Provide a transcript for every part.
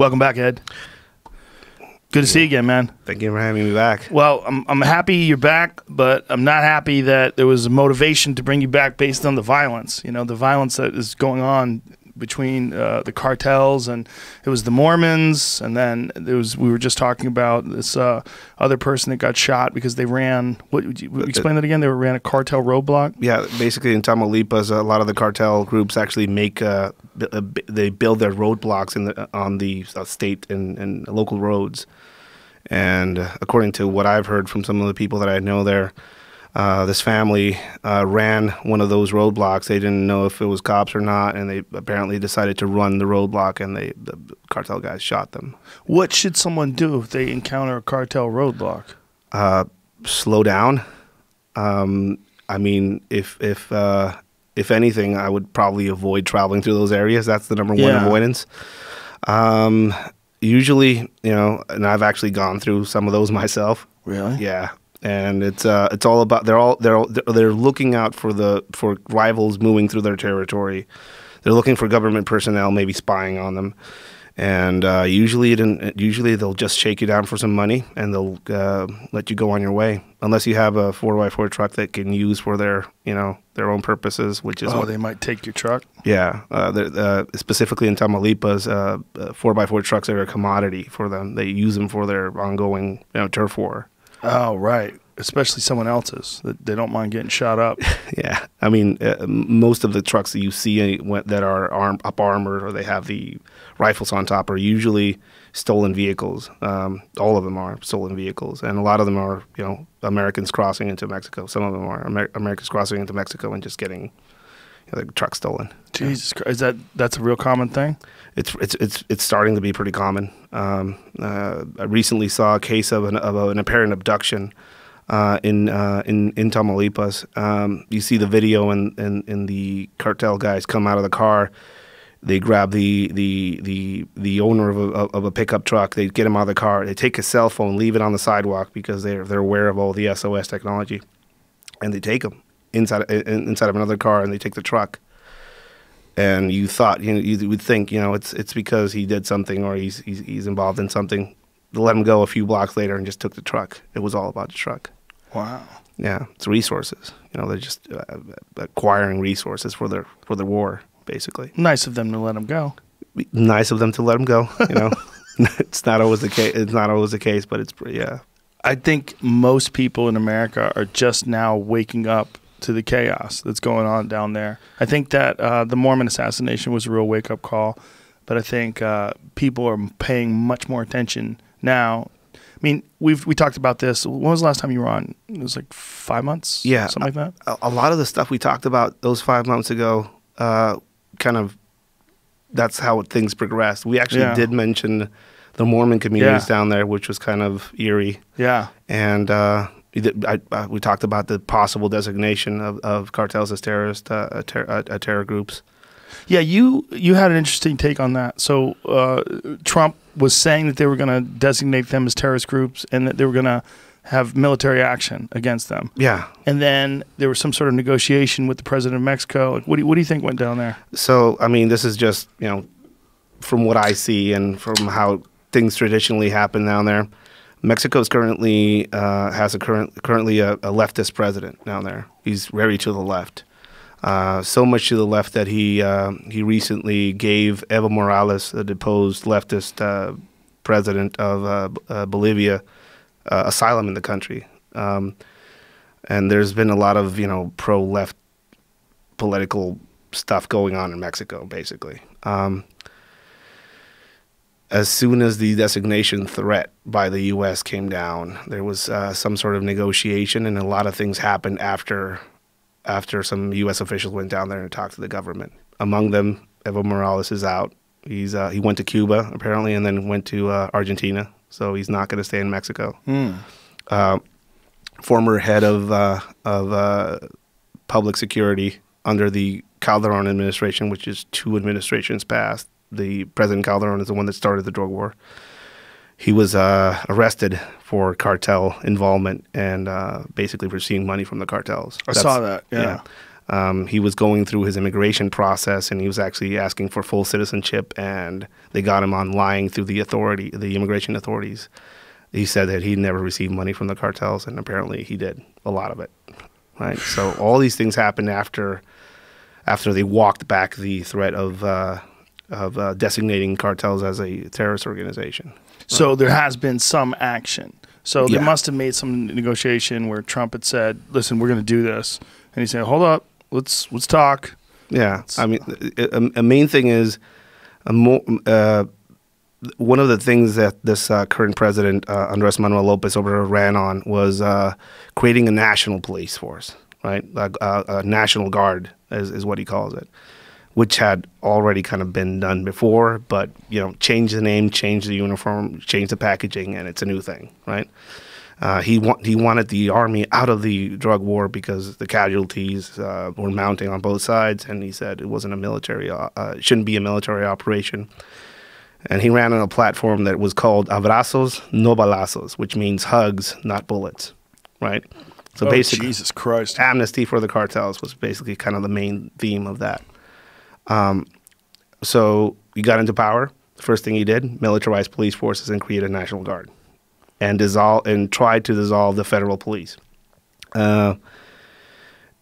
Welcome back, Ed. Good to see you again, man. Thank you for having me back. Well, I'm, I'm happy you're back, but I'm not happy that there was a motivation to bring you back based on the violence. You know, the violence that is going on between uh, the cartels and it was the Mormons, and then there was we were just talking about this uh, other person that got shot because they ran. What would you explain that again? They ran a cartel roadblock. Yeah, basically in Tamaulipas, a lot of the cartel groups actually make uh, uh they build their roadblocks in the, on the uh, state and, and local roads. And according to what I've heard from some of the people that I know there, uh, this family uh, ran one of those roadblocks. They didn't know if it was cops or not, and they apparently decided to run the roadblock, and they the cartel guys shot them. What should someone do if they encounter a cartel roadblock? Uh, slow down. Um, I mean, if if uh, if anything, I would probably avoid traveling through those areas. That's the number one Yeah. avoidance. Um, usually, you know, and I've actually gone through some of those myself. Really? Yeah, and it's uh, it's all about they're all they're all, they're looking out for the for rivals moving through their territory. They're looking for government personnel, maybe spying on them, and uh, usually it, usually they'll just shake you down for some money and they'll uh, let you go on your way, unless you have a four x four truck that can use for their you know their own purposes, which is Oh, what they might take your truck. yeah, uh, uh, specifically in Tamaulipas, uh, four x four trucks are a commodity for them. They use them for their ongoing you know, turf war. Oh, right. Especially someone else's that they don't mind getting shot up. Yeah, I mean, uh, most of the trucks that you see that are arm, up armored or they have the rifles on top are usually stolen vehicles. Um, all of them are stolen vehicles, and a lot of them are, you know, Americans crossing into Mexico. Some of them are Amer- Americans crossing into Mexico and just getting you know, the truck stolen. Jesus Christ, is that that's a real common thing? It's it's it's it's starting to be pretty common. Um, uh, I recently saw a case of an of an apparent abduction uh, in uh, in in Tamaulipas. Um, you see the video, and, and and the cartel guys come out of the car. They grab the the the the owner of a of a pickup truck. They get him out of the car. They take his cell phone, leave it on the sidewalk because they're they're aware of all the SOS technology, and they take him inside inside of another car, and they take the truck and you thought you know you would think you know it's it's because he did something or he's he's, he's involved in something. They let him go a few blocks later and just took the truck. It was all about the truck. Wow. Yeah, it's resources. You know, they're just uh, acquiring resources for their for their war, basically. Nice of them to let him go. Nice of them to let him go. You know, it's not always the case. It's not always the case, but it's pretty- yeah. I think most people in America are just now waking up to the chaos that's going on down there. I think that uh, the Mormon assassination was a real wake up call, but I think uh, people are paying much more attention now. I mean, we've we talked about this. When was the last time you were on? It was like five months. Yeah, something like that. a, a lot of the stuff we talked about those five months ago, uh, kind of, that's how things progressed. We actually Yeah. did mention the Mormon communities Yeah. down there, which was kind of eerie. Yeah, And uh, I, I, we talked about the possible designation of, of cartels as terrorist uh, ter- uh, terror groups. yeah. You you had an interesting take on that. So uh, Trump was saying that they were going to designate them as terrorist groups and that they were going to have military action against them. Yeah. and then there was some sort of negotiation with the president of Mexico. Like, what do you, what do you think went down there? So I mean, this is just you know, from what I see and from how things traditionally happen down there. Mexico's currently uh, has a current currently a, a leftist president down there. He's very to the left, uh, so much to the left that he uh, he recently gave Evo Morales, the deposed leftist uh, president of uh, uh, Bolivia, asylum in the country. Um, and there's been a lot of you know pro left political stuff going on in Mexico, basically. Um, as soon as the designation threat by the U.S. came down, there was uh, some sort of negotiation, and a lot of things happened after after some U.S. officials went down there and talked to the government. Among them, Evo Morales is out. He's uh, he went to Cuba apparently, and then went to uh, Argentina. So he's not going to stay in Mexico. Uh, former head of uh, of uh, public security under the Calderon administration, which is two administrations past. The President Calderon is the one that started the drug war. He was uh, arrested for cartel involvement and uh, basically receiving money from the cartels. I saw that, yeah. Um, he was going through his immigration process, and he was actually asking for full citizenship, and they got him on lying through the authority, the immigration authorities. He said that he never received money from the cartels, and apparently he did a lot of it. Right. So all these things happened after, after they walked back the threat of uh, of uh, designating cartels as a terrorist organization. So there has been some action. So they must have made some negotiation where Trump had said, "Listen, we're going to do this," and he said, "Hold up, let's let's talk." Yeah, I mean, a, a main thing is a more. Uh, one of the things that this uh, current president, uh, Andres Manuel Lopez Obrador, ran on was uh, creating a national police force, right? Like, uh, a national guard is, is what he calls it, which had already kind of been done before, but you know, change the name, change the uniform, change the packaging, and it's a new thing, right? Uh, he wa- he wanted the army out of the drug war because the casualties uh, were mounting on both sides, and he said it wasn't a military, uh, uh, it shouldn't be a military operation. And he ran on a platform that was called Abrazos no balazos, which means hugs, not bullets, right? So oh, basically, Jesus Christ! amnesty for the cartels was basically kind of the main theme of that. Um, so he got into power. The first thing he did, militarize police forces and create a national guard, and dissolve and tried to dissolve the federal police. Uh,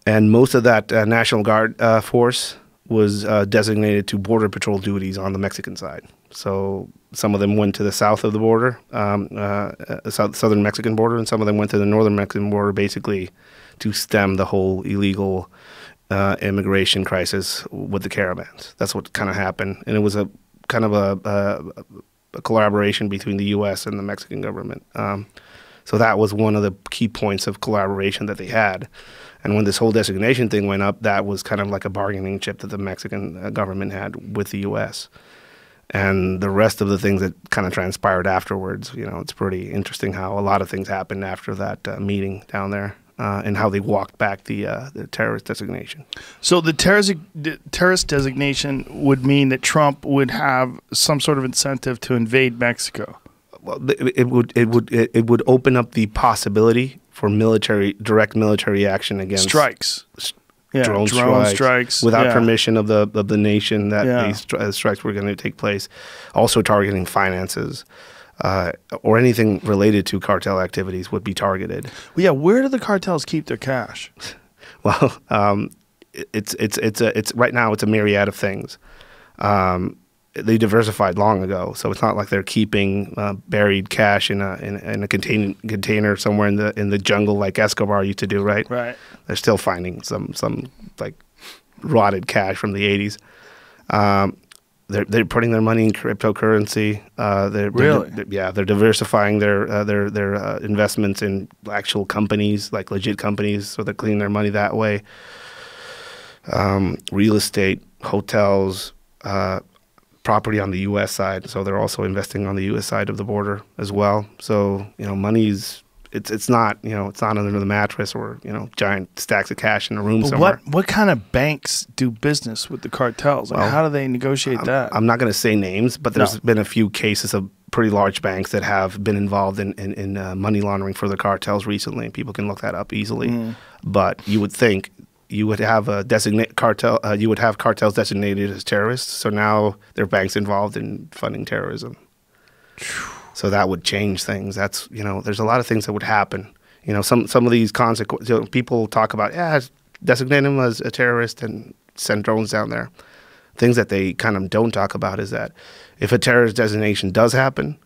and most of that uh, national guard uh, force was uh, designated to border patrol duties on the Mexican side. So some of them went to the south of the border, um, uh, uh, south, southern Mexican border, and some of them went to the northern Mexican border, basically to stem the whole illegal uh, immigration crisis with the caravans. That's what kind of happened, and it was a kind of a, a, a collaboration between the U.S. and the Mexican government. Um, so that was one of the key points of collaboration that they had. And when this whole designation thing went up, that was kind of like a bargaining chip that the Mexican uh, government had with the U.S. And the rest of the things that kind of transpired afterwards, you know, it's pretty interesting how a lot of things happened after that uh, meeting down there. Uh, and how they walked back the uh, the terrorist designation. So the terrorist the terrorist designation would mean that Trump would have some sort of incentive to invade Mexico. Well, it would it would it, would open up the possibility for military direct military action against Strikes. Yeah, drone, drone strikes, strikes, without yeah. permission of the of the nation that Yeah. these stri- strikes were going to take place. Also targeting finances. Uh, or anything related to cartel activities would be targeted. Well, yeah, where do the cartels keep their cash? Well, um, it's it's it's a it's right now it's a myriad of things. Um, they diversified long ago, so it's not like they're keeping uh, buried cash in a in, in a contain, container somewhere in the in the jungle like Escobar used to do. Right? Right. They're still finding some some like rotted cash from the '80s. Um, they're they're putting their money in cryptocurrency. Uh, they're, Really? they're- yeah, they're diversifying their uh, their their uh, investments in actual companies, like legit companies. So they're cleaning their money that way. Um, real estate, hotels, uh, property on the U.S. side. So they're also investing on the U.S. side of the border as well. So you know, money's it's it's not you know it's not under the mattress or you know giant stacks of cash in a room But somewhere. what what kind of banks do business with the cartels? Like, Well, how do they negotiate that? I'm not going to say names, but there's No. been a few cases of pretty large banks that have been involved in, in, in uh, money laundering for the cartels recently. and People can look that up easily. Mm. But you would think you would have a designate cartel. Uh, you would have cartels designated as terrorists. So now there are banks involved in funding terrorism. So that would change things. That's you know, there's a lot of things that would happen. You know, some some of these consequences. You know, people talk about yeah, designate him as a terrorist and send drones down there things that they kind of don't talk about is that if a terrorist designation does happen,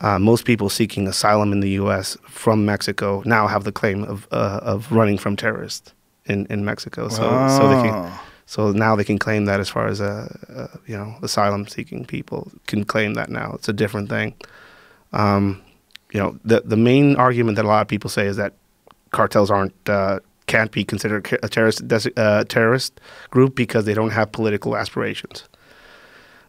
uh, most people seeking asylum in the U.S. from Mexico now have the claim of uh, of running from terrorists in, in Mexico. So so they can Oh. so now they can claim that as far as uh, uh, you know asylum seeking people can claim that now. It's a different thing. Um, you know the the main argument that a lot of people say is that cartels aren't uh, can't be considered a terrorist uh, terrorist group because they don't have political aspirations.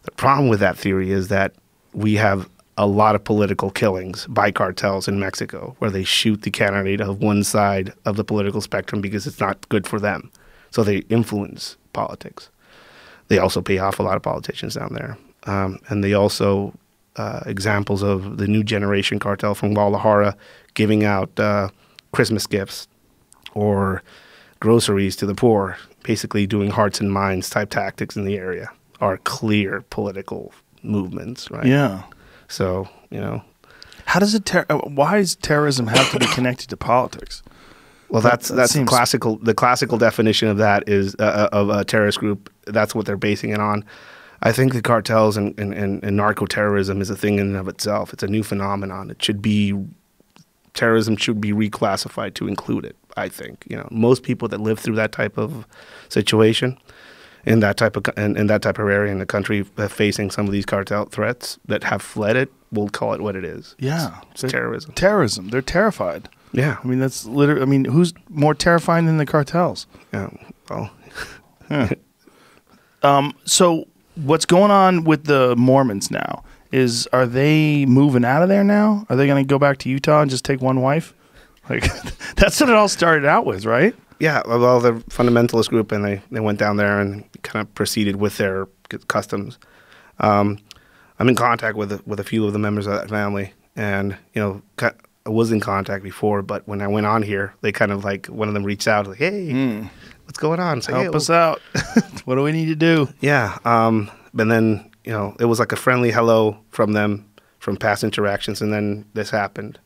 The problem with that theory is that we have a lot of political killings by cartels in Mexico where they shoot the candidate of one side of the political spectrum because it's not good for them. So they influence politics. They also pay off a lot of politicians down there. Um, and they also, uh, examples of the new generation cartel from Guadalajara giving out uh, Christmas gifts or groceries to the poor, basically doing hearts and minds type tactics in the area, are clear political movements, right? Yeah. So you know, How does it? Ter- uh, why does terrorism have to be connected to politics? well, That- that's that that's seems- classical. The classical definition of that is uh, of a terrorist group. That's what they're basing it on. I think the cartels and, and, and, and narco terrorism is a thing in and of itself. It's a new phenomenon. It should be terrorism should be reclassified to include it. I think you know most people that live through that type of situation in that type of in, in that type of area in the country facing some of these cartel threats that have fled it will call it what it is. Yeah, it's They're- terrorism. Terrorism. They're terrified. Yeah, I mean, that's literally. I mean, who's more terrifying than the cartels? yeah. Well, Um, so what's going on with the Mormons now? Is are they moving out of there now? Are they going to go back to Utah and just take one wife? Like that's what it all started out with, right? Yeah, well, the fundamentalist group, and they, they went down there and kind of proceeded with their customs. Um, I'm in contact with a, with a few of the members of that family, and you know, I was in contact before, but when I went on here, they kind of like one of them reached out, like, "Hey, what's going on?" It's like. Help "Hey, us out. what do we need to do? Yeah. Um, but then, you know, it was like a friendly hello from them from past interactions, and then this happened.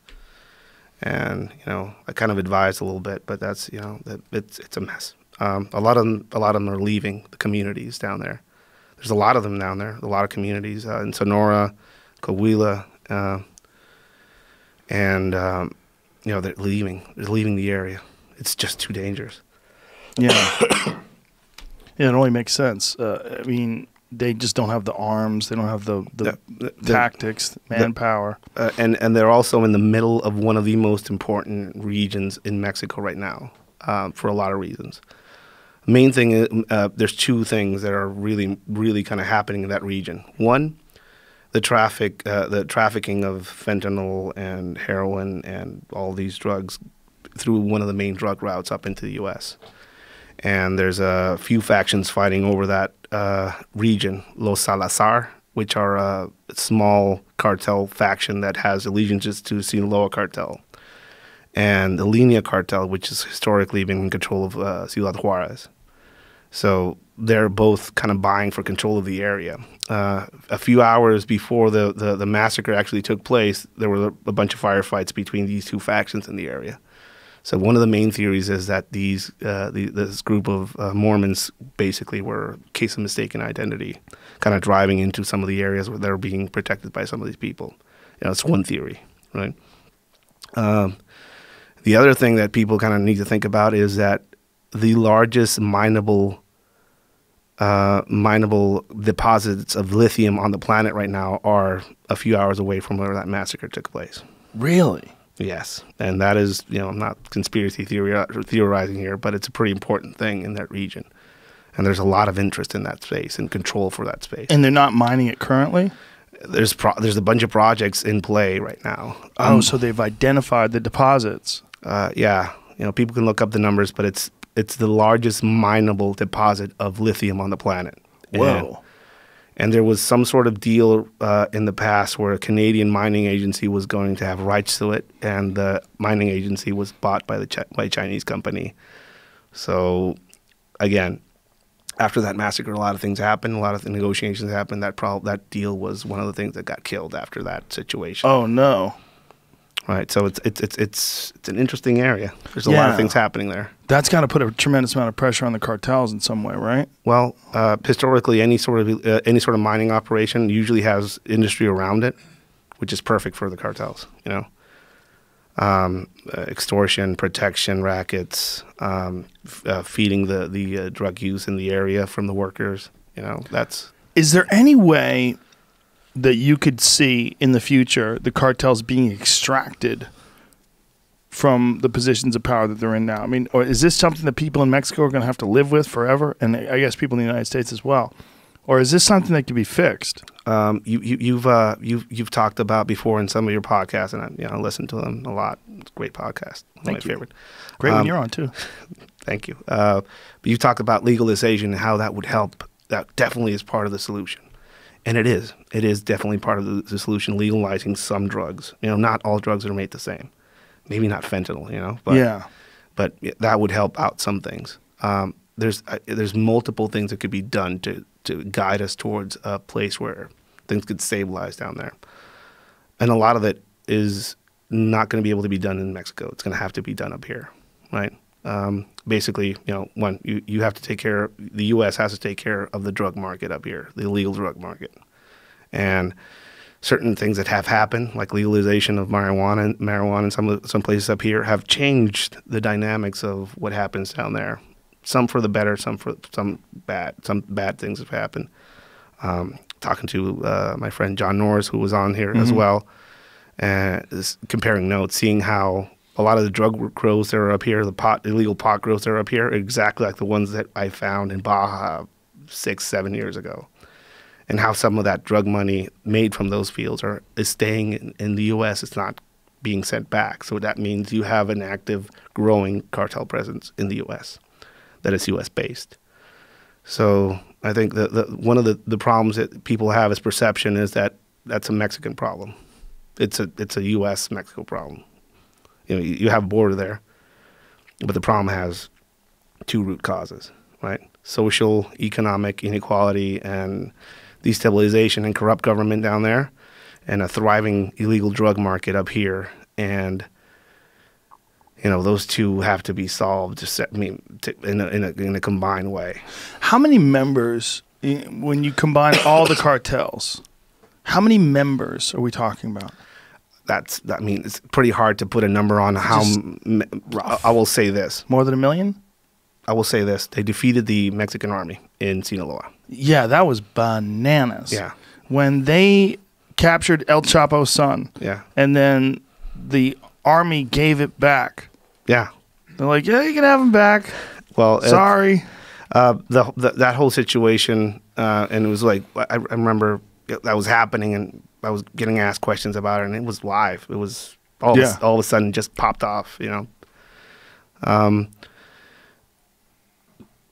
And you know, I kind of advised a little bit, but that's you know, that it's it's a mess. Um, a lot of them, a lot of them are leaving the communities down there. There's a lot of them down there. A lot of communities uh, in Sonora, Coahuila, uh, and um, you know, they're leaving. They're leaving the area. It's just too dangerous. Yeah. yeah, it only makes sense. Uh, I mean, they just don't have the arms. They don't have the the, The- the- tactics, manpower. uh, and and they're also in the middle of one of the most important regions in Mexico right now um, for a lot of reasons. Main thing is uh, there's two things that are really really kind of happening in that region. One, the traffic uh, the trafficking of fentanyl and heroin and all these drugs through one of the main drug routes up into the U.S. And there's a few factions fighting over that uh, region, Los Salazar, which are a small cartel faction that has allegiances to Sinaloa cartel, and the Linea cartel, which has historically been in control of uh, Ciudad Juarez. So they're both kind of vying for control of the area. Uh, a few hours before the, the, the massacre actually took place, there were a bunch of firefights between these two factions in the area. So one of the main theories is that these uh, the, this group of uh, Mormons basically were case of mistaken identity, kind of driving into some of the areas where they're being protected by some of these people. You know, it's one theory, right? Um, the other thing that people kind of need to think about is that the largest mineable uh, mineable deposits of lithium on the planet right now are a few hours away from where that massacre took place. Really? Yes, and that is, you know, I'm not conspiracy theory theorizing here, but it's a pretty important thing in that region, and there's a lot of interest in that space and control for that space. And they're not mining it currently? there's pro- there's a bunch of projects in play right now. Oh, Um, so they've identified the deposits. uh, yeah, you know, people can look up the numbers, but it's it's the largest mineable deposit of lithium on the planet. Whoa. And there was some sort of deal uh, in the past where a Canadian mining agency was going to have rights to it, and the mining agency was bought by the Chi- by a Chinese company. So, again, after that massacre, a lot of things happened. A lot of the negotiations happened. That pro- that deal was one of the things that got killed after that situation. Oh no. Right. So it's it's it's it's it's an interesting area. There's a lot of things happening there. That's got to put a tremendous amount of pressure on the cartels in some way, right? Well, uh, historically, any sort of uh, any sort of mining operation usually has industry around it, which is perfect for the cartels. You know, um, uh, extortion, protection rackets, um, f- uh, feeding the the uh, drug use in the area from the workers. You know, that's Is there any way that you could see in the future the cartels being extracted from the positions of power that they're in now? I mean, or is this something that people in Mexico are going to have to live with forever, and I guess people in the United States as well? Or is this something that could be fixed? um, you, you you've uh, you've you've talked about before in some of your podcasts, and I you know I listen to them a lot. It's a great podcast. Thank my you. favorite. Great when Um, you're on too. Thank you. Uh, but you talk about legalization and how that would help. That definitely is part of the solution, and it is. It is definitely part of the, the solution. Legalizing some drugs. You know, not all drugs are made the same. Maybe not fentanyl. You know, but yeah. but that would help out some things. Um, there's uh, there's multiple things that could be done to to guide us towards a place where things could stabilize down there, and a lot of it is not going to be able to be done in Mexico. It's going to have to be done up here, right? Um, basically, you know, one you, you have to take care. The U.S. has to take care of the drug market up here, the illegal drug market, and certain things that have happened, like legalization of marijuana, marijuana in some some places up here, have changed the dynamics of what happens down there. Some for the better, some for some bad. Some bad things have happened. Um, talking to uh, my friend John Nores, who was on here mm-hmm. as well, and comparing notes, seeing how a lot of the drug grows that are up here, the pot illegal pot grows that are up here, exactly like the ones that I found in Baja six, seven years ago and how some of that drug money made from those fields are is staying in, in the U.S. It's not being sent back. So that means you have an active, growing cartel presence in the U.S. that is U.S. based. So I think that the, one of the, the problems that people have is perception is that that's a Mexican problem. It's a it's a U.S. Mexico problem. You know, you, you have a border there, but the problem has two root causes, right? Social, economic inequality, and destabilization and corrupt government down there, and a thriving illegal drug market up here. And you know those two have to be solved to I mean, to, in, a, in, a, in a combined way. How many members, eh, when you combine all the cartels, how many members are we talking about? That's I mean it's pretty hard to put a number on how. I will say this: more than a million. I will say this: they defeated the Mexican army in Sinaloa. Yeah, that was bananas. Yeah. When they captured El Chapo's son. Yeah. And then the army gave it back. Yeah. They're like, yeah, you can have him back. Well, sorry. Uh, the, the, that whole situation, uh, and it was like I, I remember that was happening, and I was getting asked questions about it, and it was live. It was all yeah. of, all of a sudden just popped off, you know. Um,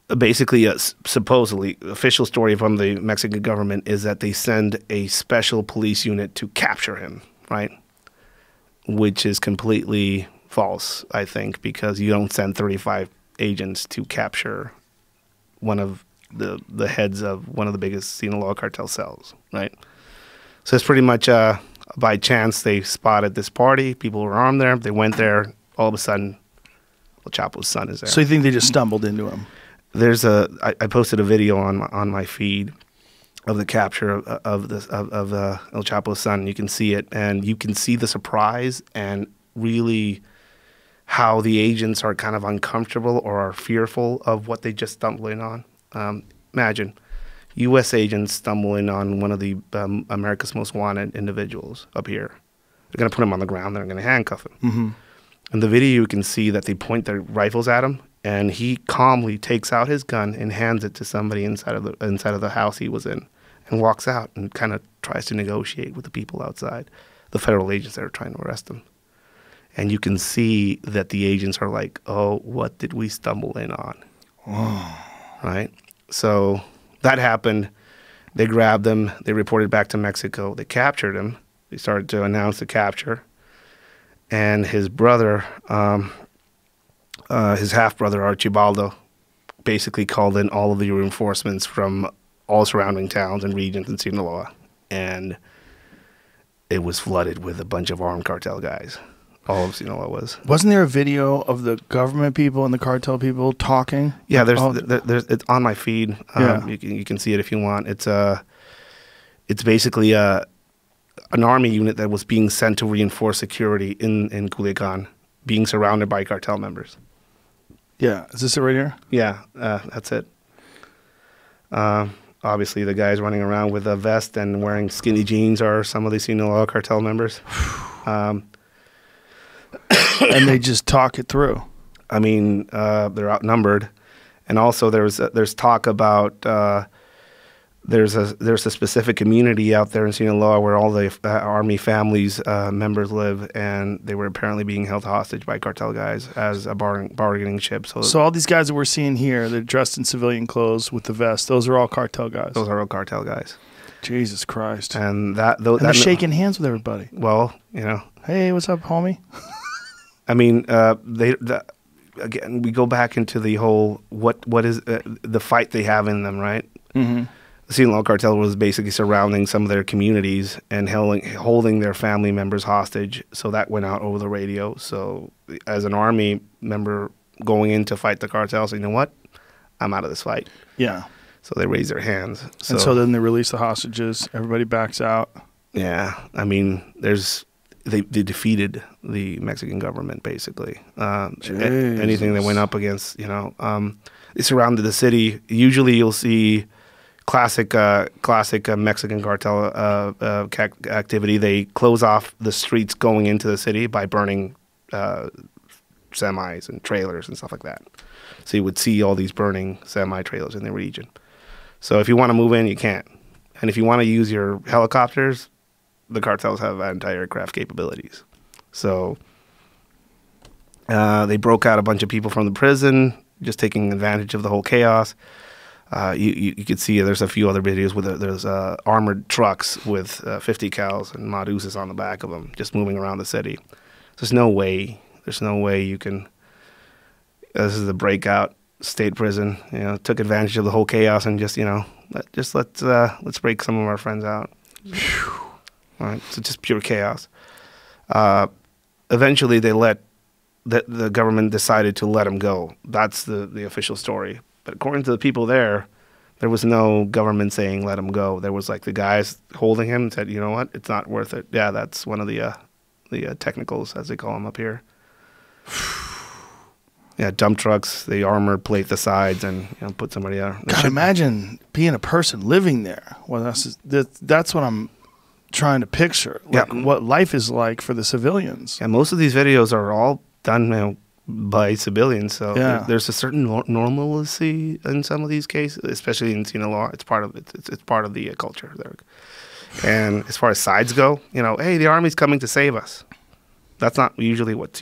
basically, uh, supposedly, official story from the Mexican government is that they send a special police unit to capture him, right? Which is completely false, I think, because you don't send 35 agents to capture one of the the heads of one of the biggest Sinaloa cartel cells, right? So it's pretty much uh, by chance they spotted this party. People were armed there. They went there. All of a sudden, El Chapo's son is there. So you think they just stumbled into him? There's a I, I posted a video on my, on my feed of the capture of, of the of, of uh, El Chapo's son. You can see it, and you can see the surprise and really how the agents are kind of uncomfortable or are fearful of what they just stumbled on. Um, imagine U.S. agents stumbling on one of the um, America's most wanted individuals up here. They're going to put him on the ground. They're going to handcuff him. Mm-hmm. In the video, you can see that they point their rifles at him, and he calmly takes out his gun and hands it to somebody inside of the inside of the house he was in, and walks out and kind of tries to negotiate with the people outside, the federal agents that are trying to arrest him. And you can see that the agents are like, "Oh, what did we stumble in on?" Oh. Right. So that happened. They grabbed him. They reported back to Mexico. They captured him. They started to announce the capture. And his brother, um, uh, his half brother Archivaldo basically called in all of the reinforcements from all surrounding towns and regions in Sinaloa, and it was flooded with a bunch of armed cartel guys. All of Sinaloa was. Wasn't there a video of the government people and the cartel people talking? Yeah, there's, oh. there's it's on my feed. Um, yeah. you can you can see it if you want. It's uh, it's basically a, uh, an army unit that was being sent to reinforce security in in Culiacan, being surrounded by cartel members. Yeah, is this it right here? Yeah, uh, that's it. Uh, obviously, the guys running around with a vest and wearing skinny jeans are some of the Sinaloa cartel members. Um, and they just talk it through. I mean, uh, they're outnumbered, and also there's there's talk about uh, there's a there's a specific community out there in Sinaloa where all the uh, army families uh, members live, and they were apparently being held hostage by cartel guys as a bar- bargaining chip. So, so all these guys that we're seeing here, they're dressed in civilian clothes with the vest. Those are all cartel guys. Those are all cartel guys. Jesus Christ! And that, th- and they're shaking hands with everybody. Well, you know, hey, what's up, homie? I mean, uh, they. The, again, we go back into the whole what what is uh, the fight they have in them, right? Mm-hmm. The Sinaloa cartel was basically surrounding some of their communities and holding holding their family members hostage. So that went out over the radio. So as an army member going in to fight the cartel, so you know what, I'm out of this fight. Yeah. So they raise their hands. and so then they release the hostages. Everybody backs out. Yeah, I mean, there's they they defeated the Mexican government basically. Um, anything they went up against, you know, um, they surrounded the city. Usually, you'll see classic uh, classic uh, Mexican cartel uh, uh, activity. They close off the streets going into the city by burning uh, semis and trailers and stuff like that. So you would see all these burning semi trailers in the region. So if you want to move in, you can't. And if you want to use your helicopters, the cartels have anti-aircraft capabilities. So uh, they broke out a bunch of people from the prison, just taking advantage of the whole chaos. Uh, you, you, you could see there's a few other videos with uh, there's uh, armored trucks with uh, 50 cals and Madusas on the back of them, just moving around the city. There's no way. There's no way you can. This is the breakout state prison. You know, took advantage of the whole chaos and just you know, let, just let's uh, let's break some of our friends out. All right, so just pure chaos. Uh, eventually, they let the, the government decided to let him go. That's the, the official story. But according to the people there, there was no government saying let him go. There was like the guys holding him said, you know what, it's not worth it. Yeah, that's one of the uh, the uh, technicals as they call them up here. yeah, dump trucks. They armor plate the sides and you know, put somebody out. God, imagine being a person living there. Well, that's that, that's what I'm trying to picture. Like Yeah. what life is like for the civilians. And most of these videos are all done you know, by civilians. So Yeah. there- there's a certain normalcy in some of these cases, especially in Sinaloa. It's part of it's, it's, it's part of the uh, culture there. And as far as sides go, you know, hey, the army's coming to save us. That's not usually what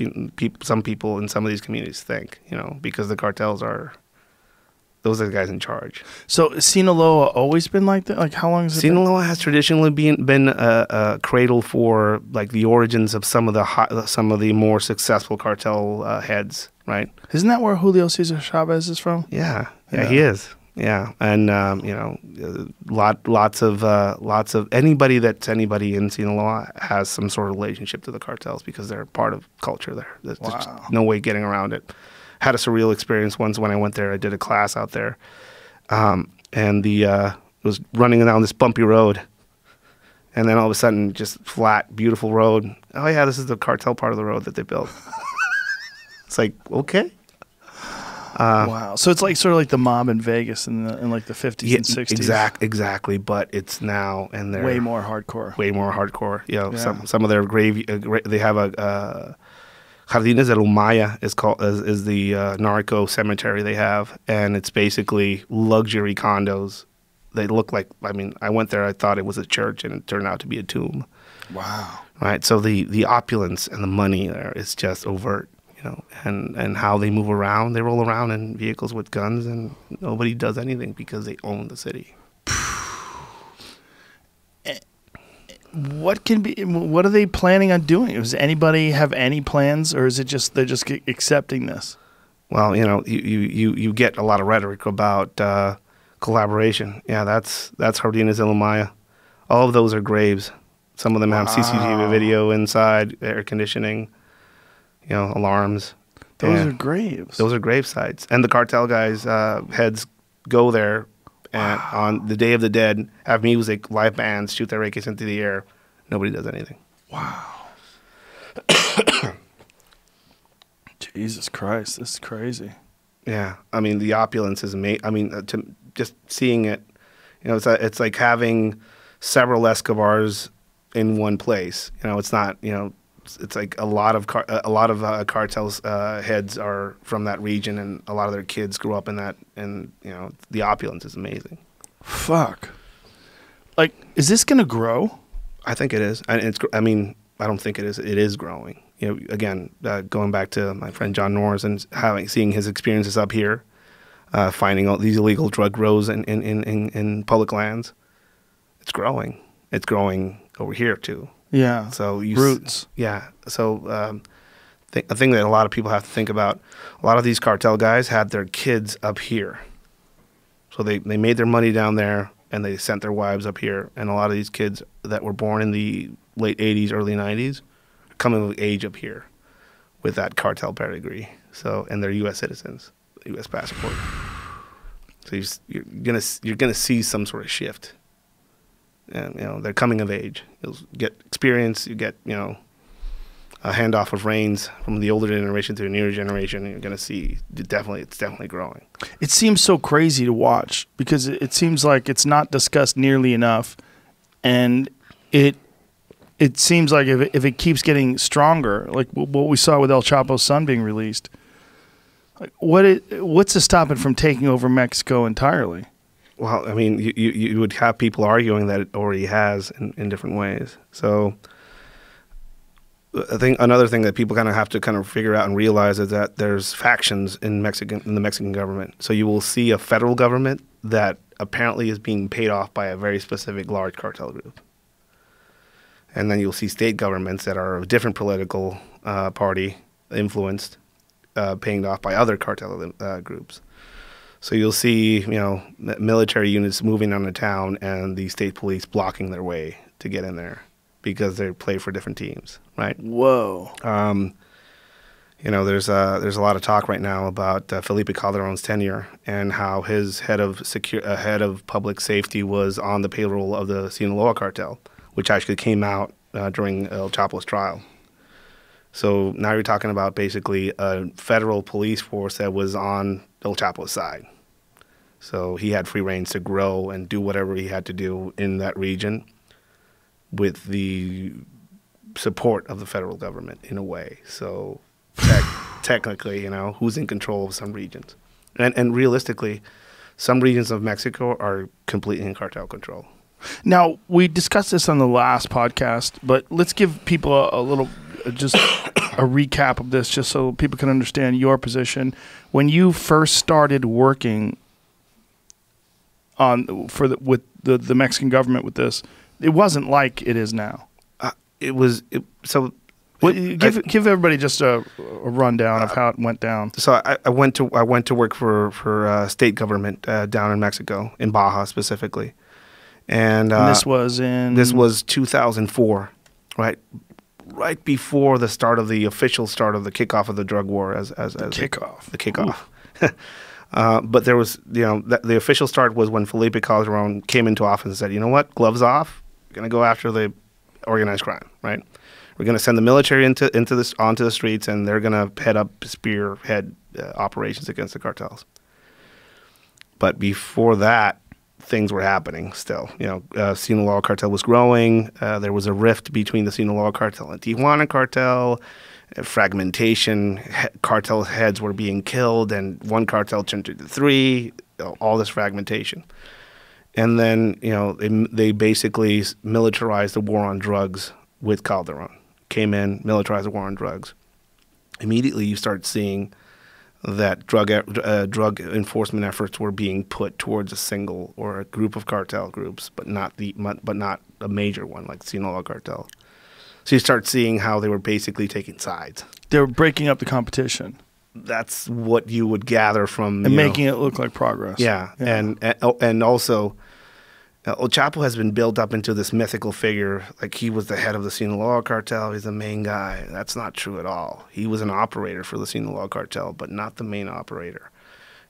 some people in some of these communities think, you know, because the cartels are, those are the guys in charge. So Sinaloa always been like that. Like how long has it been? Sinaloa has traditionally been been a, a cradle for like the origins of some of the hot, some of the more successful cartel uh, heads, right? Isn't that where Julio Cesar Chavez is from? Yeah, yeah, Yeah. he is. Yeah, and um, you know, uh, lot lots of uh, lots of anybody that's anybody in Sinaloa has some sort of relationship to the cartels because they're part of culture there. There's just Wow. no way getting around it. Had a surreal experience once when I went there. I did a class out there, um, and the uh, was running down this bumpy road, and then all of a sudden, just flat, beautiful road. Oh yeah, this is the cartel part of the road that they built. it's like okay. Uh, wow. So it's like sort of like the mob in Vegas in the in like the 50s and 60s. Exact, exactly. But it's now, and they're Way more hardcore. way more hardcore. You know, Yeah. some some of their grave, uh, gra- they have a uh, Jardines del Humaya is called is, is the uh, narco cemetery they have, and it's basically luxury condos. They look like. I mean, I went there. I thought it was a church, and it turned out to be a tomb. Wow. Right. So the the opulence and the money there is just overt. You know, and and how they move around. They roll around in vehicles with guns, and nobody does anything because they own the city. What can be? What are they planning on doing? Does anybody have any plans, or is it just they're just accepting this? well, you know, you, you, you, get a lot of rhetoric about uh, collaboration. Yeah, that's that's Jardines del Humaya. All of those are graves. Some of them have Wow. CCTV video inside, air conditioning, you know, alarms. Those Yeah. are graves. Those are grave sites. And the cartel guys' uh, heads go there and on the Day of the Dead, have music, live bands, shoot their AKs into the air. Nobody does anything. Wow. Jesus Christ, this is crazy. Yeah, I mean the opulence is amazing. I mean, uh, to just seeing it, you know, it's a, it's like having several Escobars in one place. You know, it's not. You know, it's, like a lot of car, a lot of uh, cartels uh, heads are from that region, and a lot of their kids grew up in that. And you know, the opulence is amazing. Fuck. Like, is this gonna grow? I think it is, and it's. I mean, I don't think it is. It is growing. You know, again, uh, going back to my friend John Nores and having seeing his experiences up here, uh, finding all these illegal drug grows in in, in, in in public lands. It's growing. It's growing over here too. Yeah. So you Roots. yeah. So um, th- a thing that a lot of people have to think about. A lot of these cartel guys had their kids up here, so they they made their money down there and they sent their wives up here. And a lot of these kids that were born in the late '80s, early '90s, are coming of age up here with that cartel pedigree. So and they're U.S. citizens, U.S. passport. So you're, you're gonna you're gonna see some sort of shift and you know they're coming of age. You'll get experience. You get you know a handoff of reins from the older generation to the newer generation. You're going to see definitely it's definitely growing. It seems so crazy to watch because it seems like it's not discussed nearly enough, and it it seems like if it, if it keeps getting stronger, like what we saw with El Chapo's son being released, like what it, what's to stop it from taking over Mexico entirely? Well, I mean, you, you, you would have people arguing that it already has in, in different ways. So I think another thing that people kind of have to kind of figure out and realize is that there's factions in Mexican in the Mexican government. So you will see a federal government that apparently is being paid off by a very specific large cartel group. And then you'll see state governments that are of different political uh, party influenced, uh, paying off by other cartel uh, groups. So you'll see, you know, military units moving on the town and the state police blocking their way to get in there because they play for different teams, right? Whoa. Um, you know, there's a, there's a lot of talk right now about uh, Felipe Calderon's tenure and how his head of secure, uh, head of public safety was on the payroll of the Sinaloa cartel, which actually came out uh, during El Chapo's trial. So now you're talking about basically a federal police force that was on El Chapo's side. So he had free reigns to grow and do whatever he had to do in that region with the support of the federal government in a way. So technically, you know, who's in control of some regions. And, and realistically, some regions of Mexico are completely in cartel control. Now, we discussed this on the last podcast, but let's give people a, a little, just a recap of this, just so people can understand your position. When you first started working on for the, with the, the Mexican government with this, it wasn't like it is now. Uh, it was it, so. Well, give I, give everybody just a, a rundown uh, of how it went down. So I, I, went to I went to work for for uh, state government uh, down in Mexico in Baja specifically, and, and this uh, was in this was 2004, right right before the start of the official start of the kickoff of the drug war as as, as kickoff the kickoff. Uh, but there was, you know, th- the official start was when Felipe Calderon came into office and said, you know what, gloves off, we're going to go after the organized crime, right? We're going to send the military into into this onto the streets, and they're going to head up spearhead uh, operations against the cartels. But before that, things were happening still. You know, uh, Sinaloa cartel was growing. Uh, there was a rift between the Sinaloa cartel and Tijuana cartel fragmentation, he- cartel heads were being killed, and one cartel turned into three, all this fragmentation. And then, you know, they, they basically militarized the war on drugs with Calderon. Came in, militarized the war on drugs. Immediately, you start seeing that drug uh, drug enforcement efforts were being put towards a single or a group of cartel groups, but not the but not a major one like Sinaloa cartel. So you start seeing how they were basically taking sides. They were breaking up the competition. That's what you would gather from and making know, it look like progress. Yeah, yeah. and and, oh, and also. Uh, El Chapo has been built up into this mythical figure, like he was the head of the Sinaloa cartel. He's the main guy. That's not true at all. He was an operator for the Sinaloa cartel, but not the main operator.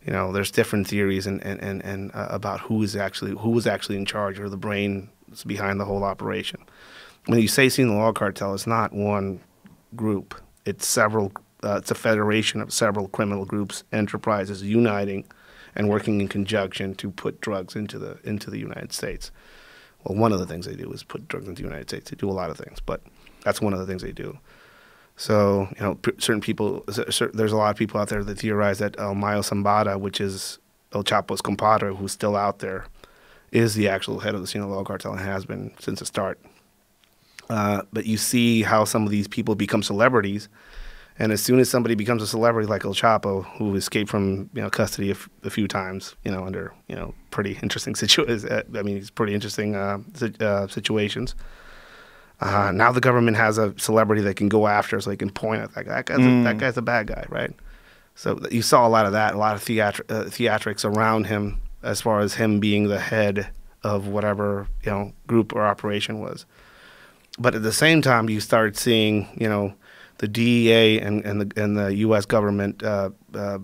You know, there's different theories and and and, and uh, about who is actually who was actually in charge or the brain behind the whole operation when you say Sinaloa cartel, it's not one group. It's several. Uh, it's a federation of several criminal groups, enterprises uniting and working in conjunction to put drugs into the into the United States. Well, one of the things they do is put drugs into the United States. They do a lot of things, but that's one of the things they do. So you know, certain people. There's a lot of people out there that theorize that El Mayo Zambada, which is El Chapo's compadre, who's still out there, is the actual head of the Sinaloa cartel and has been since the start. Uh, but you see how some of these people become celebrities, and as soon as somebody becomes a celebrity like El Chapo, who escaped from you know custody a, f- a few times, you know under you know pretty interesting situations. Uh, I mean, it's pretty interesting uh, uh, situations. Uh, now the government has a celebrity they can go after, so they can point at that guy. That guy's, a, that guy's a bad guy, right? So you saw a lot of that, a lot of theatri- uh, theatrics around him, as far as him being the head of whatever you know group or operation was. But at the same time, you start seeing you know the DEA and, and the and the U.S. government uh, uh,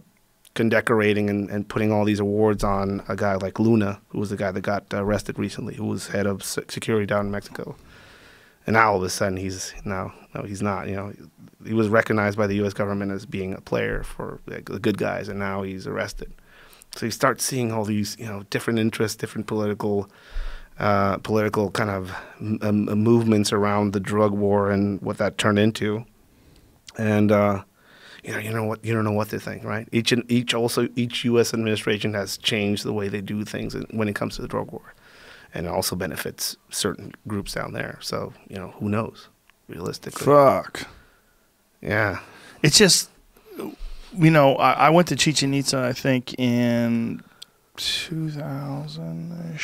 condecorating and, and putting all these awards on a guy like Luna, who was the guy that got arrested recently, who was head of security down in Mexico. And now all of a sudden he's no, no, he's not. You know, he was recognized by the U.S. government as being a player for like, the good guys, and now he's arrested. So you start seeing all these, you know, different interests, different political, uh, political kind of m- um, movements around the drug war and what that turned into. And uh, you know, you know what, you don't know what to think, right? Each and each also each U.S. administration has changed the way they do things when it comes to the drug war, and it also benefits certain groups down there. So you know, who knows, realistically. Fuck. Yeah. It's just, you know, I, I went to Chichen Itza, I think, in 2000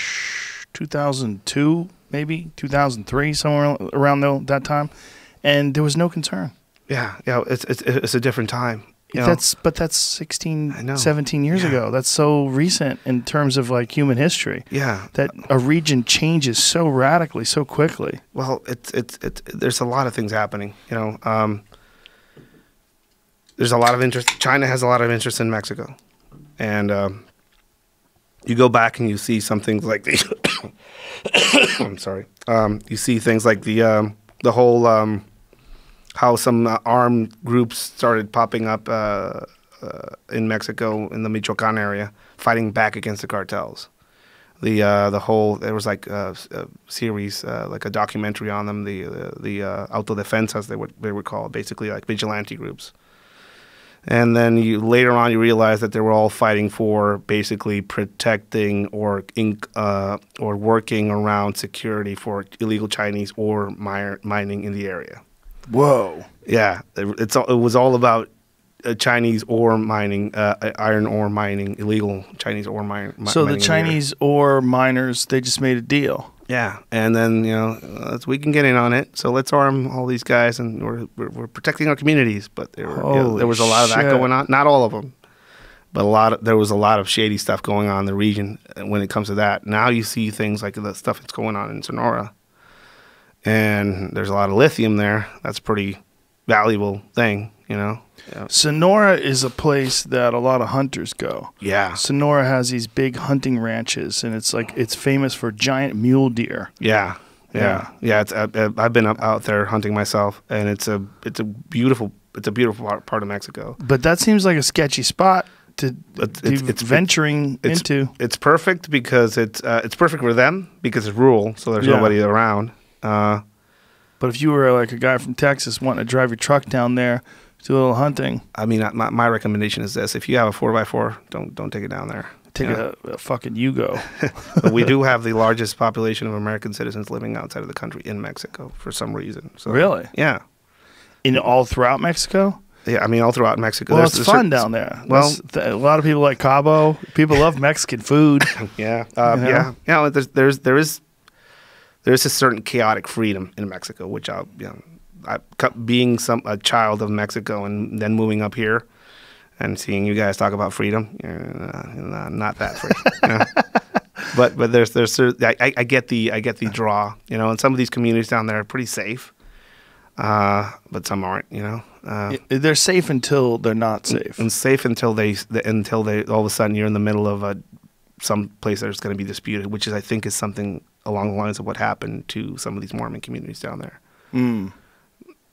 2002, maybe 2003, somewhere around the, that time, and there was no concern. Yeah, yeah, it's it's it's a different time. You know? That's but that's 16, 17 years Yeah. ago. That's so recent in terms of like human history. yeah. That a region changes so radically, so quickly. Well, it's it's it's there's a lot of things happening. You know, um, there's a lot of interest. China has a lot of interest in Mexico, and um, you go back and you see some things like the. I'm sorry. Um, you see things like the um, the whole um, how some uh, armed groups started popping up uh, uh, in Mexico in the Michoacan area, fighting back against the cartels. The uh, the whole there was like a, a series uh, like a documentary on them. The the, the uh, autodefensas they would they were called basically like vigilante groups. And then you later on you realize that they were all fighting for basically protecting or uh, or working around security for illegal Chinese ore mine, mining in the area. Whoa. Yeah, it- it's it was all about uh, Chinese ore mining, uh, iron ore mining, illegal Chinese ore mine. mi- So the mining. Chinese ore miners, they just made a deal. Yeah, and then you know uh, we can get in on it. So let's arm all these guys, and we're we're, we're protecting our communities. But there were, you know, there was a lot of that going on. Not all of them, but a lot. Of, there was a lot of shady stuff going on in the region uh, when it comes to that. Now you see things like the stuff that's going on in Sonora, and there's a lot of lithium there. That's a pretty valuable thing, you know. Yeah. Sonora is a place that a lot of hunters go. Yeah. Sonora has these big hunting ranches, and it's like it's famous for giant mule deer. Yeah, yeah, yeah. It's I, I've been up, out there hunting myself, and it's a it's a beautiful it's a beautiful part, of Mexico. But that seems like a sketchy spot to it's- it's- venturing It's into. it's perfect because it's uh, it's perfect for them because it's rural, so there's Yeah. nobody around. Uh, But if you were like a guy from Texas wanting to drive your truck down there, do a little hunting, I mean, my, my recommendation is this: if you have a four x four, don't don't take it down there. take Yeah. a, a fucking Yugo. but we do have the largest population of American citizens living outside of the country in Mexico for some reason. So Really? yeah, in all throughout Mexico. yeah. I mean, all throughout Mexico. Well, There's- it's fun certain- down there. Well- th- a lot of people like Cabo. People love Mexican food. Yeah, uh, You know? yeah, yeah. There's there's there is there's a certain chaotic freedom in Mexico, which I, you know, being some a child of Mexico and then moving up here and seeing you guys talk about freedom, uh, not, that free. But but there's there's I, I- I get the I get the draw, you know, and some of these communities down there are pretty safe, uh, but some aren't, you know. Uh, They're safe until they're not safe. and safe until they until they all of a sudden you're in the middle of a some place that's going to be disputed, which is I think is something along the lines of what happened to some of these Mormon communities down there. Mm.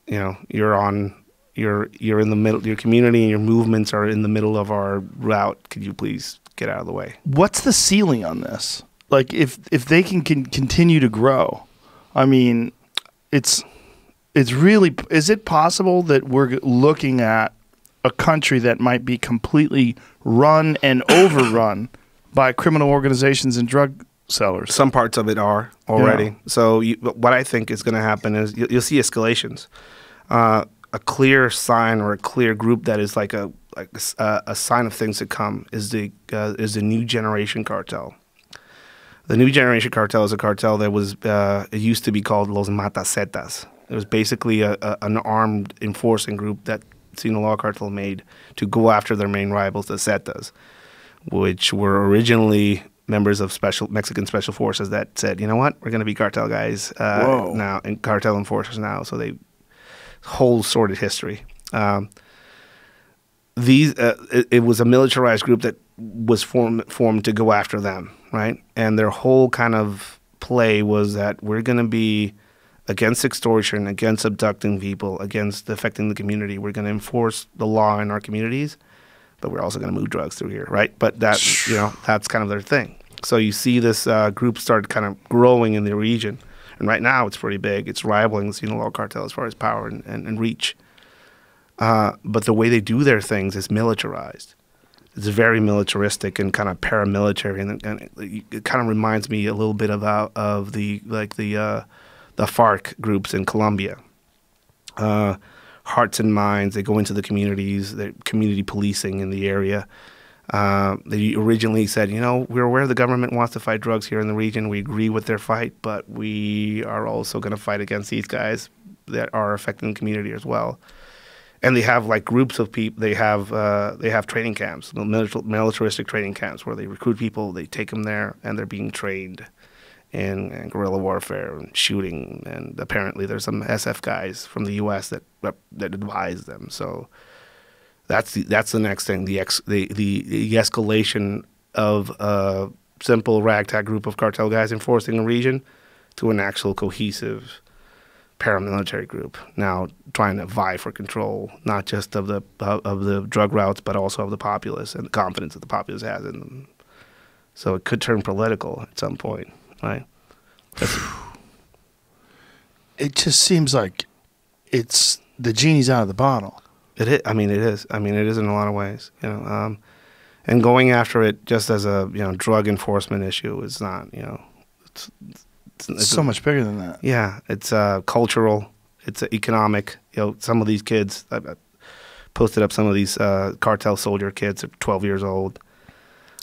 You know, you're on you're you're in the middle. Your community and your movements are in the middle of our route. Could you please get out of the way? What's the ceiling on this? Like, if if they can, can continue to grow, I mean, it's it's really. Is it possible that we're looking at a country that might be completely run and overrun by criminal organizations and drug sellers? Some parts of it are already. Yeah. So you, what I think is going to happen is you, you'll see escalations. Uh, a clear sign or a clear group that is like a like a s- a, a sign of things to come is the uh, is the new generation cartel. The new generation cartel is a cartel that was uh, it used to be called Los Matazetas. It was basically a, a, an armed enforcing group that Sinaloa cartel made to go after their main rivals, the Zetas, which were originally members of special Mexican special forces that said, you know what, we're going to be cartel guys uh, now and cartel enforcers now. So they whole sordid history. Um, these uh, it, it was a militarized group that was formed formed to go after them, right? And their whole kind of play was that we're going to be against extortion, against abducting people, against affecting the community. We're going to enforce the law in our communities, but we're also going to move drugs through here, right? But that you know that's kind of their thing. So you see this uh, group start kind of growing in the region, and right now it's pretty big. It's rivaling the Sinaloa cartel as far as power and, and, and reach. Uh, but the way they do their things is militarized. It's very militaristic and kind of paramilitary, and, and it, it kind of reminds me a little bit about of the like the uh, the FARC groups in Colombia. Hearts and minds, they go into the communities, the community policing in the area. Uh, they originally said, you know, we're aware the government wants to fight drugs here in the region. We agree with their fight, but we are also going to fight against these guys that are affecting the community as well and they have like groups of people. They have uh, they have training camps, militaristic training camps, where they recruit people. They take them there, and they're being trained in guerrilla warfare and shooting. And apparently, there's some SF guys from the U.S. that that advise them. So that's the that's the next thing. The ex the the, the escalation of a simple ragtag group of cartel guys enforcing a region to an actual cohesive paramilitary group now trying to vie for control not just of the of the drug routes but also of the populace and the confidence that the populace has in them so it could turn political at some point right That's, It just seems like it's the genie's out of the bottle. it is, I mean it is I mean it is in a lot of ways you know um, and going after it just as a you know drug enforcement issue is not you know it's, it's, It's it's so a- much bigger than that. Yeah, it's uh, cultural. It's uh, economic. You know, some of these kids. I, I posted up some of these uh, cartel soldier kids. are 12 years old.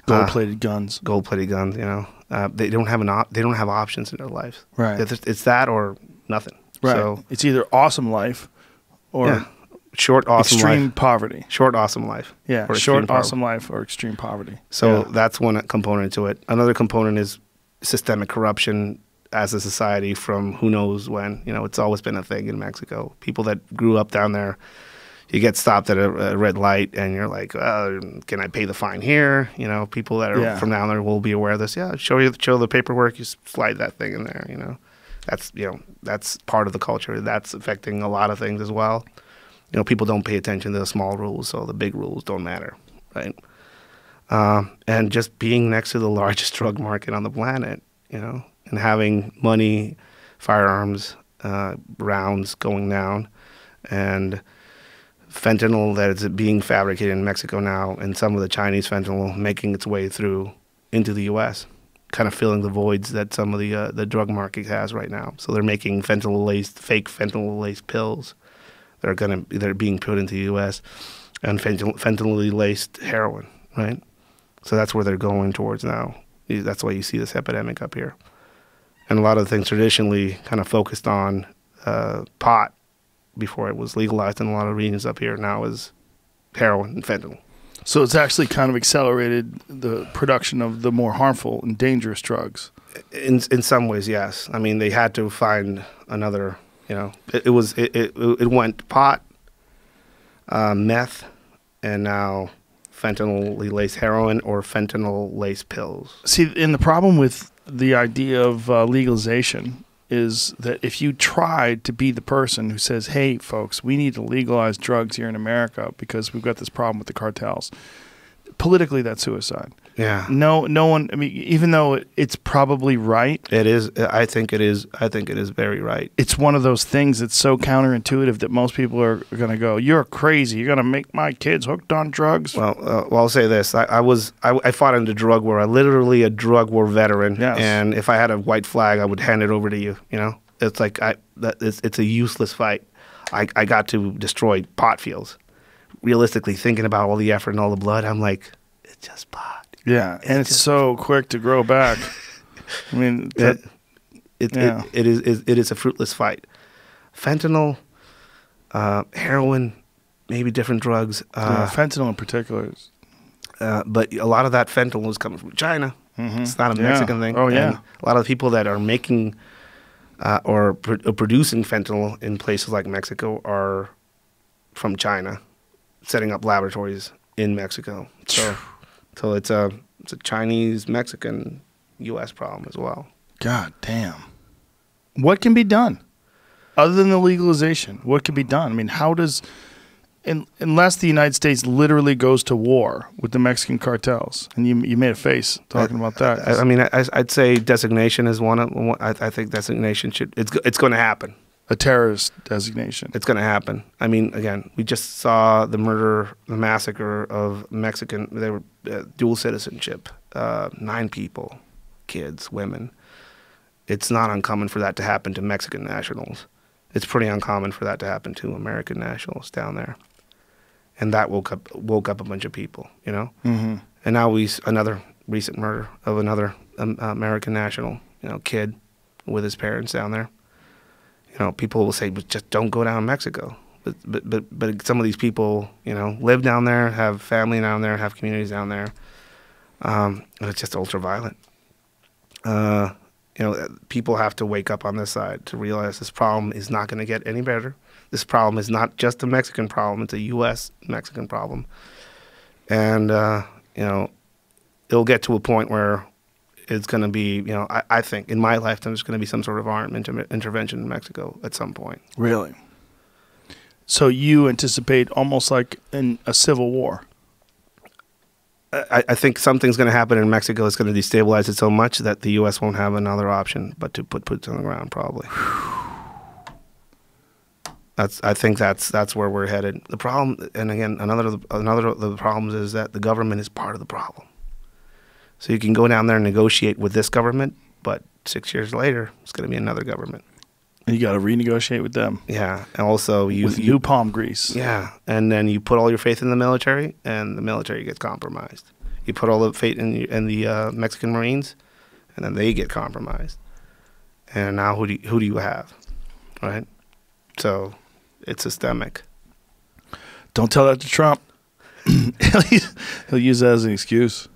Uh, Gold-plated guns. gold-plated guns. You know, uh, they don't have an op- They don't have options in their lives. Right. It's, it's that or nothing. Right. So it's either awesome life or yeah, short awesome extreme life. poverty. Short awesome life. Yeah, or short awesome life or extreme poverty. So Yeah. that's one component to it. Another component is systemic corruption as a society from who knows when. You know, it's always been a thing in Mexico. People that grew up down there, you get stopped at a, a red light and you're like, uh, can I pay the fine here? You know, people that are Yeah. from down there will be aware of this. Yeah, show you show the paperwork, you slide that thing in there. You know, that's you know that's part of the culture. That's affecting a lot of things as well. You know, people don't pay attention to the small rules, so the big rules don't matter, right? Um, and just being next to the largest drug market on the planet, you know, and having money, firearms, uh, rounds going down, and fentanyl that is being fabricated in Mexico now, and some of the Chinese fentanyl making its way through into the U.S., kind of filling the voids that some of the uh, the drug market has right now. So they're making fentanyl laced, fake fentanyl laced pills that are going to they're being put into the U.S. and fentanyl, laced heroin, right? So that's where they're going towards now. That's why you see this epidemic up here. And a lot of things traditionally kind of focused on uh, pot before it was legalized in a lot of regions up here now is heroin and fentanyl. So it's actually kind of accelerated the production of the more harmful and dangerous drugs. In in some ways, yes. I mean, they had to find another. You know, it, it was it, it it went pot, uh, meth, and now fentanyl laced heroin or fentanyl laced pills. See, and the problem with the idea of uh, legalization is that if you tried to be the person who says, "Hey, folks, we need to legalize drugs here in America because we've got this problem with the cartels," politically, that's suicide. Yeah, No, no one. I mean, even though it's probably right, it is. I think it is. I think it is very right. it's one of those things that's so counterintuitive that most people are going to go, "You're crazy. You're going to make my kids hooked on drugs." Well, uh, well, I'll say this: I, I was I, I fought in the drug war. I literally a drug war veteran, Yes. and if I had a white flag, I would hand it over to you. You know, it's like I that it's, it's a useless fight. I I got to destroy pot fields. Realistically, thinking about all the effort and all the blood, I'm like, it's just pot. yeah, and it's so quick to grow back. I mean, It, that, it, Yeah. it, it is it, it is a fruitless fight. Fentanyl, uh, heroin, maybe different drugs, yeah, uh, fentanyl in particular. Is, uh, but a lot of that fentanyl is coming from China. Mhm. It's not a Yeah. Mexican thing. Oh yeah. And a lot of the people that are making uh, or pr- producing fentanyl in places like Mexico are from China, setting up laboratories in Mexico. So, so it's a it's a Chinese Mexican U.S. problem as well. God damn. What can be done other than the legalization? What can be done? I mean, how does, in, unless the United States literally goes to war with the Mexican cartels, and you you made a face talking about that. I, I mean, I, I'd say designation is one of. I, I think designation should. It's it's going to happen. A terrorist designation. It's going to happen. I mean, again, we just saw the murder, the massacre of Mexican. They were uh, dual citizenship. Uh, nine people, kids, women. It's not uncommon for that to happen to Mexican nationals. It's pretty uncommon for that to happen to American nationals down there. And that woke up woke up a bunch of people, you know. hmm And now we another recent murder of another um, American national, you know, kid with his parents down there. You know, people will say, "But just don't go down to Mexico." But but but but some of these people, you know, live down there, have family down there, have communities down there. Um, and it's just ultra violent. Uh, you know, people have to wake up on this side to realize this problem is not going to get any better. This problem is not just a Mexican problem; it's a U.S. Mexican problem. And uh, you know, it'll get to a point where it's going to be, you know, I, I think in my lifetime there's going to be some sort of armed inter- intervention in Mexico at some point. Really. So you anticipate almost like in a civil war. I, I think something's going to happen in Mexico that's going to destabilize it so much that the U.S. won't have another option but to put boots on the ground, probably. That's. I think that's that's where we're headed. The problem, and again, another of the, another of the problems is that the government is part of the problem. So you can go down there and negotiate with this government, but six years later, it's going to be another government. And you got to renegotiate with them Yeah, and also you, with you new palm grease. yeah, and then you put all your faith in the military, and the military gets compromised. You put all the faith in, in the uh, Mexican Marines, and then they get compromised. And now who do you, who do you have, right? So it's systemic. Don't tell that to Trump. he'll, use, he'll use that as an excuse.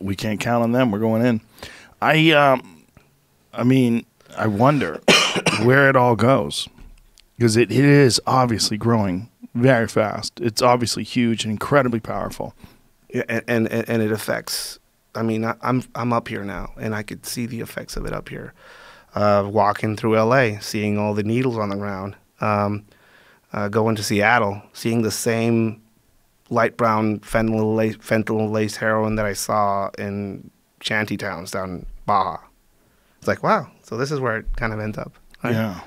We can't count on them. We're going in. I, um, I mean, I wonder where it all goes because it, it is obviously growing very fast. It's obviously huge and incredibly powerful. Yeah, and and, and it affects. I mean, I, I'm I'm up here now, and I could see the effects of it up here. Uh, walking through L.A., seeing all the needles on the ground. Um, uh, going to Seattle, seeing the same light brown fentanyl lace, fentanyl laced heroin that I saw in shanty towns down in Baja. It's like, wow. So this is where it kind of ends up. right? Yeah.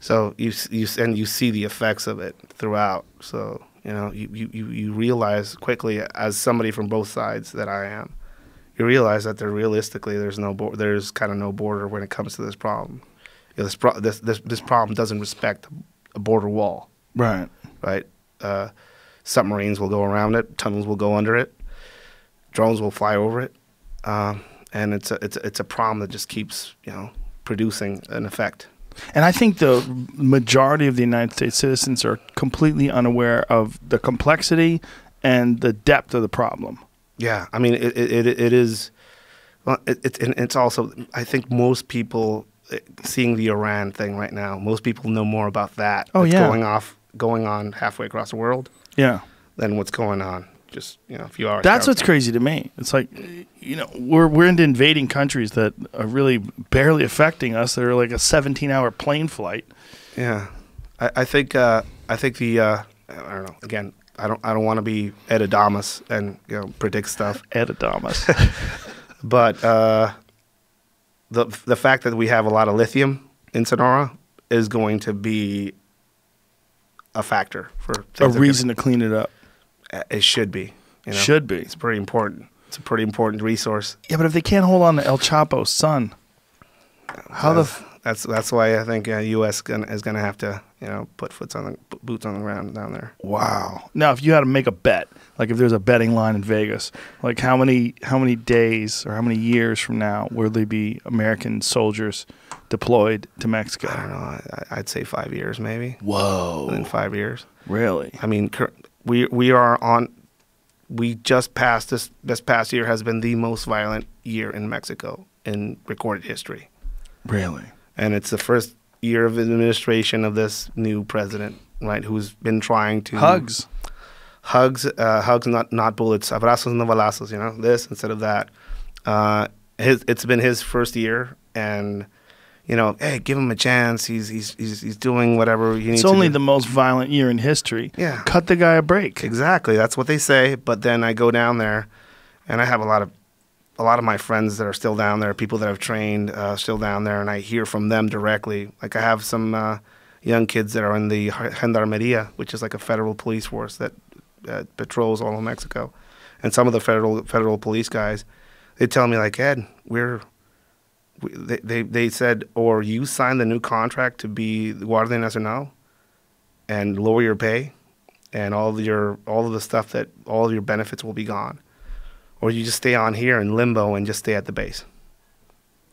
So you you and you see the effects of it throughout. So you know you, you, you you realize quickly as somebody from both sides that I am, you realize that there realistically there's no bo- there's kind of no border when it comes to this problem. You know, this, pro- this this this problem doesn't respect a border wall, Right. right? Uh, submarines will go around it, tunnels will go under it, drones will fly over it, um, and it's a it's a, it's a problem that just keeps you know producing an effect. And I think the majority of the United States citizens are completely unaware of the complexity and the depth of the problem. Yeah, I mean, it it, it, is. Well, it, it, and it's also. I think most people eh, seeing the Iran thing right now. Most people know more about that. Oh, yeah. going off, going on halfway across the world Yeah. than what's going on just you know a few hours. That's what's crazy to me. It's like, you know, we're we're into invading countries that are really barely affecting us. They're like a 17 hour plane flight. Yeah, I, I think uh, I think the uh, I don't know. Again, I don't I don't want to be Ed Adamas and you know predict stuff, Edadamas. but uh, the the fact that we have a lot of lithium in Sonora is going to be a factor for a things that get- reason to clean it up. It should be. You know? Should be. It's pretty important. It's a pretty important resource. Yeah, but if they can't hold on to El Chapo's son, how the f- That's that's why I think uh, U.S. Gonna, is going to have to you know put foots on the boots on the ground down there. Wow. Now, if you had to make a bet, like if there's a betting line in Vegas, like how many how many days or how many years from now will there be American soldiers deployed to Mexico? I don't know. I, I'd say five years maybe. Whoa. Within five years. Really? I mean, we we are on. We just passed this. This past year has been the most violent year in Mexico in recorded history, Really? and it's the first year of administration of this new president, right? Who's been trying to Hugs. hugs, uh, hugs, not not bullets, abrazos no balazos. You know, this instead of that. Uh, his, it's been his first year, and you know, hey, give him a chance. He's he's he's, he's doing whatever he needs. It's only the most violent year in history. Yeah. Cut the guy a break. exactly. That's what they say. But then I go down there, and I have a lot of a lot of my friends that are still down there, people that I've trained uh, still down there, and I hear from them directly. Like I have some uh, young kids that are in the Gendarmeria, which is like a federal police force that uh, patrols all of Mexico, and some of the federal federal police guys, they tell me like Ed, we're we, they, they they said or you sign the new contract to be Guardia Nacional, and lower your pay, and all of your all of the stuff that all of your benefits will be gone or you just stay on here in limbo and just stay at the base.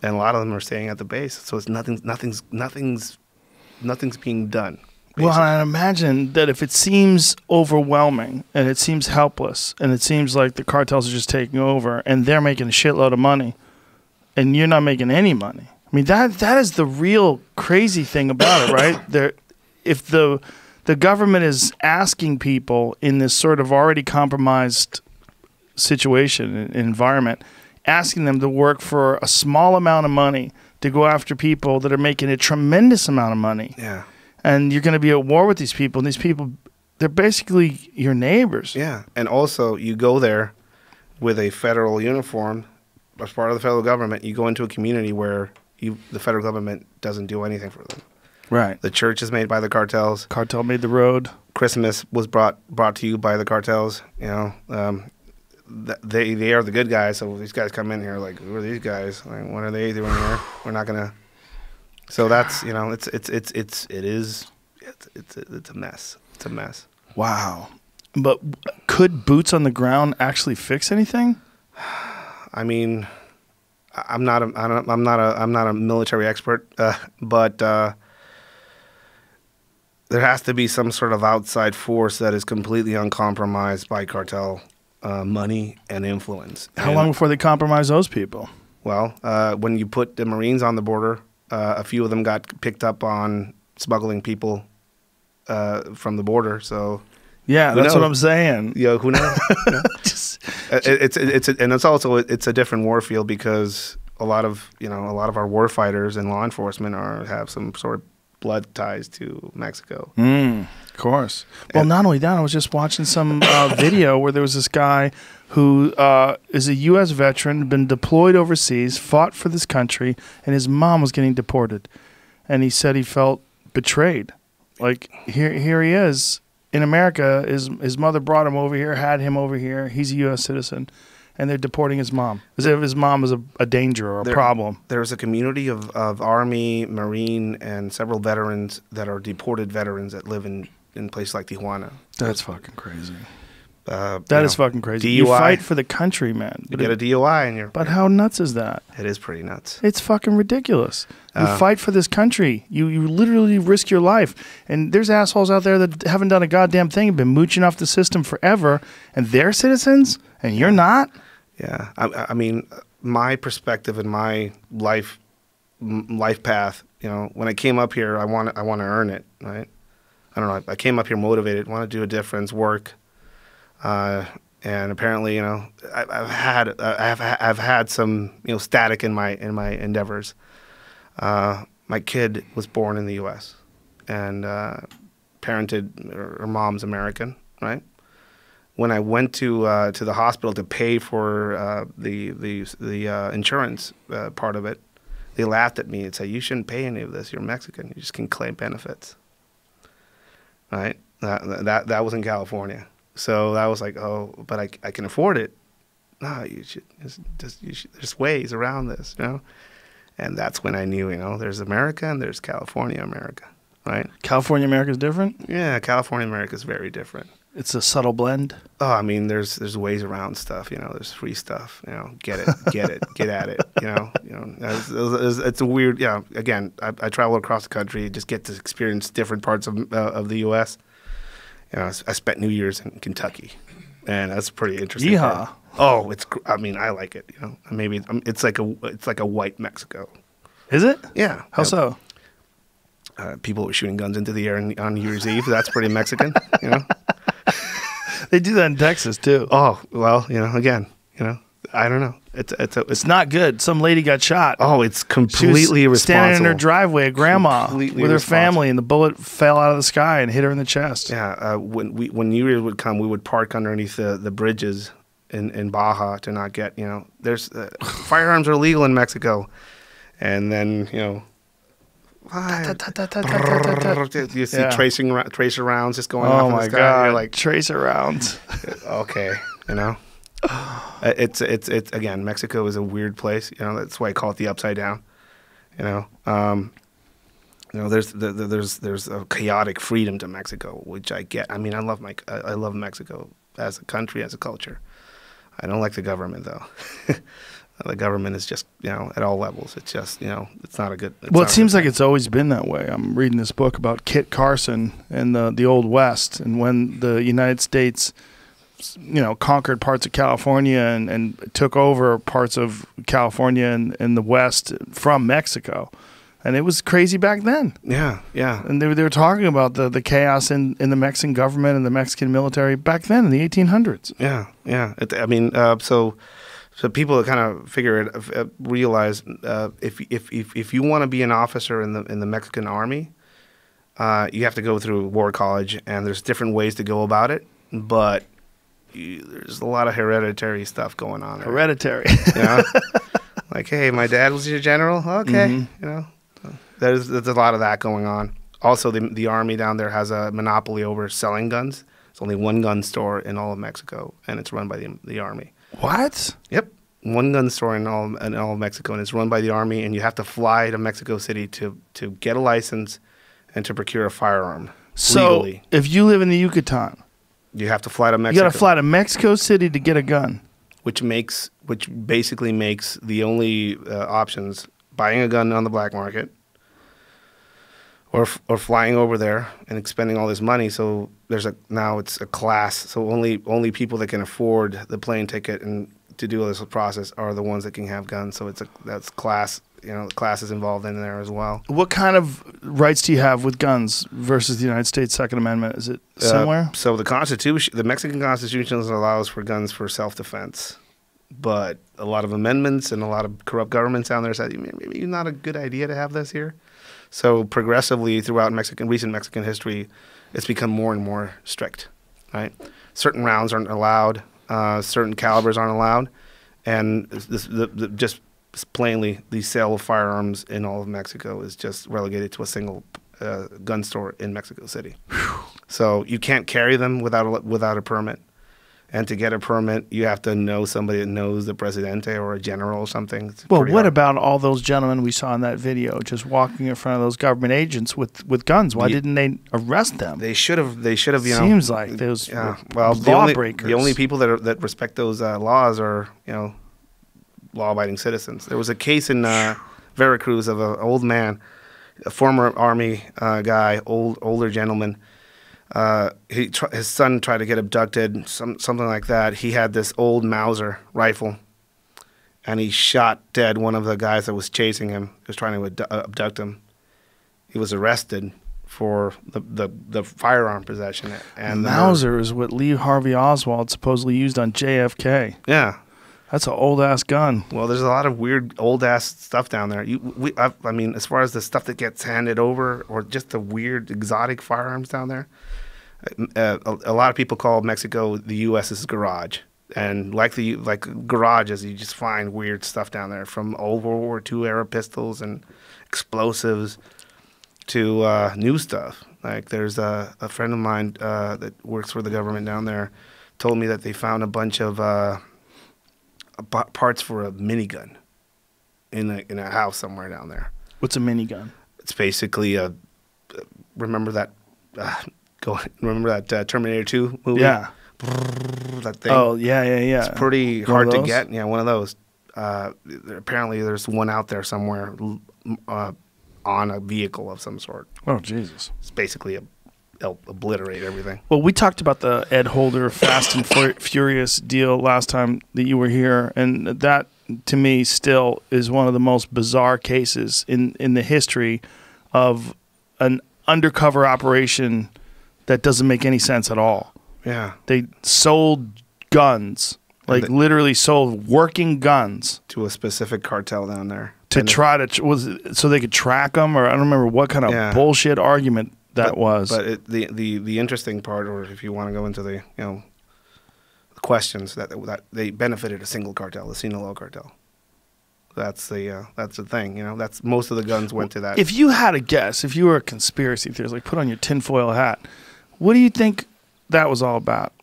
And a lot of them are staying at the base, so it's nothing nothing's nothing's nothing's being done. Well. I imagine that if it seems overwhelming and it seems helpless and it seems like the cartels are just taking over and they're making a shitload of money and you're not making any money. I mean that that is the real crazy thing about it, right? There if the the government is asking people in this sort of already compromised situation and environment asking them to work for a small amount of money to go after people that are making a tremendous amount of money yeah, and you're going to be at war with these people and these people they're basically your neighbors yeah, and also you go there with a federal uniform as part of the federal government. You go into a community where you, the federal government doesn't do anything for them. right The church is made by the cartels. cartel made the road Christmas was brought brought to you by the cartels. You know, um, th- they they are the good guys. So these guys come in here like, who are these guys? Like, what are they doing here? We're not gonna. So that's you know, it's it's it's it's it is it's it's it's a mess. It's a mess. wow but could boots on the ground actually fix anything I mean, I'm not a I don't, I'm not a I'm not a military expert, uh, but uh, there has to be some sort of outside force that is completely uncompromised by cartel uh, money and influence. how And- long before they compromise those people Well, uh, when you put the Marines on the border, uh, a few of them got picked up on smuggling people uh, from the border. So, yeah that's what i'm saying know, who knows? Uh, it, it's it's and it's also it's a different war field because a lot of you know a lot of our war fighters and law enforcement are have some sort of blood ties to Mexico. Mm, of course. Well, And- not only that, I was just watching some uh, video where there was this guy who uh, is a U.S. veteran, been deployed overseas, fought for this country, and his mom was getting deported, and he said he felt betrayed. Like here, here he is in America. His his mother brought him over here, had him over here. He's a U.S. citizen, and they're deporting his mom as if his mom was a, a danger or a There- problem. There's a community of, of Army, Marine, and several veterans that are deported veterans that live in, in places like Tijuana. That's fucking crazy. Uh, That is know, fucking crazy. You fight for the country, man. You get a DUI and you're. But how nuts is that? It is pretty nuts. It's fucking ridiculous. You Uh, fight for this country. You you literally risk your life. And there's assholes out there that haven't done a goddamn thing, have been mooching off the system forever, and they're citizens, and you're not. Yeah, I, I mean, my perspective and my life m- life path. You know, when I came up here, I want I want to earn it, right? I don't know. I came up here motivated, want to do a difference, work, uh, and apparently, you know, I, I've had I've I've had some you know static in my in my endeavors. Uh, my kid was born in the U.S. and uh, parented. Her, mom's American, right? when I went to uh, to the hospital to pay for uh, the the the uh, insurance part of it, they laughed at me and said, "You shouldn't pay any of this. You're Mexican. You just can claim benefits." Right? That that that was in California. So I was like, oh, but I, I can afford it. No, you should just, just you should, there's ways around this, you know. and that's when I knew, you know, there's America and there's California America, right? California America is different. Yeah, California America is very different. It's a subtle blend. Oh, I mean, there's there's ways around stuff. You know, there's free stuff. You know, get it, get it, get at it. You know, you know, it's, it's, it's a weird. Yeah, again, I, I travel across the country, just get to experience different parts of uh, of the U.S. You know, I spent New Year's in Kentucky, and that's pretty interesting. Yeehaw! Oh, it's. I mean, I like it. You know, maybe um, it's like a it's like a white Mexico. Is it? Yeah. How Yeah. so? Uh, people were shooting guns into the air on, on New Year's Eve. That's pretty Mexican. You know. They do that in Texas too. Oh well, you know, again, you know, I don't know. It's it's a, it's not good. Some lady got shot. oh, it's She was completely irresponsible. standing in her driveway, a grandma Completely with her family, and the bullet fell out of the sky and hit her in the chest. Yeah, uh, when we when New Year's would come, we would park underneath the, the bridges in, in Baja to not get you know. There's uh, firearms are illegal in Mexico, and then you know. You see Yeah. tracing ra- tracer rounds just going off Oh in the my god! Like, trace around. okay, you know. Uh, it's it's it's again, Mexico is a weird place. You know, that's why I call it the upside down. You know, um, you know, there's the, the, there's there's a chaotic freedom to Mexico, which I get. I mean, I love my I, love Mexico as a country, as a culture. I don't like the government though. the government is just you know at all levels. It's just you know it's not a good. Well, it seems like it's always been that way. I'm reading this book about Kit Carson and the the Old West, and when the United States, you know, conquered parts of California and, and took over parts of California and, and the West from Mexico, and it was crazy back then. Yeah, yeah. And they were, they were talking about the, the chaos in, in the Mexican government and the Mexican military back then in the 1800s. Yeah, yeah. It, I mean, uh, so so people kind of figure it, uh, realize uh, if, if if if you want to be an officer in the in the Mexican army, uh, you have to go through war college, and there's different ways to go about it, but you, there's a lot of hereditary stuff going on. there. Hereditary. You know? like, hey, my dad was your general. Okay, Mhm. you know, there's there's a lot of that going on. Also, the the army down there has a monopoly over selling guns. It's only one gun store in all of Mexico, and it's run by the the army. what? Yep, one gun store in all in all of Mexico, and it's run by the army. And you have to fly to Mexico City to to get a license and to procure a firearm So legally. if you live in the Yucatan, You have to fly to Mexico. you got to fly to Mexico City to get a gun. which makes which basically makes the only uh, options buying a gun on the black market or f- or flying over there and expending all this money so there's a now it's a class so only only people that can afford the plane ticket and to do this process are the ones that can have guns so it's a that's class you know class is involved in there as well What kind of rights do you have with guns versus the United States Second Amendment? Is it Uh, so the constitution, the Mexican Constitution allows for guns for self-defense, but a lot of amendments and a lot of corrupt governments down there said maybe not a good idea to have this here. So progressively throughout Mexican recent Mexican history, it's become more and more strict. Right, certain rounds aren't allowed, uh, certain calibers aren't allowed, and this, the, the, just plainly the sale of firearms in all of Mexico is just relegated to a single uh, gun store in Mexico City. So you can't carry them without a, without a permit. And to get a permit, you have to know somebody that knows the presidente or a general or something. It's Well, what hard. about all those gentlemen we saw in that video just walking in front of those government agents with, with guns? Why didn't they arrest them? They should have. They should have. You know, Seems like those Yeah. Well, the only, the only people that are, that respect those uh, laws are you know law-abiding citizens. There was a case in uh, Veracruz of an old man, a former army uh, guy, old older gentleman. Uh, he tr- his son tried to get abducted, some something like that. He had this old Mauser rifle, and he shot dead one of the guys that was chasing him. He was trying to abdu- uh, abduct him. He was arrested for the, the, the firearm possession and the. Mauser is what Lee Harvey Oswald supposedly used on JFK. Yeah. That's an old ass gun. Well, there's a lot of weird old ass stuff down there. You, we, I, I mean, as far as the stuff that gets handed over, or just the weird exotic firearms down there, uh, a, a lot of people call Mexico the U.S.'s garage, and like the like garages, you just find weird stuff down there, from old World War II era pistols and explosives to uh, new stuff. Like there's a, a friend of mine uh, that works for the government down there, told me that they found a bunch of. Parts for a minigun in a in a house somewhere down there. What's a minigun? It's basically a remember that uh, go remember that uh, Terminator Two movie. Yeah. that thing. Oh yeah, yeah, yeah. It's pretty One hard to get. Yeah, one of those. Uh, apparently, there's one out there somewhere uh, on a vehicle of some sort. Oh Jesus. It's basically a, it'll obliterate everything. Well, we talked about the Ed Holder Fast and Fur- Furious deal last time that you were here, and that to me still is one of the most bizarre cases in in the history of an undercover operation that doesn't make any sense at all. Yeah, They sold guns, like literally sold working guns to a specific cartel down there. to And try to was so they could track them, or I don't remember what kind of Yeah. bullshit argument that but, was. But it, the the the interesting part, or if you want to go into the you know the questions that that they benefited a single cartel, the Sinaloa cartel. That's the uh, that's the thing. You know, that's most of the guns went to that. If you had a guess, if you were a conspiracy theorist, like put on your tinfoil hat, what do you think that was all about?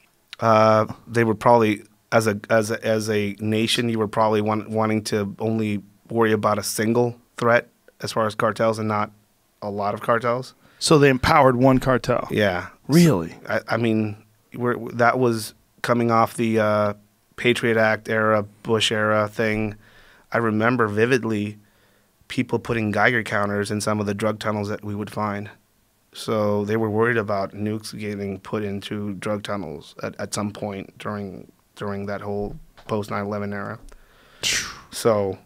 uh, they were probably as a as a, as a nation, you were probably want, wanting to only worry about a single threat as far as cartels and not a lot of cartels. So they empowered one cartel. Yeah, Really? I, I mean, we're, that was coming off the uh, Patriot Act era, Bush era thing. I remember vividly people putting Geiger counters in some of the drug tunnels that we would find. So they were worried about nukes getting put into drug tunnels at, at some point during during that whole post 9/11 era. So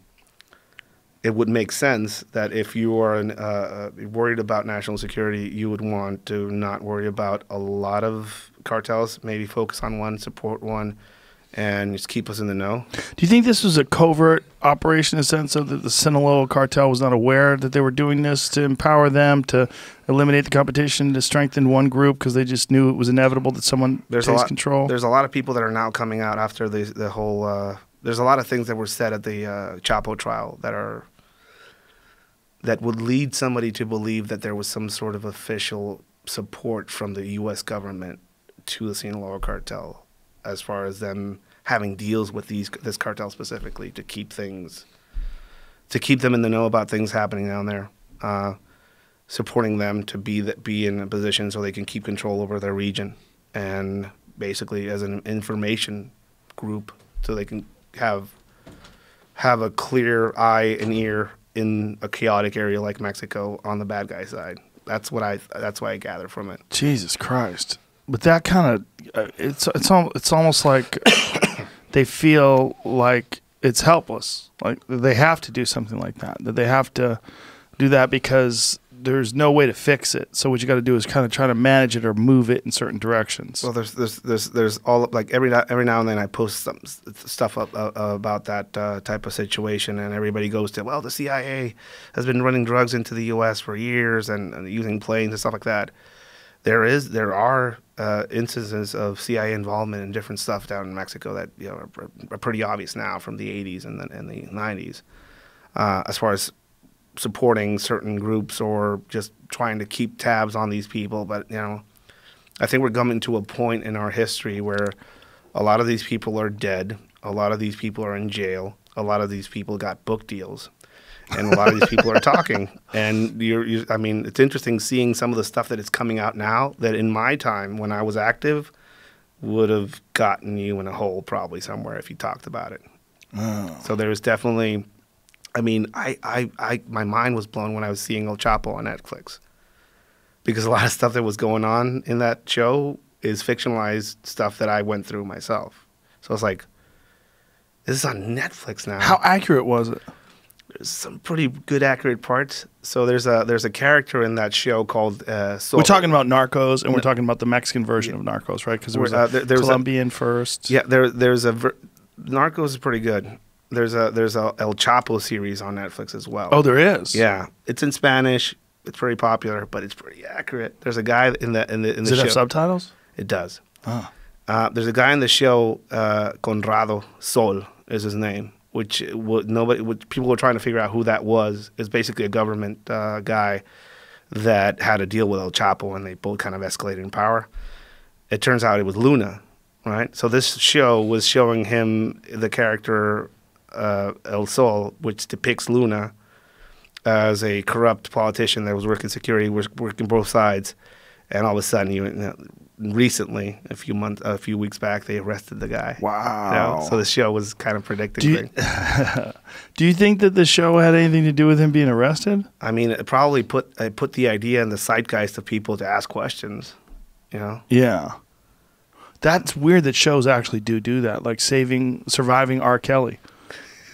it would make sense that if you are an, uh, uh, worried about national security, you would want to not worry about a lot of cartels. Maybe focus on one, support one, and just keep us in the know. Do you think this was a covert operation in the sense of that the Sinaloa cartel was not aware that they were doing this to empower them to eliminate the competition to strengthen one group because they just knew it was inevitable that someone There's takes lot. control? There's a lot of people that are now coming out after the the whole. Uh, there's a lot of things that were said at the uh, Chapo trial that are that would lead somebody to believe that there was some sort of official support from the U.S. government to the Sinaloa cartel, as far as them having deals with these this cartel specifically to keep things to keep them in the know about things happening down there. Uh, supporting them to be that be in a position so they can keep control over their region and basically as an information group so they can have have a clear eye and ear in a chaotic area like Mexico on the bad guy side. That's what I that's why I gather from it. Jesus Christ! But that kind of uh, it's it's al- it's almost like they feel like it's helpless, like they have to do something like that. That they have to do that because there's no way to fix it. So what you got to do is kind of try to manage it or move it in certain directions. Well, there's there's there's there's all like every now- every now and then I post some stuff up uh, about that uh, type of situation, and everybody goes to well, the CIA has been running drugs into the U.S. for years and, and using planes and stuff like that. There is there are uh, instances of CIA involvement in different stuff down in Mexico that you know are, are pretty obvious now from the 80s and the, and the 90s, uh, as far as supporting certain groups or just trying to keep tabs on these people. But you know, I think we're coming to a point in our history where a lot of these people are dead. A lot of these people are in jail. A lot of these people got book deals. And a lot of these people are talking. And you're, you I mean, it's interesting seeing some of the stuff that is coming out now that in my time when I was active would have gotten you in a hole probably somewhere if you talked about it. Oh. So there's definitely, I mean, I, I, I, my mind was blown when I was seeing El Chapo on Netflix because a lot of stuff that was going on in that show is fictionalized stuff that I went through myself. So it's like, this is on Netflix now. How accurate was it? There's some pretty good accurate parts. So there's a there's a character in that show called uh, We're talking about Narcos, and we're talking about the Mexican version of Narcos, right? Because there was We're- a uh, there- there's a- Colombian first. Yeah, there there's a ver- Narcos is pretty good. There's a there's a El Chapo series on Netflix as well. Oh, there is. yeah, it's in Spanish. It's very popular, but it's pretty accurate. There's a guy in the in the in Does the it show. have subtitles? it does. Oh. Uh, there's a guy in the show, uh, Conrado Sol is his name, which would nobody, which people were trying to figure out who that was. Is basically a government uh, guy that had a deal with El Chapo, and they both kind of escalated in power. It turns out it was Luna, right? So this show was showing him the character uh, El Sol, which depicts Luna as a corrupt politician that was working security, working both sides, and all of a sudden, you know, recently, a few months, a few weeks back, they arrested the guy. Wow. You know, so the show was kind of predicting Do you, do you think that the show had anything to do with him being arrested? I mean, it probably put it put the idea in the zeitgeist of people to ask questions. You know, Yeah. That's weird that shows actually do do that, like saving, surviving R. Kelly.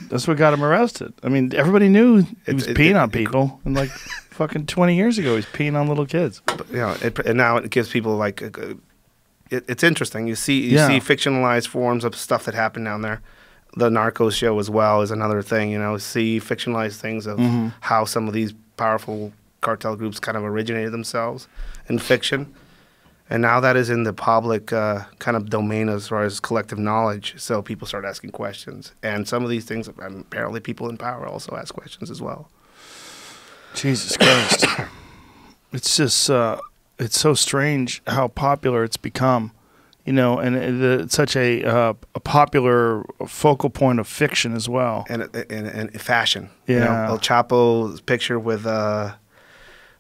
That's what got him arrested. I mean, everybody knew he was it- peeing it- on people, and like fucking twenty years ago, he's peeing on little kids. but, you know, it, and now it gives people like. a- it, it's interesting. You see, you Yeah. see fictionalized forms of stuff that happened down there. The Narcos show as well is another thing. You know, see fictionalized things of Mhm. how some of these powerful cartel groups kind of originated themselves in fiction. And now that is in the public uh, kind of domain as far as collective knowledge. So people start asking questions. And some of these things, um, apparently, people in power also ask questions as well. Jesus Christ. it's just uh, it's so strange how popular it's become, you know, and it, it's such a uh, a popular focal point of fiction as well. And, and, and fashion. You know, Yeah. El Chapo's picture with uh,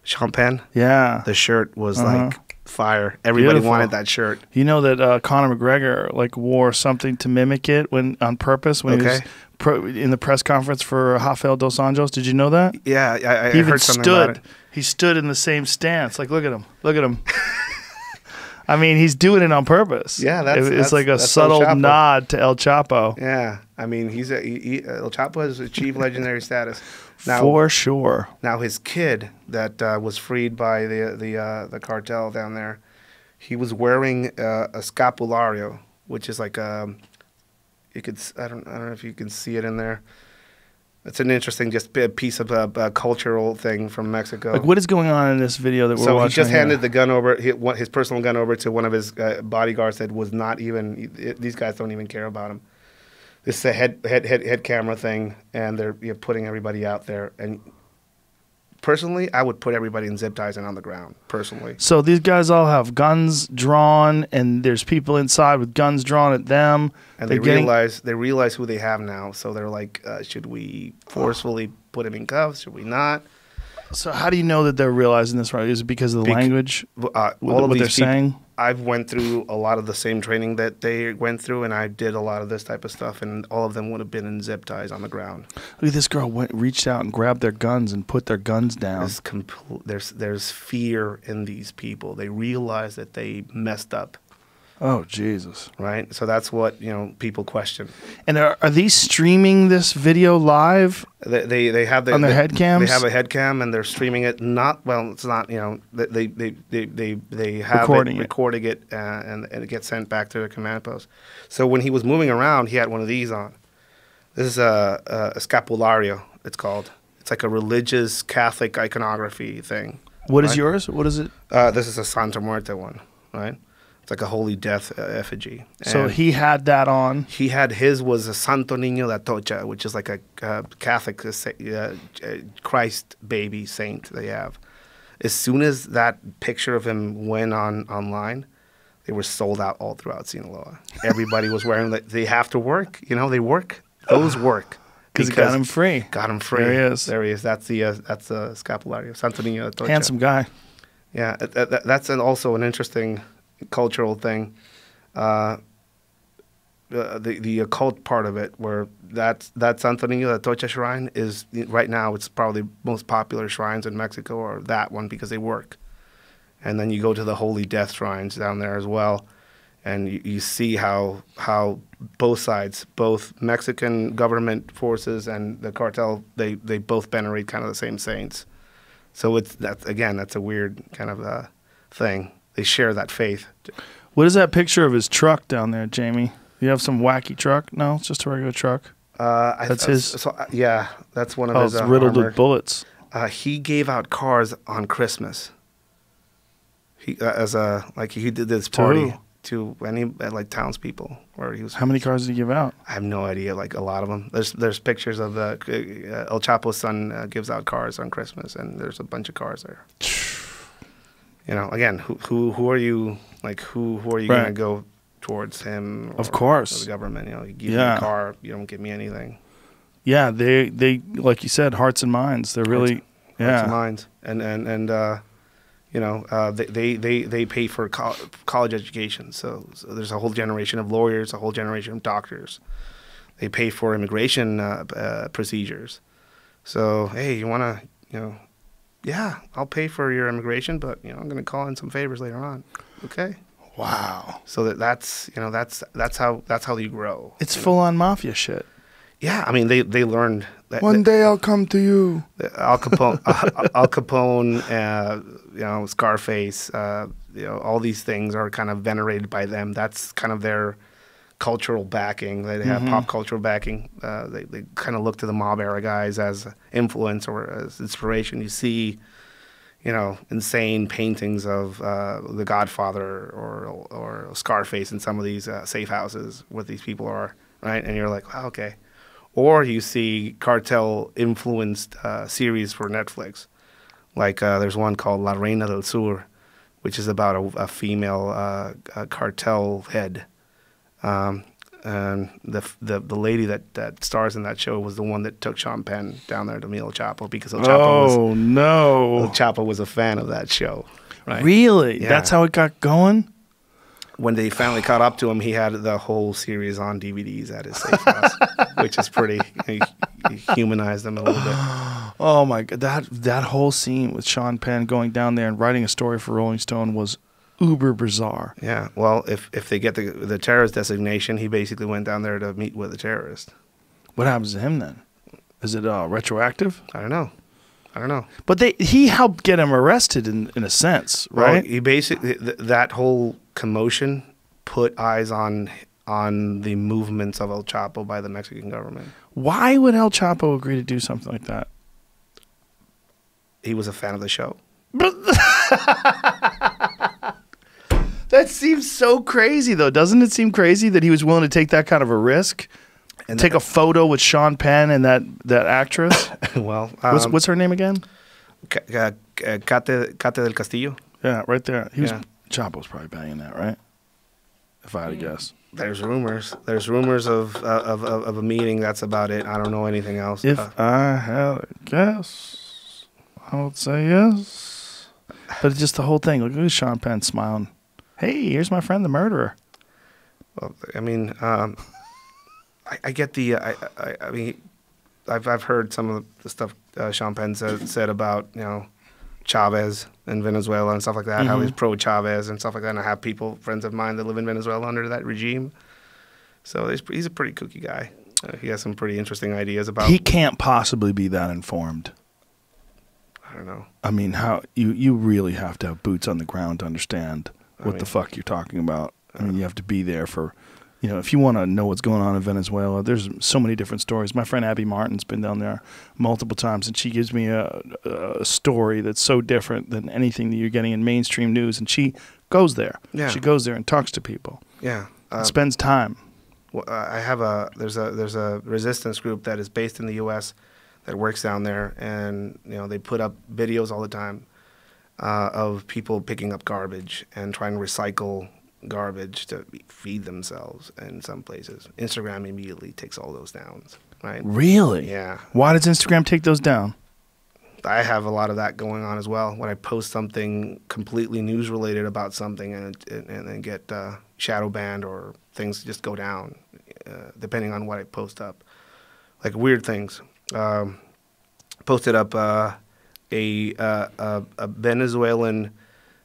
Champagne, Yeah, the shirt was Uh-huh. like fire. Everybody Beautiful. wanted that shirt. you know that uh, Conor McGregor like wore something to mimic it when on purpose when he was pro, in the press conference for Rafael dos Anjos. Did you know that? Yeah, I, I he even heard something about stood. He stood in the same stance. Like, look at him. Look at him. I mean, he's doing it on purpose. Yeah, that's- it's that's- like a subtle nod to El Chapo. Yeah, I mean, he's a, he, he, El Chapo has achieved legendary status. Now, for sure. Now his kid that uh, was freed by the the uh, the cartel down there, he was wearing uh, a scapulario, which is like um, you could I don't I don't know if you can see it in there. It's an interesting just piece of uh, uh, cultural thing from Mexico. Like, what is going on in this video that we're so he just here? handed the gun over, his personal gun over to one of his uh, bodyguards that was not even. These guys don't even care about him. This is a head head head, head camera thing, and they're you know, putting everybody out there. And personally, I would put everybody in zip ties and on the ground. Personally, So these guys all have guns drawn, and there's people inside with guns drawn at them. and They're they getting- realize they realize who they have now. So they're like, uh, should we forcefully put him in cuffs? Should we not? So how do you know that they're realizing this right? Is it because of the Bec- language? Uh, all of what they're saying? I've went through a lot of the same training that they went through, and I did a lot of this type of stuff, and all of them would have been in zip ties on the ground. Look at this girl went reached out and grabbed their guns and put their guns down. There's, compl- there's there's fear in these people. They realize that they messed up, Oh Jesus! right? So that's what you know people question. And are, are these streaming this video live? They they, they have the, On their the- head cams? They have a head cam and they're streaming it. Not well, it's not you know they they they they, they have Recording it, it. recording it, uh, and and it gets sent back to the command post. So when he was moving around, he had one of these on. This is a, a, a scapulario. It's called. It's like a religious Catholic iconography thing. What is Right. yours? What is it? Uh, this is a Santa Muerte one, right? It's like a holy death uh, effigy. So And he had that on. he had his was a Santo Niño de Atocha, which is like a uh, Catholic uh, uh, uh, Christ baby saint they have. As soon as that picture of him went on online, they were sold out all throughout Sinaloa. Everybody was wearing that. They have to work, you know. They work. Those work Because got him free. Got him free. There he is. There he is. That's the uh, that's the scapulario, Santo Niño de Atocha. Handsome guy. Yeah, that, that, that's an, also an interesting cultural thing. Uh, uh, the the occult part of it, where that that Santo Niño de Atocha shrine is right now, it's probably the most popular shrines in Mexico, or that one because they work. And then you go to the Holy Death shrines down there as well, and you, you see how how both sides, both Mexican government forces and the cartel, they they both venerate kind of the same saints. So it's that again, that's a weird kind of uh, thing. They share that faith. What is that picture of his truck down there, Jamie? You have some wacky truck? No, it's just a regular truck. Uh, I- That's his- So, uh, yeah, that's one of Oh, his. it's uh, riddled armored- with bullets. Uh, he gave out cars on Christmas. He uh, as a like he did this party who? to any uh, like townspeople where he was. How many cars did he give out? I have no idea. Like a lot of them. There's there's pictures of the uh, El Chapo's son uh, gives out cars on Christmas, and there's a bunch of cars there. You know, again, who who who are you? Like who who are you Right. gonna go towards him? Of course. or the government. You know, you give me a car, you don't give me anything. yeah, they they like you said, hearts and minds. They're really Hearts yeah. and minds, and and and uh, you know uh, they, they they they pay for col- college education. So, so there's a whole generation of lawyers, a whole generation of doctors. They pay for immigration uh, uh, procedures. So hey, you want to you know, yeah, I'll pay for your immigration, but you know I'm going to call in some favors later on. Okay. Wow, So that that's you know that's that's how that's how you grow. it's full on mafia shit. Yeah, I mean they they learned that, One day I'll come to you. Al Capone, Al Capone, uh, you know, Scarface, uh, you know, all these things are kind of venerated by them. That's kind of their cultural backing. They have pop cultural backing. Uh, they they kind of look to the mob era guys as influence or as inspiration. You see, you know, insane paintings of uh, the Godfather or or Scarface in some of these uh, safe houses where these people are, right? And you're like, wow, okay. Or you see cartel influenced uh, series for Netflix, like uh, there's one called La Reina del Sur, which is about a, a female uh, cartel head. Um, and the, the the lady that, that stars in that show was the one that took Sean Penn down there to meet El Chapo because El Chapo was Oh El no! Chapo was a fan of that show. Right. Really? Yeah. That's how it got going. When they finally caught up to him, he had the whole series on DVDs at his safe house, which is pretty. He, he humanized them a little bit. Oh my god! That that whole scene with Sean Penn going down there and writing a story for Rolling Stone was uber bizarre. Yeah. Well, if if they get the the terrorist designation, he basically went down there to meet with a terrorist. What happens to him then? Is it uh, retroactive? I don't know. I don't know. But they he helped get him arrested in in a sense, Well, right? he basically th- that whole commotion put eyes on on the movements of El Chapo by the Mexican government. Why would El Chapo agree to do something like that? He was a fan of the show. That seems so crazy, though. Doesn't it seem crazy that he was willing to take that kind of a risk? And take a photo with Sean Penn and that that actress. well, what's um, what's her name again? Ca- ca- ca- Kate, Kate del Castillo. Yeah, right there. He was Yeah. Chapo's probably banging that, right? If I had to guess. There's rumors. There's rumors of, uh, of of of a meeting. That's about it. I don't know anything else. If Uh, I had a guess, I would say yes. But it's just the whole thing. Look at Sean Penn smiling. Hey, here's my friend, the murderer. well, I mean, um, I, I get the. I, I, I mean, I've I've heard some of the stuff uh, Sean Penn said, said about you know Chavez in Venezuela and stuff like that. How he's pro Chavez and stuff like that. And I have people, friends of mine, that live in Venezuela under that regime. So he's he's a pretty kooky guy. Uh, he has some pretty interesting ideas about. He can't possibly be that informed. I don't know. I mean, how you you really have to have boots on the ground to understand what mean- the fuck you're talking about. I mean, you have to be there for, you know, if you want to know what's going on in Venezuela. There's so many different stories. My friend Abby Martin's been down there multiple times, and she gives me a, a story that's so different than anything that you're getting in mainstream news. And she goes there. Yeah. She goes there and talks to people. Yeah. Uh, spends time. Well, I have a there's a there's a resistance group that is based in the U.S. that works down there, and you know they put up videos all the time uh, of people picking up garbage and trying to recycle garbage to feed themselves in some places. Instagram immediately takes all those down, right? Really? Yeah, Why does Instagram take those down? I have a lot of that going on as well. When I post something completely news related about something and and, and then get uh, shadow banned or things just go down, uh, depending on what I post up, like weird things. Um, posted up uh, a, uh, a a Venezuelan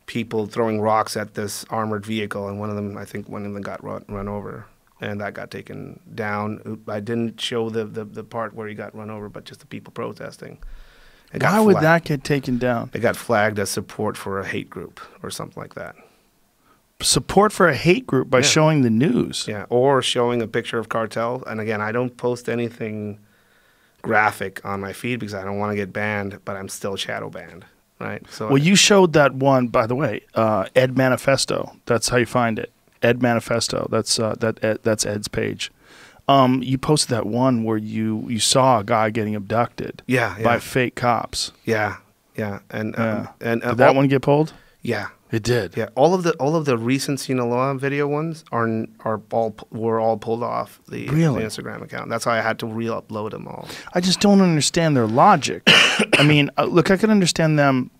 people throwing rocks at this armored vehicle, and one of them, I think, one of them got run, run over. And that got taken down. I didn't show the, the, the part where he got run over, but just the people protesting. It Why would that get taken down? It got flagged as support for a hate group or something like that. Support for a hate group by Yeah. showing the news. Yeah, or showing a picture of cartel. And again, I don't post anything graphic on my feed because I don't want to get banned, but I'm still shadow banned, right? So Well, you showed that one, by the way, uh, Ed Manifesto. That's how you find it. Ed Manifesto. That's uh, that. Ed, that's Ed's page. Um, you posted that one where you you saw a guy getting abducted yeah, yeah, by fake cops. yeah, yeah, and um, Yeah. and uh, Did that all- one get pulled? Yeah, It did. yeah. All of the all of the recent Sinaloa video ones are are all were all pulled off the, Really? the Instagram account. That's why I had to re-upload them all. I just don't understand their logic. I mean, uh, look, I can understand them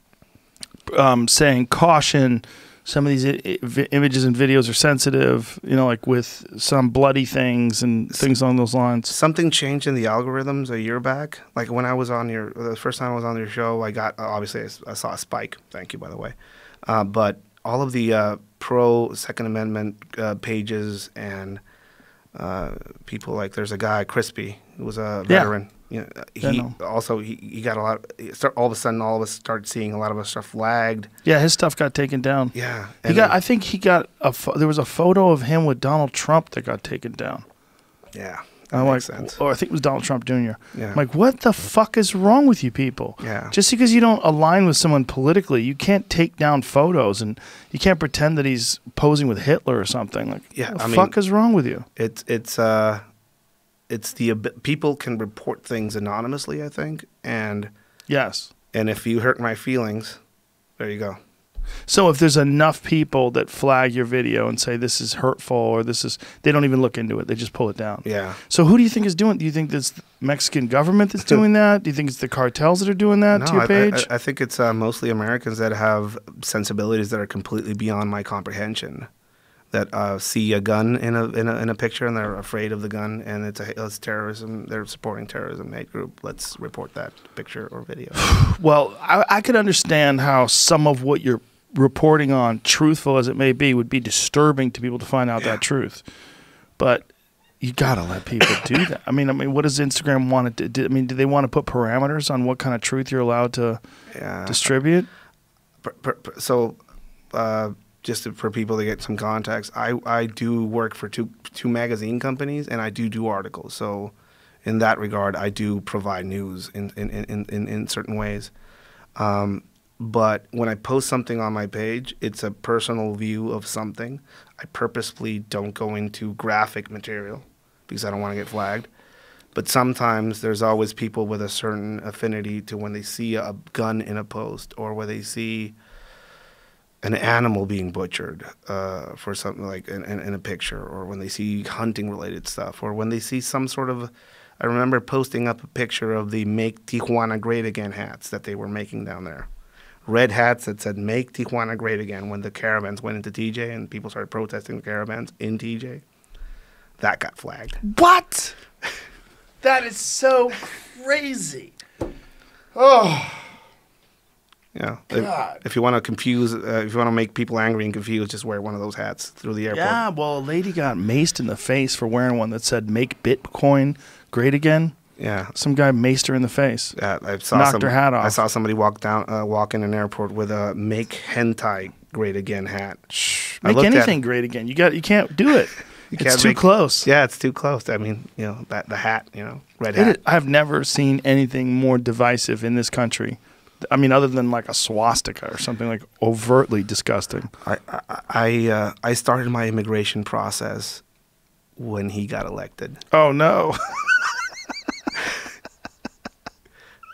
um, saying caution. Some of these I- I- images and videos are sensitive, you know, like with some bloody things and things along those lines. Something changed in the algorithms a year back. Like when I was on your the first time I was on your show, I got obviously I saw a spike. Thank you, by the way. Uh, but all of the uh, pro Second Amendment uh, pages and uh, people like there's a guy Crispy who was a Yeah. veteran. You know, Yeah, he no. also he, he got a lot. he start, all of a sudden, all of us started seeing a lot of us stuff flagged. Yeah, his stuff got taken down. Yeah, He got. I think he got a. There was a photo of him with Donald Trump that got taken down. yeah, I'm like, sense. or I think it was Donald Trump Jr. Yeah. I'm like, what the fuck is wrong with you people? Yeah. Just because you don't align with someone politically, you can't take down photos and you can't pretend that he's posing with Hitler or something. Like, Yeah, what the I mean- fuck is wrong with you? It's it's uh, it's the people can report things anonymously. I think, and Yes. and if you hurt my feelings, there you go. So if there's enough people that flag your video and say this is hurtful or this is, they don't even look into it. They just pull it down. Yeah. So who do you think is doing? Do you think it's the Mexican government that's doing that? Do you think it's the cartels that are doing that to your I, I- page? I, I think it's uh, mostly Americans that have sensibilities that are completely beyond my comprehension. That uh, see a gun in a, in a in a picture and they're afraid of the gun and it's a it's terrorism. They're supporting terrorism hate group. Let's report that picture or video. Well, I, I could understand how some of what you're reporting on, truthful as it may be, would be disturbing to people to find out that truth. But you gotta let people do that. I mean, I mean, what does Instagram want to do? I mean, do they want to put parameters on what kind of truth you're allowed to Yeah. distribute? so uh, just for people to get some context, I, I do work for two two magazine companies and I do do articles. So in that regard, I do provide news in in, in, in, in certain ways. Um, but when I post something on my page, it's a personal view of something. I purposefully don't go into graphic material because I don't want to get flagged. But sometimes there's always people with a certain affinity to when they see a gun in a post or where they see an animal being butchered uh, for something like in, in, in a picture, or when they see hunting related stuff, or when they see some sort of. I remember posting up a picture of the Make Tijuana Great Again hats that they were making down there. Red hats that said Make Tijuana Great Again when the caravans went into TJ and people started protesting the caravans in TJ. That got flagged. What? That is so crazy. Oh, Yeah. If, God. if you want to confuse, uh, if you want to make people angry and confused, just wear one of those hats through the airport. yeah. Well, a lady got maced in the face for wearing one that said "Make Bitcoin Great Again." Yeah. Some guy maced her in the face. Yeah, I saw Knocked some, her hat off. I saw somebody walk down, uh, walk in an airport with a "Make Hentai Great Again" hat. I Make anything great again. You got. You can't do it. You it's too make- close. Yeah, it's too close. I mean, you know, that the hat, you know, red hat. is- I've never seen anything more divisive in this country. I mean, other than like a swastika or something like overtly disgusting. I I I, uh, I started my immigration process when he got elected. Oh no.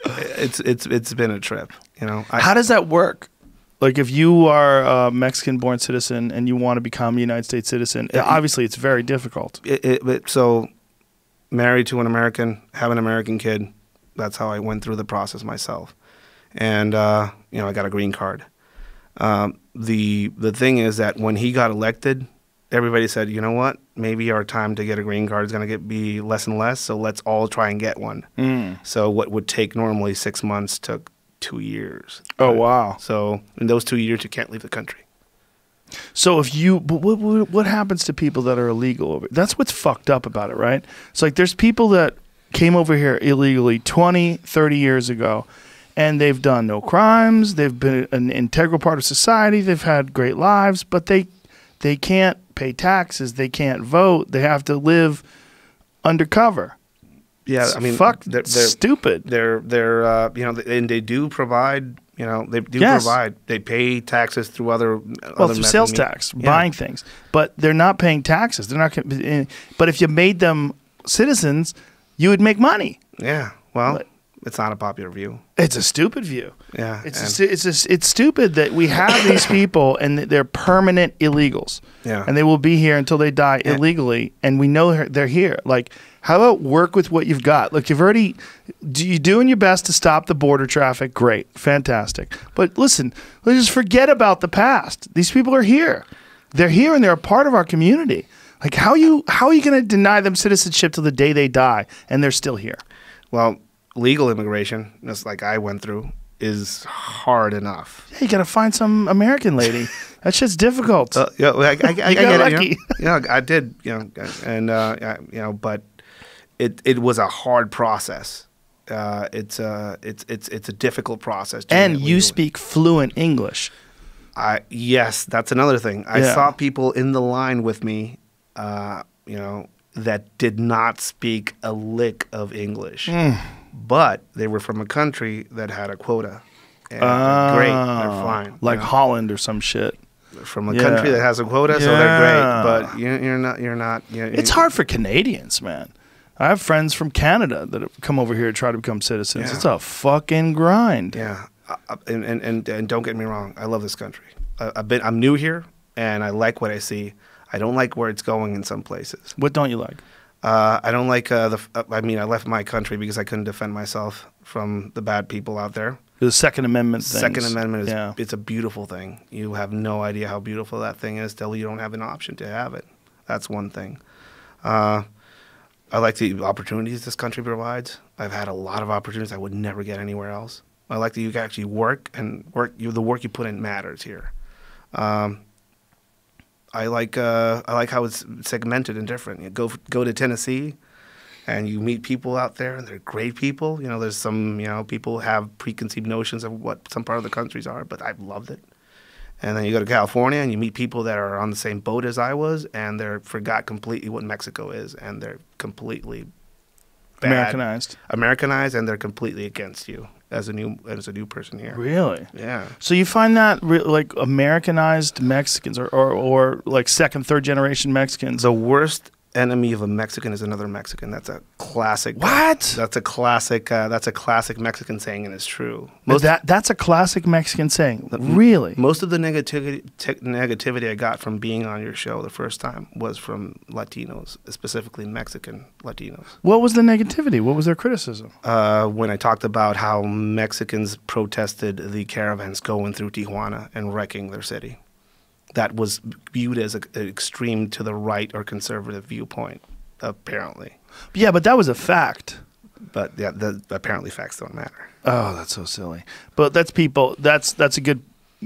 It's it's it's been a trip, you know. I, How does that work? Like, if you are a Mexican-born citizen and you want to become a United States citizen, obviously it's very difficult. it, it, it, so married to an American, have an American kid. That's how I went through the process myself, and uh, you know I got a green card. Um, the the thing is that when he got elected, everybody said, you know what, maybe our time to get a green card is going to be less and less. So let's all try and get one. Mm. So what would take normally six months took two years. Oh wow. So in those two years, you can't leave the country. So if you, but what, what what happens to people that are illegal over? That's what's fucked up about it, right? It's like there's people that came over here illegally 20, 30 years ago, and they've done no crimes. They've been an integral part of society. They've had great lives, but they they can't pay taxes. They can't vote. They have to live undercover. Yeah, I mean, fuck, they're, they're, stupid. they're they're uh, you know and they do provide you know they do Yes. provide they pay taxes through other well, other through sales tax, Yeah. buying things, but they're not paying taxes. They're not. eh, But if you made them citizens, you would make money. yeah well It's not a popular view. It's a stupid view. Yeah, It's just, it's just, it's stupid that we have these people and they're permanent illegals. Yeah. And they will be here until they die Yeah. illegally, and we know they're- they're here. Like, how about work with what you've got? Look, you've already do you doing your best to stop the border traffic? Great, fantastic. But listen, let's just forget about the past. These people are here. They're here and they're a part of our community. Like, how you how are you going to deny them citizenship till the day they die, and they're still here? well, legal immigration, just like I went through, is hard enough. Yeah, you got to find some American lady. that shit's difficult. Uh, yeah, I, I, I, I got get it. lucky. You know? yeah, I did. You know, and uh, I- you know, but it it was a hard process. Uh, it's uh, it's it's it's a difficult process. and you speak fluent English. I yes, that's another thing. I Yeah. saw people in the line with me, uh, you know, that did not speak a lick of English, Hmm. But they were from a country that had a quota. And they're great, they're Ah, fine. Like you know, Holland or some shit. from a yeah. country that has a quota, so they're great. But you're, you're not. You're not. You're, It's hard for Canadians, man. I have friends from Canada that have come over here to try to become citizens. Yeah. It's a fucking grind. Yeah, Uh, uh, and, and and and don't get me wrong, I love this country. I, I've been. I'm new here, and I like what I see. I don't like where it's going in some places. What don't you like? Uh, I don't like uh, the. uh, I mean, I left my country because I couldn't defend myself from the bad people out there. The Second Amendment things. Second Amendment is yeah. it's a beautiful thing. You have no idea how beautiful that thing is till you don't have an option to have it. That's one thing. Uh, I like the opportunities this country provides. I've had a lot of opportunities I would never get anywhere else. I like that you can actually work and work. You the work you put in matters here. Um, I like uh, I like how it's segmented and different. You go go to Tennessee, and you meet people out there, and they're great people. You know, there's some you know people have preconceived notions of what some part of the countries are, but I've loved it. And then you go to California, and you meet people that are on the same boat as I was, and they're forgot completely what Mexico is, and they're completely bad- Americanized. Americanized, and they're completely against you as a new as a new person here. Really? Yeah. So you find that re- like Americanized Mexicans or, or, or like second, third generation Mexicans. The worst enemy of a Mexican is another Mexican. That's a classic. What? That's a classic. Uh, that's a classic Mexican saying, and it's true. Most, that that's a classic Mexican saying. Really? Most of the negativity negativity I got from being on your show the first time was from Latinos, specifically Mexican Latinos. What was the negativity? What was their criticism? Uh, when I talked about how Mexicans protested the caravans going through Tijuana and wrecking their city, that was viewed as a, an extreme to the right or conservative viewpoint, apparently. Yeah, but that was a fact. But yeah, the, apparently facts don't matter. Oh, that's so silly. But that's people. That's that's a good.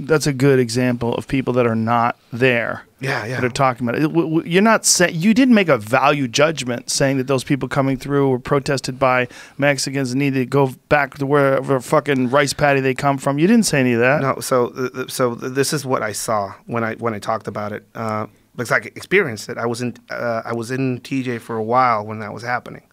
That's a good example of people that are not there. Yeah, yeah. That are talking about it. You're not saying you didn't make a value judgment saying that those people coming through were protested by Mexicans and needed to go back to wherever fucking rice paddy they come from. You didn't say any of that. No, so uh, uh, so this is what I saw when I when I talked about it uh, because I experienced it. I was in uh, I was in TJ for a while when that was happening.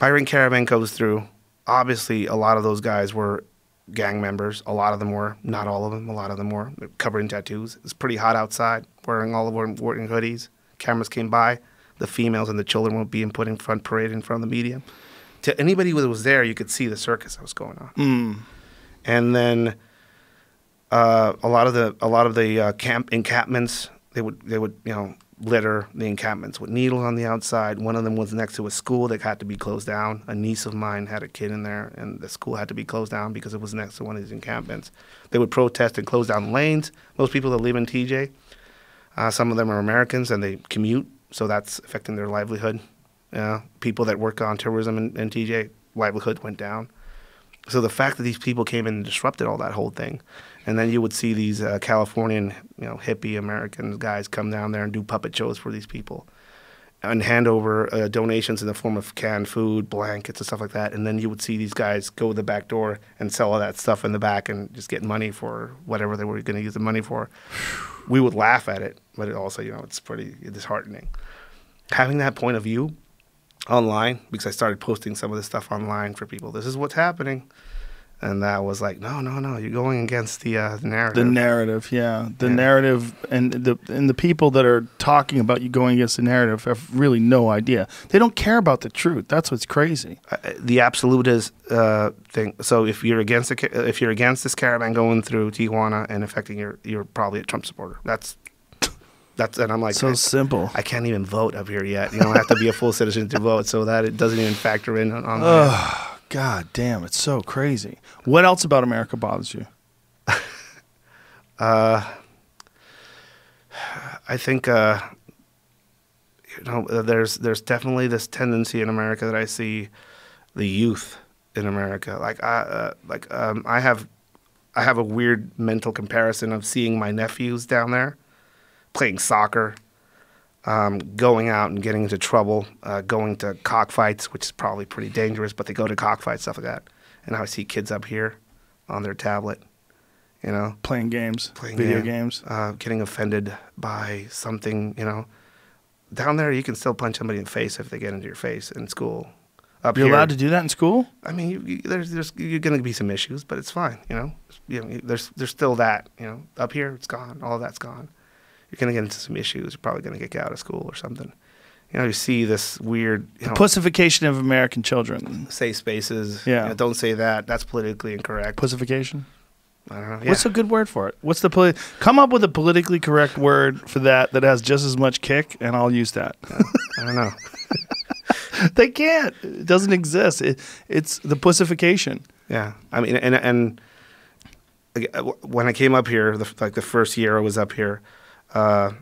Byron Caravan goes through. Obviously, a lot of those guys were gang members. A lot of them were, not all of them. A lot of them were covered in tattoos. It's pretty hot outside, wearing all of wearing, wearing hoodies. Cameras came by. The females and the children were being put in front, parade in front of the media. To anybody who was there, you could see the circus that was going on Mm. and then uh, a lot of the a lot of the uh, camp encampments they would they would you know litter the encampments with needles on the outside. One of them was next to a school that had to be closed down. A niece of mine had a kid in there, and the school had to be closed down because it was next to one of these encampments. They would protest and close down lanes. Most people that live in TJ, uh, some of them are Americans and they commute, so that's affecting their livelihood. Yeah, people that work on tourism in, in TJ, livelihood went down. So the fact that these people came in and disrupted all that whole thing, and then you would see these uh, Californian, you know, hippie American guys come down there and do puppet shows for these people, and hand over uh, donations in the form of canned food, blankets, and stuff like that. And then you would see these guys go to the back door and sell all that stuff in the back and just get money for whatever they were going to use the money for. We would laugh at it, but it also, you know, it's pretty disheartening. Having that point of view online because I started posting some of this stuff online for people. This is what's happening. And that was like, no, no, no, you're going against the uh, the narrative. The narrative, yeah, the Yeah. narrative, and the and the people that are talking about you going against the narrative have really no idea. They don't care about the truth. That's what's crazy. Uh, the absolutist uh, thing. So if you're against the, if you're against this caravan going through Tijuana and affecting your, you're probably a Trump supporter. That's that's, and I'm like, So I, simple. I can't even vote up here yet. You don't have to be a full citizen to vote, so that it doesn't even factor in on. on God damn, it's so crazy. What else about America bothers you? I think uh, you know uh, there's there's definitely this tendency in America that I see the youth in America. Like I uh, like um, I have I have a weird mental comparison of seeing my nephews down there playing soccer, um, going out and getting into trouble, uh, going to cockfights, which is probably pretty dangerous, but they go to cockfights stuff like that. And I see kids up here on their tablet, you know, Playing games, playing video game, games. uh, getting offended by something, you know. Down there, you can still punch somebody in the face if they get into your face in school. Up You're here, allowed to do that in school? I mean, you, you, there's there's you're going to be some issues, but it's fine, you know. You know, there's there's still that, you know. Up here, it's gone. All that's gone. You're going to get into some issues. You're probably going to get out of school or something. You know, you see this weird, you know, Pussification of American children. safe spaces. Yeah. you know, don't say that. That's politically incorrect. Pussification? I don't know. Yeah. What's a good word for it? What's the poli- come up with a politically correct word for that that has just as much kick, and I'll use that. I don't know. they can't. It doesn't exist. It, it's the pussification. Yeah, I mean, and and uh, when I came up here, the, like the first year I was up here, uh,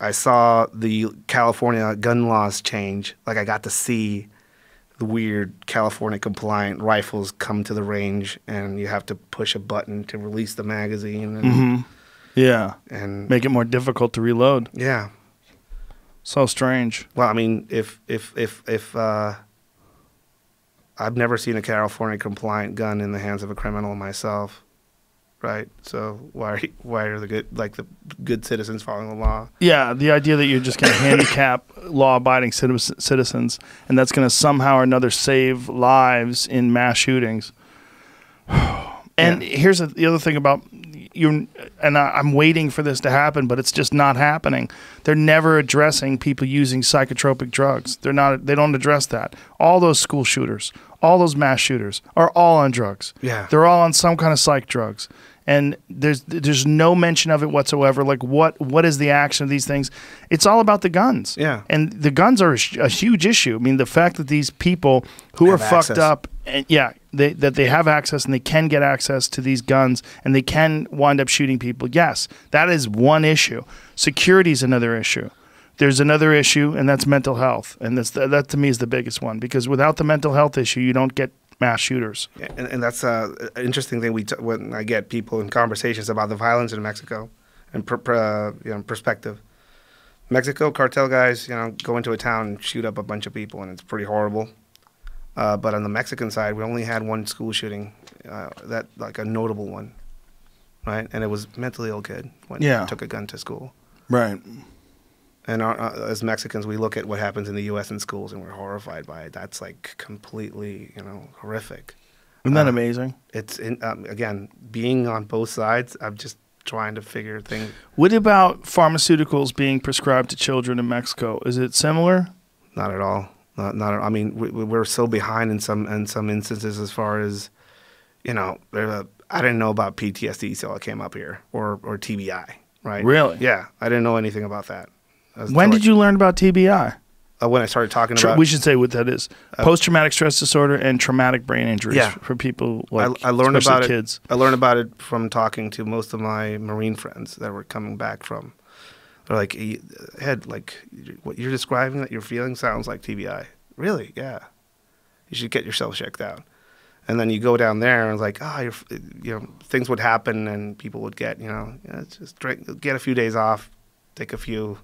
I saw the California gun laws change. Like I got to see the weird California compliant rifles come to the range, and you have to push a button to release the magazine, and, Mm-hmm. Yeah, and make it more difficult to reload. yeah. So strange. Well, I mean, if if if if uh, I've never seen a California compliant gun in the hands of a criminal myself, right? So why why are the good like the good citizens following the law? Yeah, the idea that you're just going to handicap law-abiding citizens, and that's going to somehow or another save lives in mass shootings. And here's the, the other thing about you, and I, I'm waiting for this to happen, but it's just not happening. They're never addressing people using psychotropic drugs. They're not. They don't address that. All those school shooters, all those mass shooters, are all on drugs. Yeah. they're all on some kind of psych drugs, and there's there's no mention of it whatsoever. Like what what is the action of these things? It's all about the guns. Yeah. and the guns are a, sh- a huge issue. I mean, the fact that these people who are fucked up, and yeah, they, that they have access and they can get access to these guns and they can wind up shooting people. Yes, that is one issue. Security is another issue. There's another issue, and that's mental health, and that's that to me is the biggest one because without the mental health issue, you don't get mass shooters. And, and that's uh, an interesting thing. We when I get people in conversations about the violence in Mexico and uh, you know, perspective. Mexico cartel guys, you know, go into a town and shoot up a bunch of people, and it's pretty horrible. Uh, but on the Mexican side, we only had one school shooting, uh, that like a notable one, right? And it was mentally ill kid when Yeah. took a gun to school. Right. And our, uh, as Mexicans, we look at what happens in the U.S. in schools, and we're horrified by it. That's like completely, you know, horrific. Isn't that Uh, amazing? it's in, um, again being on both sides. I'm just trying to figure things. What about pharmaceuticals being prescribed to children in Mexico? Is it similar? Not at all. Not, not I mean, we, we're so behind in some in some instances as far as, you know, uh, I didn't know about PTSD till I came up here, or or TBI, right? Really? Yeah, I didn't know anything about that. When did you learn about TBI? Uh, when I started talking Tra- about. we should say what that is: post-traumatic stress disorder and traumatic brain injuries Yeah. for people like I, I learned about it. kids. I learned about it from talking to most of my Marine friends that were coming back from. They're like, Head, like what you're describing that you're feeling sounds like TBI." Really? Yeah. You should get yourself checked out. And then you go down there and it's like, ah, you're, you know, things would happen and people would get, you know, yeah, just drink, get a few days off, take a few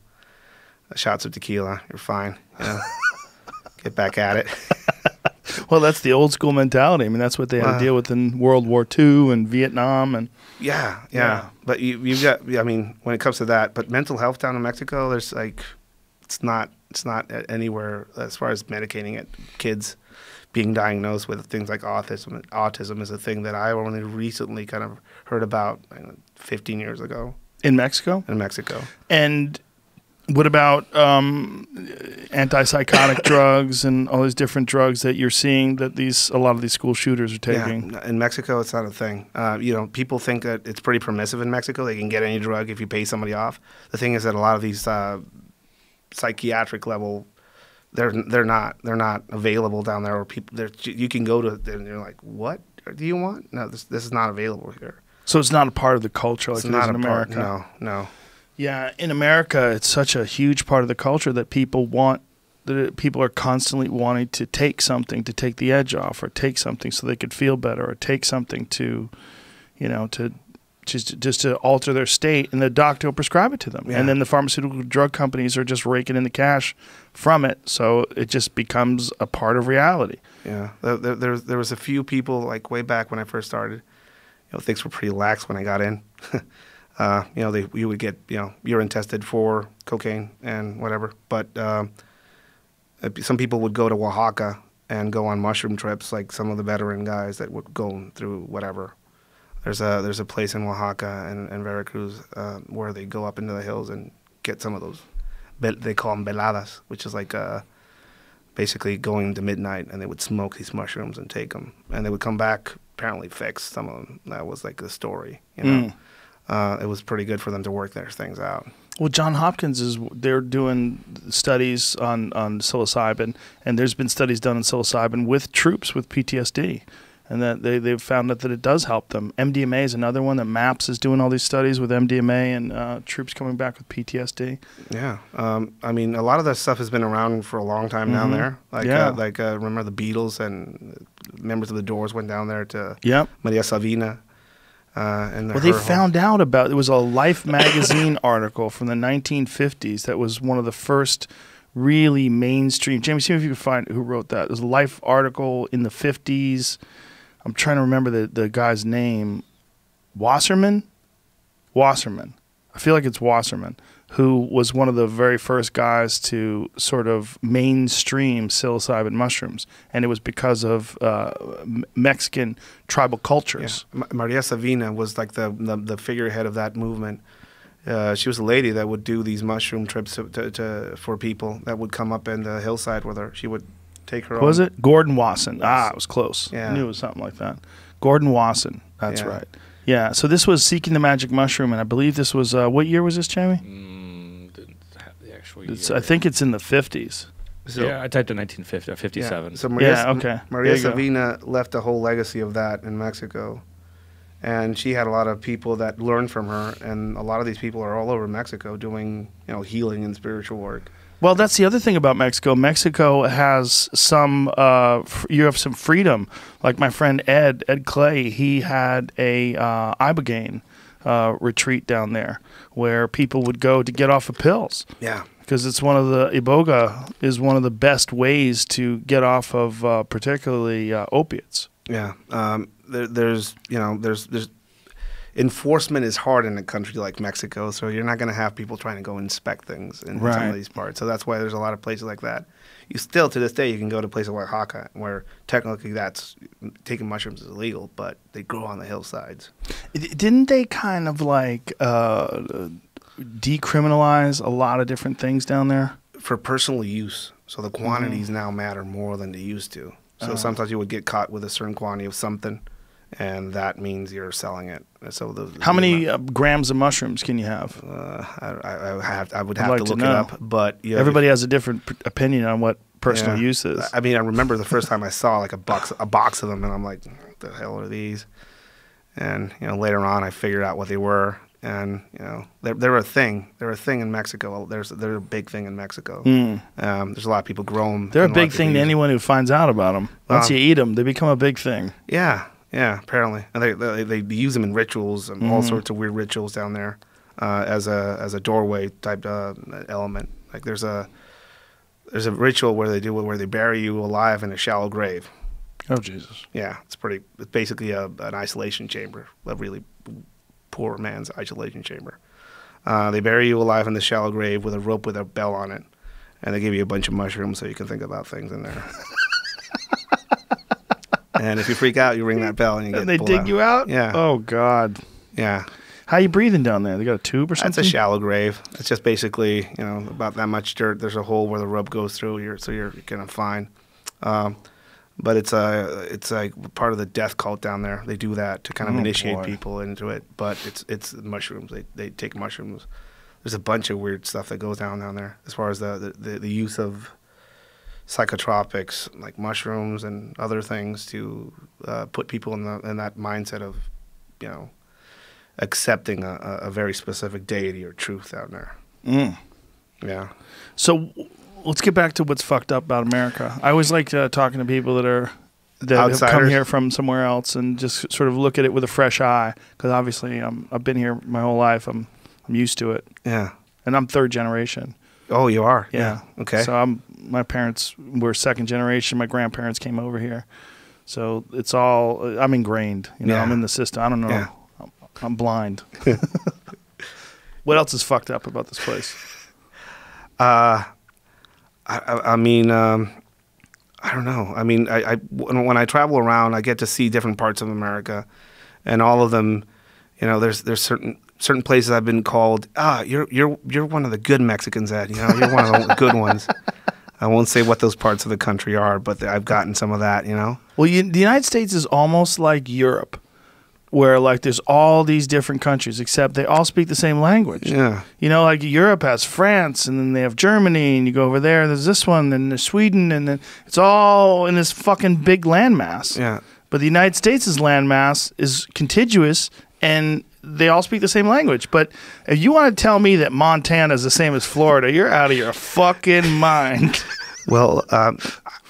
uh, shots of tequila, you're fine. You know? get back at it. Well, that's the old school mentality. I mean, that's what they had Wow. to deal with in World War II and Vietnam, and Yeah, yeah. Yeah. But you you've got I mean, when it comes to that, but mental health down in Mexico, there's like it's not it's not anywhere as far as medicating it kids being diagnosed with things like autism. Autism is a thing that I only recently kind of heard about I don't know, 15 years ago In Mexico? in Mexico. And what about um, antipsychotic drugs and all these different drugs that you're seeing that these a lot of these school shooters are taking? Yeah, in Mexico, it's not a thing. Uh, you know, people think that it's pretty permissive in Mexico. They can get any drug if you pay somebody off. The thing is that a lot of these uh, psychiatric level, they're they're not they're not available down there. Or people, you can go to and you're like, what do you want? No, this this is not available here. So it's not a part of the culture like It's it not in a part. America. No, no. Yeah, in America, it's such a huge part of the culture that people want that people are constantly wanting to take something to take the edge off, or take something so they could feel better, or take something to, you know, to just just to alter their state, and the doctor will prescribe it to them, Yeah. and then the pharmaceutical drug companies are just raking in the cash from it, so it just becomes a part of reality. Yeah, there, there, there, there was a few people like way back when I first started. You know, things were pretty lax when I got in. uh, you know, they you would get you know urine tested for cocaine and whatever. But um, uh, some people would go to Oaxaca and go on mushroom trips, like some of the veteran guys that would go through whatever. There's a there's a place in Oaxaca and, and Veracruz uh, where they go up into the hills and get some of those. They call them veladas, which is like uh, basically going to midnight and they would smoke these mushrooms and take them and they would come back apparently fixed some of them that was like the story you know Mm. Uh, it was pretty good for them to work their things out Well, John Hopkins is they're doing studies on on psilocybin, and there's been studies done on psilocybin with troops with PTSD, and that they they've found that, that it does help them. MDMA is another one that MAPS is doing all these studies with MDMA and uh, troops coming back with PTSD. yeah um, i mean a lot of that stuff has been around for a long time down Mhm. there like Yeah. uh, like uh, remember the beatles and members of the doors went down there to Yep. maria sabina uh, and Well, they found out about it was a Life magazine article from the 1950s that was one of the first really mainstream. Jamie, see if you can find who wrote that. There's a Life article in the 50s. I'm trying to remember the the guy's name. Wasserman, Wasserman. I feel like it's Wasserman, who was one of the very first guys to sort of mainstream psilocybin mushrooms, and it was because of uh, Mexican tribal cultures. Yeah. Ma- Maria Sabina was like the, the, the figurehead of that movement. Uh, she was a lady that would do these mushroom trips to, to, to, for people that would come up in the hillside with her. She would take her. Was own- it Gordon Wasson? Ah, it was close. Yeah. I knew it was something like that. Gordon Wasson. That's Yeah. right. Yeah. So this was seeking the magic mushroom, and I believe this was uh, what year was this, Jamie? Mm, didn't have the actual It's. I think it's in the fifties. So- yeah, I typed in 1950, uh, yeah. So Maria, Yeah, okay. Maria There go. Sabina left a whole legacy of that in Mexico. And she had a lot of people that learned from her, and a lot of these people are all over Mexico doing, you know, healing and spiritual work. Well, that's the other thing about Mexico. Mexico has some. Uh, f- you have some freedom. Like my friend Ed Ed Clay, he had a uh, ibogaine uh, retreat down there where people would go to get off of pills. Yeah, because it's one of the iboga is one of the best ways to get off of uh, particularly uh, opiates. Yeah, um, there, there's you know there's there's enforcement is hard in a country like Mexico, so you're not going to have people trying to go inspect things in some of these parts. So that's why there's a lot of places like that. You still to this day you can go to places like Oaxaca where technically that's taking mushrooms is illegal, but they grow on the hillsides. Didn't they kind of like uh, decriminalize a lot of different things down there? for personal use. So the quantities now matter more than they used to. So Uh-huh. sometimes you would get caught with a certain quantity of something, and that means you're selling it. So the How many uh, grams of mushrooms can you have? Uh, I, I, I have I would I'd have like to to look it know. up, but yeah, Everybody has a different p- opinion on what personal yeah. use is. I mean, I remember the first time I saw like a box a box of them, and I'm like, "What the hell are these?" And you know, later on, I figured out what they were, and you know, they're, they're a thing. They're a thing in Mexico. There's they're a big thing in Mexico. Mm. Um, there's a lot of people grow them. They're a big thing to anyone who finds out about them. Once Um, you eat them, they become a big thing. Yeah, yeah, apparently, and they they, they use them in rituals and all Mhm. sorts of weird rituals down there, uh, as a as a doorway type uh, element. Like there's a there's a ritual where they do where they bury you alive in a shallow grave. Oh Jesus! Yeah, it's pretty. It's basically a, an isolation chamber, a really poor man's isolation chamber. Uh, they bury you alive in the shallow grave with a rope with a bell on it, and they give you a bunch of mushrooms so you can think about things in there. and if you freak out, you ring that bell and you get And they dig out. you out? Yeah. Oh God. Yeah, How you breathing down there? They got a tube or something. that's a shallow grave. It's just basically you know about that much dirt. There's a hole where the rope goes through. You're so you're kind of fine. Um, but it's a it's like part of the death cult down there. They do that to kind of Oh, initiate boy. people into it. But it's it's mushrooms. They they take mushrooms. There's a bunch of weird stuff that goes down down there as far as the the, the, use of psychotropics like mushrooms and other things to uh, put people in the in that mindset of you know accepting a, a very specific deity or truth down there. Mm. Yeah. So let's get back to what's fucked up about America. I always like uh, talking to people that are that have come here from somewhere else and just sort of look at it with a fresh eye because obviously I'm, I've been here my whole life. I'm I'm used to it, Yeah. and I'm third generation. Oh, you are. Yeah. Okay. So I'm my parents were second generation. My grandparents came over here, so it's all I'm ingrained. You know, Yeah. I'm in the system. I don't know. Yeah. I'm, I'm blind. what else is fucked up about this place? Uh, I, I, mean, um, I don't know. I mean, I, I when, I travel around, I get to see different parts of America, and all of them, you know, there's there's certain certain places I've been called. Ah, you're you're you're one of the good Mexicans, Ed. You know, you're one of the good ones. I won't say what those parts of the country are, but I've gotten some of that. You know. Well, you, the United States is almost like Europe, where like there's all these different countries, except they all speak the same language. Yeah. You know, like Europe has France, and then they have Germany, and you go over there, and there's this one, and there's Sweden, and then it's all in this fucking big landmass. Yeah. But the United States' landmass is contiguous, and they all speak the same language. But if you want to tell me that Montana is the same as Florida, you're out of your fucking mind. Well, um,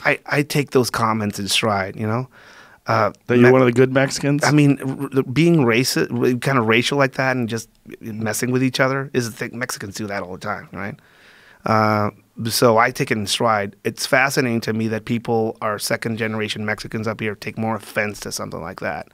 I I take those comments in stride. You know. Uh, that you're Me- one of the good Mexicans. I mean, r- being racist, kind of racial like that, and just messing with each other is the thing. Mexicans do that all the time, right? Uh, so I take it in stride. It's fascinating to me that people are second generation Mexicans up here take more offense to something like that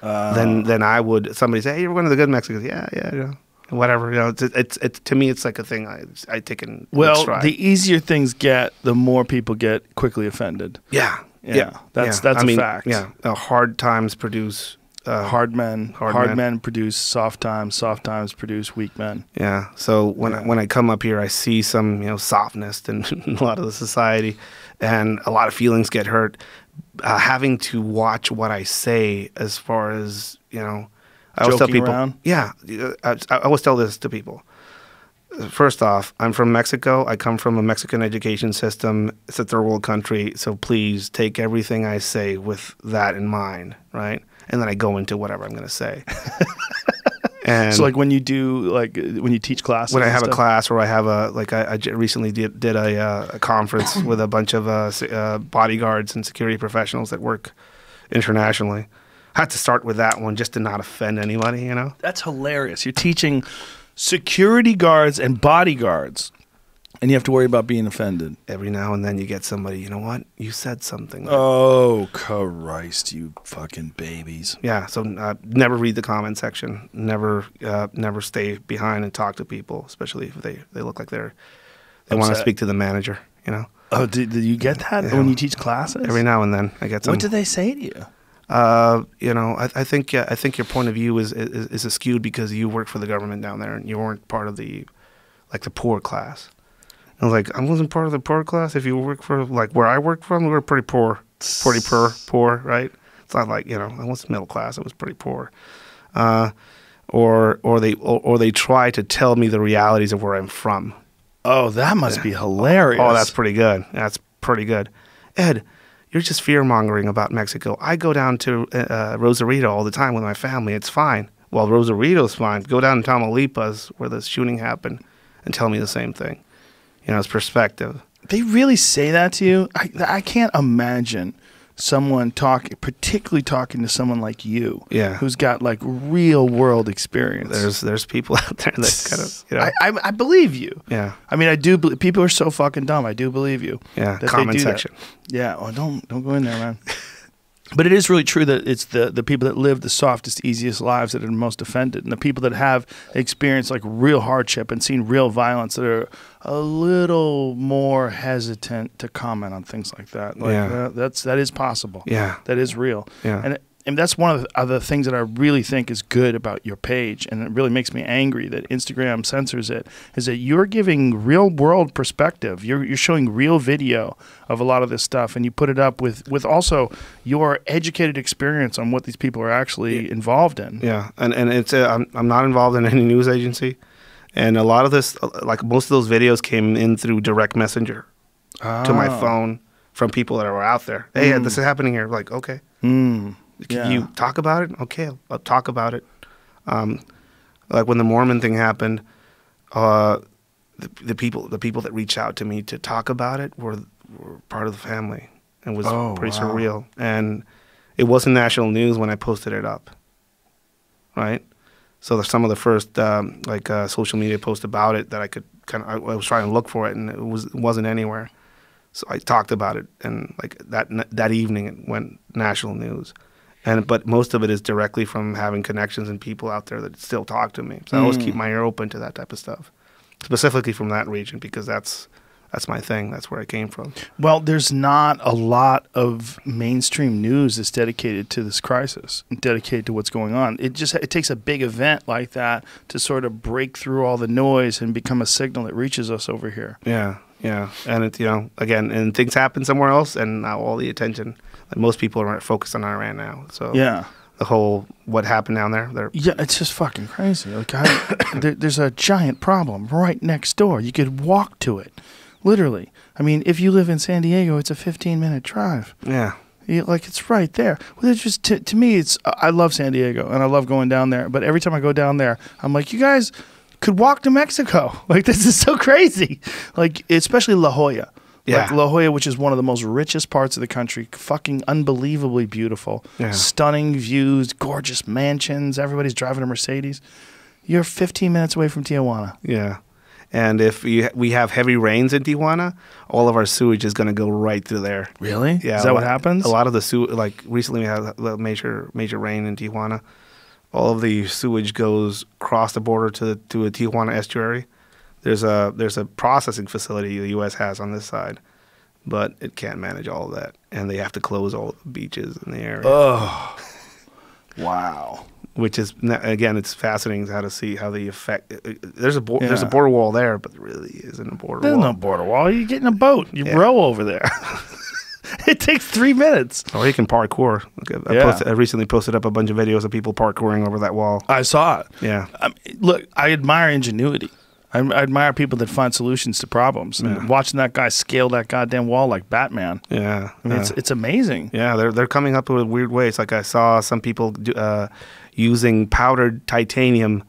than than I would. Somebody say, "Hey, you're one of the good Mexicans." Yeah, yeah, yeah. Whatever, you know. It's it's, it's to me, it's like a thing. I I take in well, the easier things get, the more people get quickly offended. yeah, Yeah, yeah, that's- yeah. that's I a mean, fact. Yeah, uh, hard times produce uh, Hard men, hard, hard men. men. produce soft times. Soft times produce weak men. Yeah. So when I, when I come up here, I see some you know softness in, a lot of the society, and a lot of feelings get hurt. Uh, having to watch what I say, as far as you know, I always tell people. around? Yeah, I, I always tell this to people. First off, I'm from Mexico. I come from a Mexican education system. It's a third world country, so please take everything I say with that in mind, right? And then I go into whatever I'm going to say. and so, like when you do, like when you teach classes, when I have a class or I have a like I recently did did a, uh, a conference with a bunch of uh, uh, bodyguards and security professionals that work internationally. I had to start with that one just to not offend anybody, you know. That's hilarious. You're teaching security guards and bodyguards, and you have to worry about being offended. Every now and then you get somebody, you know what? You said something. Oh, Christ, you fucking babies. Yeah, so uh, never read the comment section. Never, uh, never stay behind and talk to people, especially if they, they look like they're they want to speak to the manager. You know, Oh, did, did you get that Yeah. when you teach classes? every now and then I get some. what did they say to you? Uh, you know, I, I think I think your point of view is, is is skewed because you work for the government down there and you weren't part of the like the poor class. I was like, I wasn't part of the poor class. If you work for like where I work from, we were pretty poor, pretty poor, poor, right? It's not like you know, I was middle class. I was pretty poor. Uh, or or they or, or they try to tell me the realities of where I'm from. Oh, that must be hilarious. Oh, that's pretty good. That's pretty good. Ed, you're just fear mongering about Mexico. I go down to uh, Rosarito all the time with my family. It's fine. Well, Rosarito's fine. Go down to Tamaulipas where the shooting happened and tell me the same thing. You know, it's perspective. They really say that to you? I, I can't imagine someone talking, particularly talking to someone like you, Yeah. who's got like real world experience. There's there's people out there that kind of you know I, I, I believe you. yeah I mean, I do. bel people are so fucking dumb. I do believe you. yeah comment do that. section. Yeah. Oh, don't don't go in there, man. But it is really true that it's the, the people that live the softest, easiest lives that are most offended, and the people that have experienced like real hardship and seen real violence that are a little more hesitant to comment on things like that. Like, Yeah. that's that is possible. Yeah. that is real. Yeah. and and that's one of the other things that I really think is good about your page, and it really makes me angry that Instagram censors it. Is that you're giving real world perspective. You're you're showing real video of a lot of this stuff, and you put it up with with also your educated experience on what these people are actually involved in. Yeah, and and it's uh, I'm I'm not involved in any news agency, and a lot of this, uh, like most of those videos, came in through direct messenger to my Ah. phone from people that were out there. Hey, this is happening here. Like, okay, Mm. Can Yeah. you talk about it? Okay, I'll, I'll talk about it. Um, like when the Mormon thing happened, uh, the, the people the people that reached out to me to talk about it were were part of the family and was Oh, pretty wow. surreal. And it wasn't national news when I posted it up, right? So there's some of the first um, like uh, social media posts about it that I could kind of I, I was trying to look for it and it was it wasn't anywhere. So I talked about it and like that that evening it went national news. And but most of it is directly from having connections and people out there that still talk to me. So I always Mm. keep my ear open to that type of stuff, specifically from that region because that's that's my thing. That's where I came from. Well, there's not a lot of mainstream news that's dedicated to this crisis, dedicated to what's going on. It just it takes a big event like that to sort of break through all the noise and become a signal that reaches us over here. Yeah, yeah, and it you know again, and things happen somewhere else, and now all the attention. Like most people aren't focused on Iran now. So Yeah. the whole what happened down there. They're Yeah, it's just fucking crazy. Like, I, there, there's a giant problem right next door. You could walk to it, literally. I mean, if you live in San Diego, it's a 15 minute drive. yeah, You- like it's right there. Well, it's just to, to me, it's I love San Diego and I love going down there. But every time I go down there, I'm like, you guys could walk to Mexico. Like this is so crazy. Like especially La Jolla. Like La Jolla, which is one of the most richest parts of the country, fucking unbelievably beautiful, Yeah. stunning views, gorgeous mansions. Everybody's driving a Mercedes. You're 15 minutes away from Tijuana. yeah. And if you, we have heavy rains in Tijuana, all of our sewage is going to go right through there. Really? Yeah, Is that what happens? A lot of the sew like recently we had a major major rain in Tijuana. All of the sewage goes across the border to to a Tijuana estuary. There's a there's a processing facility the U.S. has on this side, but it can't manage all of that, and they have to close all the beaches in the area. Oh. Wow. which is again, it's fascinating how to see how the effect. Uh, uh, there's a bo- there's a border wall there, but there really isn't a border There's wall. no border wall. You get in a boat. You Yeah. row over there. it takes three minutes. Or you can parkour. I Yeah. posted, I recently posted up a bunch of videos of people parkouring over that wall. I saw it. Yeah, I mean, look, I admire ingenuity. I, I admire people that find solutions to problems. And Yeah. watching that guy scale that goddamn wall like Batman, yeah. I mean, yeah. it's it's amazing. Yeah, they're they're coming up with weird ways. Like I saw some people do, uh, using powdered titanium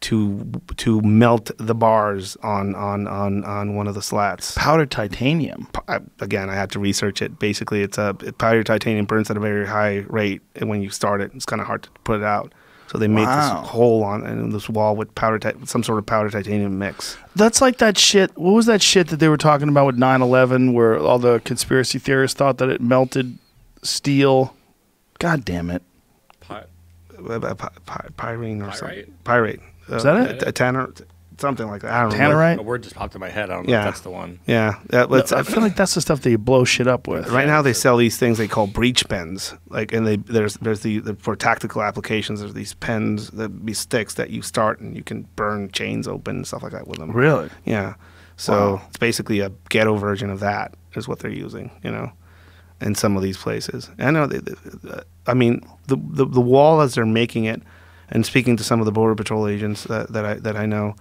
to to melt the bars on on on on one of the slats. Powdered titanium. Again, I had to research it. Basically, it's a powdered titanium burns at a very high rate, and when you start it, it's kind of hard to put it out. So they made Wow. this hole on in this wall with powder, ti- some sort of powder titanium mix. That's like that shit. What was that shit that they were talking about with 9/11, where all the conspiracy theorists thought that it melted steel? God damn it! Pot. Uh, uh, pi- pi- Pyrene or Pyrite? something. Pyrite. Uh, Is that it? A, a tanner, something like that. I don't know. Tannerite. A word just popped in my head. I don't know Yeah. if that's the one. Yeah, that, No, it's, I feel like that's the stuff that you blow shit up with. right now they sell these things they call breach pens. Like, and they there's there's the, the for tactical applications. There's these pens that be sticks that you start and you can burn chains open and stuff like that with them. Really? Yeah. So Wow. it's basically a ghetto version of that is what they're using. You know, in some of these places. I know. They, they, uh, I mean, the, the the wall as they're making it, and speaking to some of the border patrol agents that, that I that I know,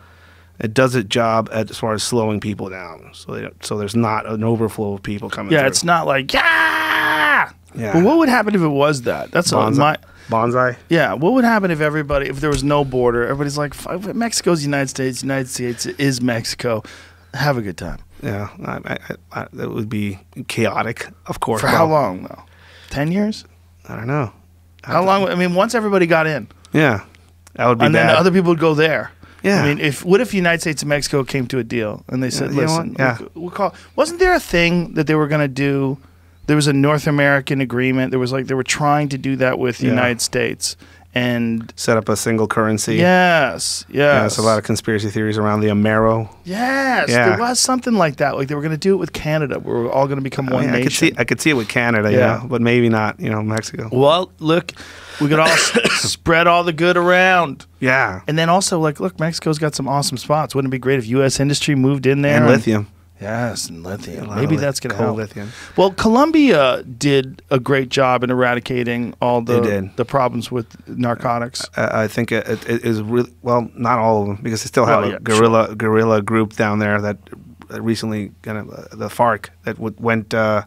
it does its job as far as slowing people down. So they don't, so there's not an overflow of people coming. Yeah, through. it's not like yeah. Yeah. But what would happen if it was that? That's a, bonsai. my. bonsai. Yeah, what would happen if everybody, if there was no border, everybody's like, Mexico's the United States, United States is Mexico. Have a good time. Yeah, I, I, I, that would be chaotic, of course. For how long, though? 10 years? I don't know. How long? I mean, once everybody got in, Yeah, that would be and bad. then other people would go there. Yeah. I mean, if what if the United States and Mexico came to a deal and they said, you know "Listen. Yeah. we'll, we'll call." Wasn't there a thing that they were going to do there was a North American agreement. There was like they were trying to do that with the Yeah. United States, and Set up a single currency. yes, yes, Yeah, there's a lot of conspiracy theories around the Amero. yes, Yeah. there was something like that. Like they were going to do it with Canada. where we're all going to become I, one mean, I could nation. see I could see it with Canada, Yeah. yeah, but maybe not, you know, Mexico. well, look, we could all spread all the good around. Yeah. And then also, like, look, Mexico's got some awesome spots. Wouldn't it be great if U.S. industry moved in there? And lithium. Yes, and lithium. Maybe that's going to help. lithium. Well, Colombia did a great job in eradicating all the the problems with narcotics. I I think it, it, it is really well, not all of them, because they still have Well, a yeah, guerrilla guerrilla group down there that recently kind of uh, the FARC that went uh,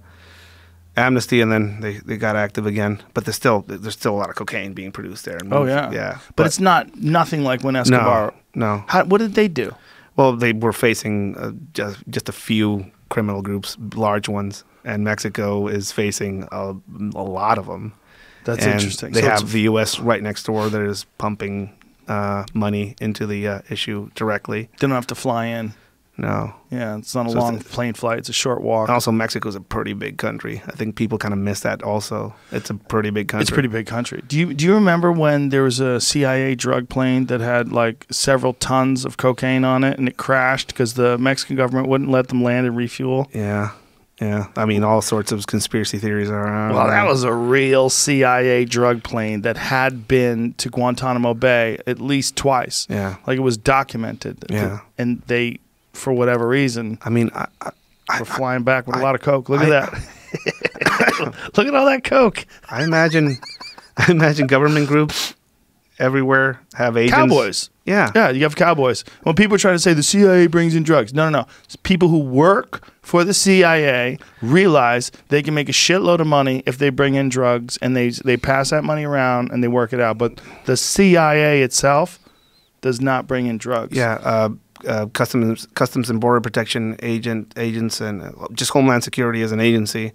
amnesty and then they, they got active again. But there's still there's still a lot of cocaine being produced there. and Oh yeah, yeah. But, it's not nothing like when Escobar. no no. How, what did they do? Well, they were facing uh, just just a few criminal groups, large ones, and Mexico is facing a, a lot of them. That's And interesting. They So have the U.S. right next door that is pumping uh, money into the uh, issue directly. They don't have to fly in. No. Yeah, it's not a So long plane flight. It's a short walk. Also, Mexico's a pretty big country. I think people kind of miss that. Also, it's a pretty big country. It's a pretty big country. Do you do you remember when there was a CIA drug plane that had like several tons of cocaine on it and it crashed because the Mexican government wouldn't let them land and refuel? Yeah, yeah. I mean, all sorts of conspiracy theories are around. Well, that was a real CIA drug plane that had been to Guantanamo Bay at least twice. Yeah. Like it was documented. Yeah. And they, for whatever reason, I mean, I, I, were flying back with a I- lot of coke. Look I- at that. Look at all that coke. I imagine, I imagine government groups everywhere have agents. Cowboys. Yeah. Yeah, you have cowboys. When people are trying to say the CIA brings in drugs, no, no, no. It's people who work for the CIA realize they can make a shitload of money if they bring in drugs, and they they pass that money around and they work it out. But the CIA itself does not bring in drugs. Yeah, uh, uh, customs, customs and border protection agent agents, and uh, just Homeland Security as an agency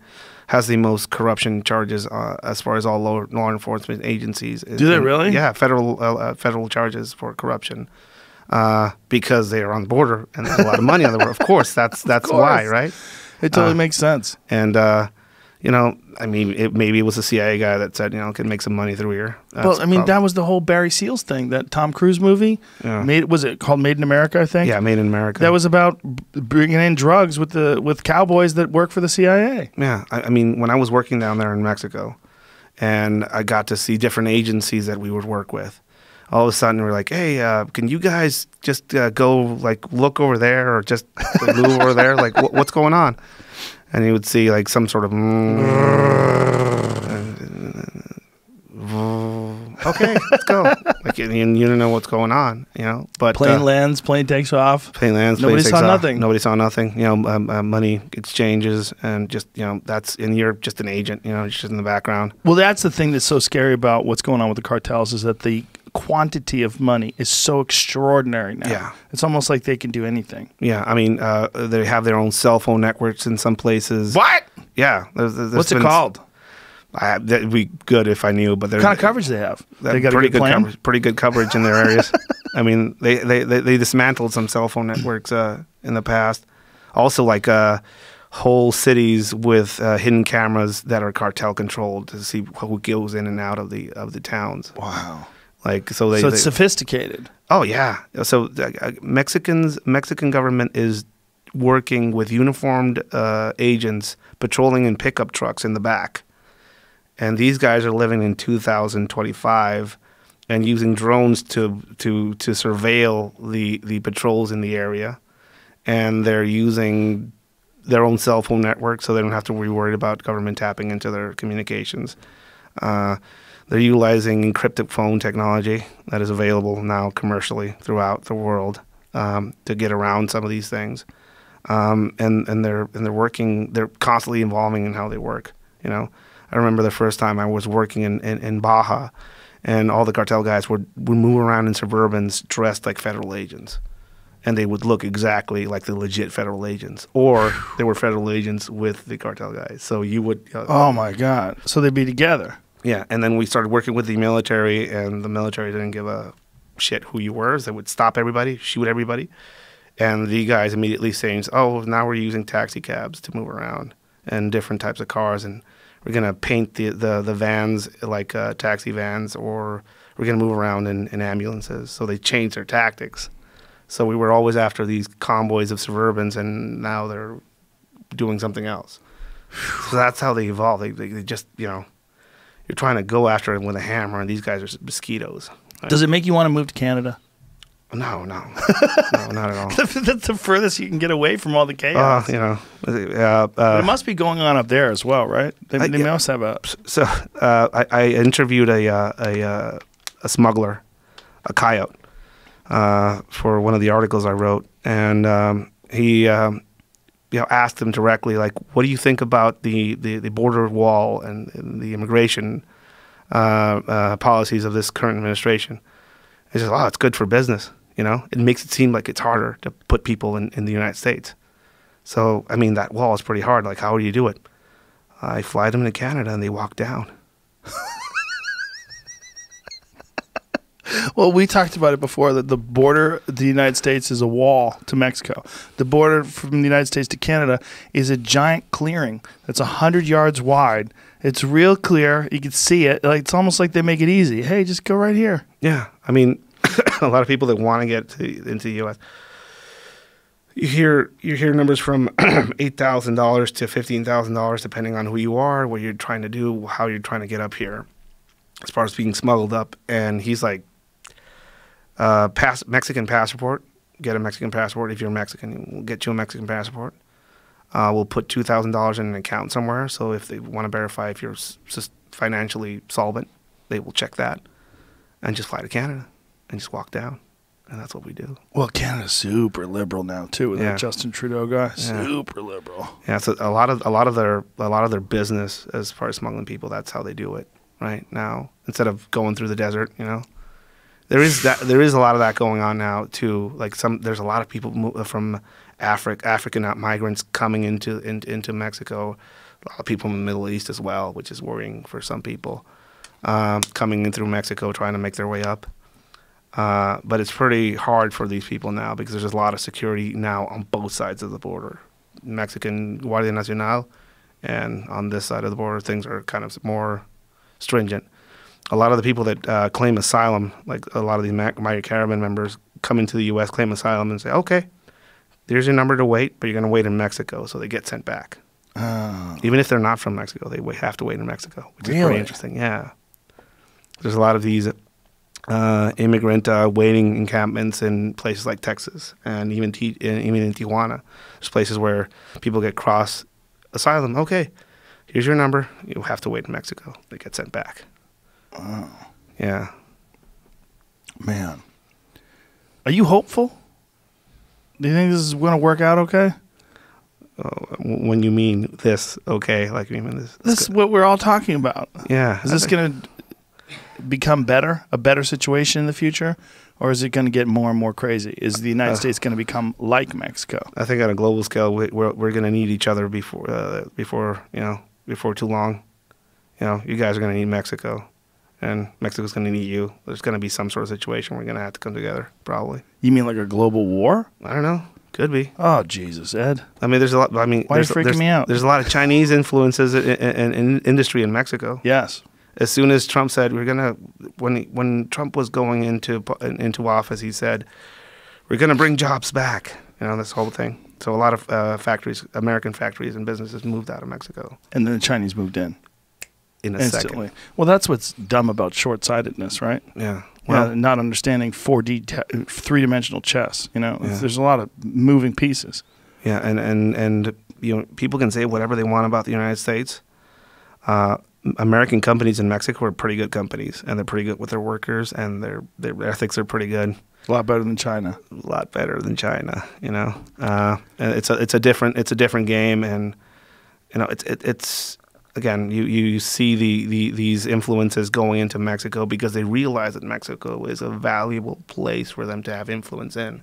has the most corruption charges uh, as far as all law, law enforcement agencies. Do they really? Yeah, federal uh, uh, federal charges for corruption uh, because they are on the border and there's a lot of money on the border. Of course, that's that's why, right? it totally makes sense. And uh, you know, I mean, it, maybe it was a CIA guy that said, you know, can make some money through here. That's well, I mean, that was the whole Barry Seals thing. That Tom Cruise movie Yeah. made was it called Made in America? I think. yeah, made in America. That was about bringing in drugs with the with cowboys that work for the CIA. Yeah, I, I mean, when I was working down there in Mexico, and I got to see different agencies that we would work with. All of a sudden, we're like, "Hey, uh, can you guys just uh, go like look over there, or just like, move over there? Like, wh- what's going on?" And you would see like some sort of. okay, let's go. Like, you, you don't know what's going on, you know. But Plane uh, lands, plane takes off. plane lands. Nobody plane saw takes off. nothing. Nobody saw nothing. You know, um, uh, money exchanges and just you know that's and you're just an agent. You know, just in the background. Well, that's the thing that's so scary about what's going on with the cartels is that the quantity of money is so extraordinary now. Yeah. It's almost like they can do anything. Yeah, I mean, uh, they have their own cell phone networks in some places. What? Yeah. there's- there's What's it been- called? I, that'd be good if I knew, but they're What kind of coverage they have? they They got a pretty good good plan. coverage. Pretty good coverage in their areas. I mean, they, they, they, they dismantled some cell phone networks uh, in the past. Also, like uh, whole cities with uh, hidden cameras that are cartel controlled to see who goes in and out of the of the towns. Wow. Like so, they. so it's they- sophisticated. Oh yeah. So uh, Mexicans Mexican government is working with uniformed uh, agents patrolling in pickup trucks in the back, and these guys are living in 2025 and using drones to to to surveil the the patrols in the area, and they're using their own cell phone network so they don't have to be worried about government tapping into their communications. Uh, they're utilizing encrypted phone technology that is available now commercially throughout the world um, to get around some of these things, um, and and they're and they're working. They're constantly evolving in how they work. You know, I remember the first time I was working in, in, in Baja, and all the cartel guys would would move around in Suburbans dressed like federal agents, and they would look exactly like the legit federal agents, or they were federal agents with the cartel guys. So you would. Uh, Oh my God. So they'd be together. Yeah, and then we started working with the military, and the military didn't give a shit who you were. So they would stop everybody, shoot everybody, and the guys immediately saying, "Oh, now we're using taxi cabs to move around." and different types of cars, and we're gonna paint the the, the vans like uh, taxi vans, or we're gonna move around in, in ambulances. So they changed their tactics. So we were always after these convoys of Suburbans, and now they're doing something else. So that's how they evolve. They, they, they just you know, you're trying to go after them with a hammer, and these guys are mosquitoes. Does it make you want to move to Canada? No, no, no, not at all. That's the furthest you can get away from all the Uh, chaos. you know, uh, uh, it must be going on up there as well, right? They, Uh, they must have a. so uh, I, I interviewed a uh, a uh, a smuggler, a coyote, uh, for one of the articles I wrote, and um, he um, you know asked him directly like, "What do you think about the the, the border wall and, and the immigration uh, uh, policies of this current administration?" He says, "Oh, it's good for business. You know, it makes it seem like it's harder to put people in, in the United States." So, I mean, that wall is pretty hard. Like, how do you do it? I fly them to Canada and they walk down. Well, we talked about it before that the border of the United States is a wall to Mexico. The border from the United States to Canada is a giant clearing that's 100 yards wide. It's real clear. You can see it. Like It's almost like they make it easy. Hey, just go right here. Yeah, I mean, a lot of people that want to get into the U.S. You hear you hear numbers from eight thousand dollars to fifteen thousand dollars, depending on who you are, what you're trying to do, how you're trying to get up here, as far as being smuggled up. And he's like, uh, pass Mexican passport. Get a Mexican passport if you're Mexican. We'll get you a Mexican passport. Uh, we'll put two thousand dollars in an account somewhere. So if they want to verify if you're financially solvent, they will check that and just fly to Canada and just walk down. And that's what we do. Well, Canada's super liberal now too with Yeah. that Justin Trudeau guy. Yeah. Super liberal. Yeah, so a lot of a lot of their a lot of their business as far as smuggling people, that's how they do it right now. Instead of going through the desert, you know, there is that there is a lot of that going on now too. Like some, there's a lot of people from Africa, African migrants coming into in, into Mexico. A lot of people from the Middle East as well, which is worrying for some people. Um, coming in through Mexico, trying to make their way up. Uh, but it's pretty hard for these people now because there's a lot of security now on both sides of the border. Mexican Guardia Nacional, and on this side of the border, things are kind of more stringent. A lot of the people that uh, claim asylum, like a lot of these Migrant Caravan members, come into the U.S., claim asylum, and say, okay, there's your number to wait, but you're going to wait in Mexico. So they get sent back. Oh. Even if they're not from Mexico, they have to wait in Mexico, which is pretty interesting. Yeah. There's a lot of these uh, immigrant uh, waiting encampments in places like Texas and even T- in, even in Tijuana. There's places where people get cross asylum. Okay, here's your number. You have to wait in Mexico. They get sent back. Yeah. Man. Are you hopeful? Do you think this is going to work out okay? Uh, when you mean this, okay, like you mean this. This is what we're all talking about. yeah. Is this going to become better, a better situation in the future? Or is it going to get more and more crazy? Is the United Uh, States going to become like Mexico? I think on a global scale, we, we're we're going to need each other before uh, before you know before too long. You know, you guys are going to need Mexico, and Mexico's going to need you. There's going to be some sort of situation we're going to have to come together. Probably. You mean like a global war? I don't know. Could be. Oh, Jesus, Ed. I mean, there's a lot. I mean, Why are you there's, freaking there's- me out? There's a lot of Chinese influences in, in, in industry in Mexico. Yes. As soon as Trump said we're gonna, when when Trump was going into into office, he said we're gonna bring jobs back. You know, this whole thing. So a lot of uh, factories, American factories and businesses, moved out of Mexico And then the Chinese moved in in a instantly. second. Well, that's what's dumb about short sightedness, right? Yeah. Well, Well, not understanding 4D, te- three dimensional chess. You know, Yeah. there's a lot of moving pieces. yeah, and and and you know, people can say whatever they want about the United States. Uh, American companies in Mexico are pretty good companies, and they're pretty good with their workers, and their their ethics are pretty good. A lot better than China. a lot better than China. You know, uh, it's a it's a different it's a different game, and you know it's it, it's again you, you see the, the these influences going into Mexico because they realize that Mexico is a valuable place for them to have influence in.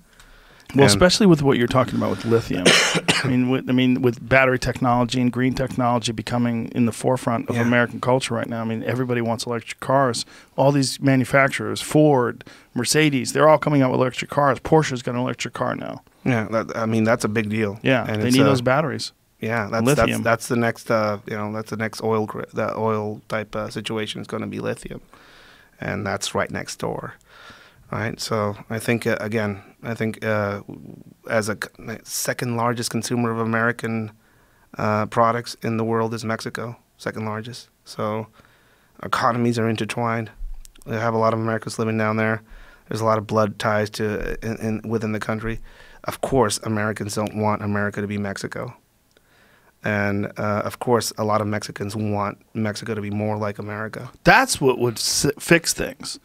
Well, And- especially with what you're talking about with lithium. I mean, with, I mean, with battery technology and green technology becoming in the forefront of Yeah. American culture right now. I mean, everybody wants electric cars. All these manufacturers, Ford, Mercedes, they're all coming out with electric cars. Porsche's got an electric car now. Yeah, that, I mean that's a big deal. Yeah, and they need uh, those batteries. Yeah, that's that's that's the next uh, you know that's the next oil the oil type uh, situation is going to be lithium, and that's right next door, right? So I think uh, again, I think uh, as a second largest consumer of American uh, products in the world is Mexico, second largest. So economies are intertwined. We have a lot of Americans living down there. There's a lot of blood ties to in, in, within the country. Of course, Americans don't want America to be Mexico, and uh, of course, a lot of Mexicans want Mexico to be more like America. That's what would s- fix things.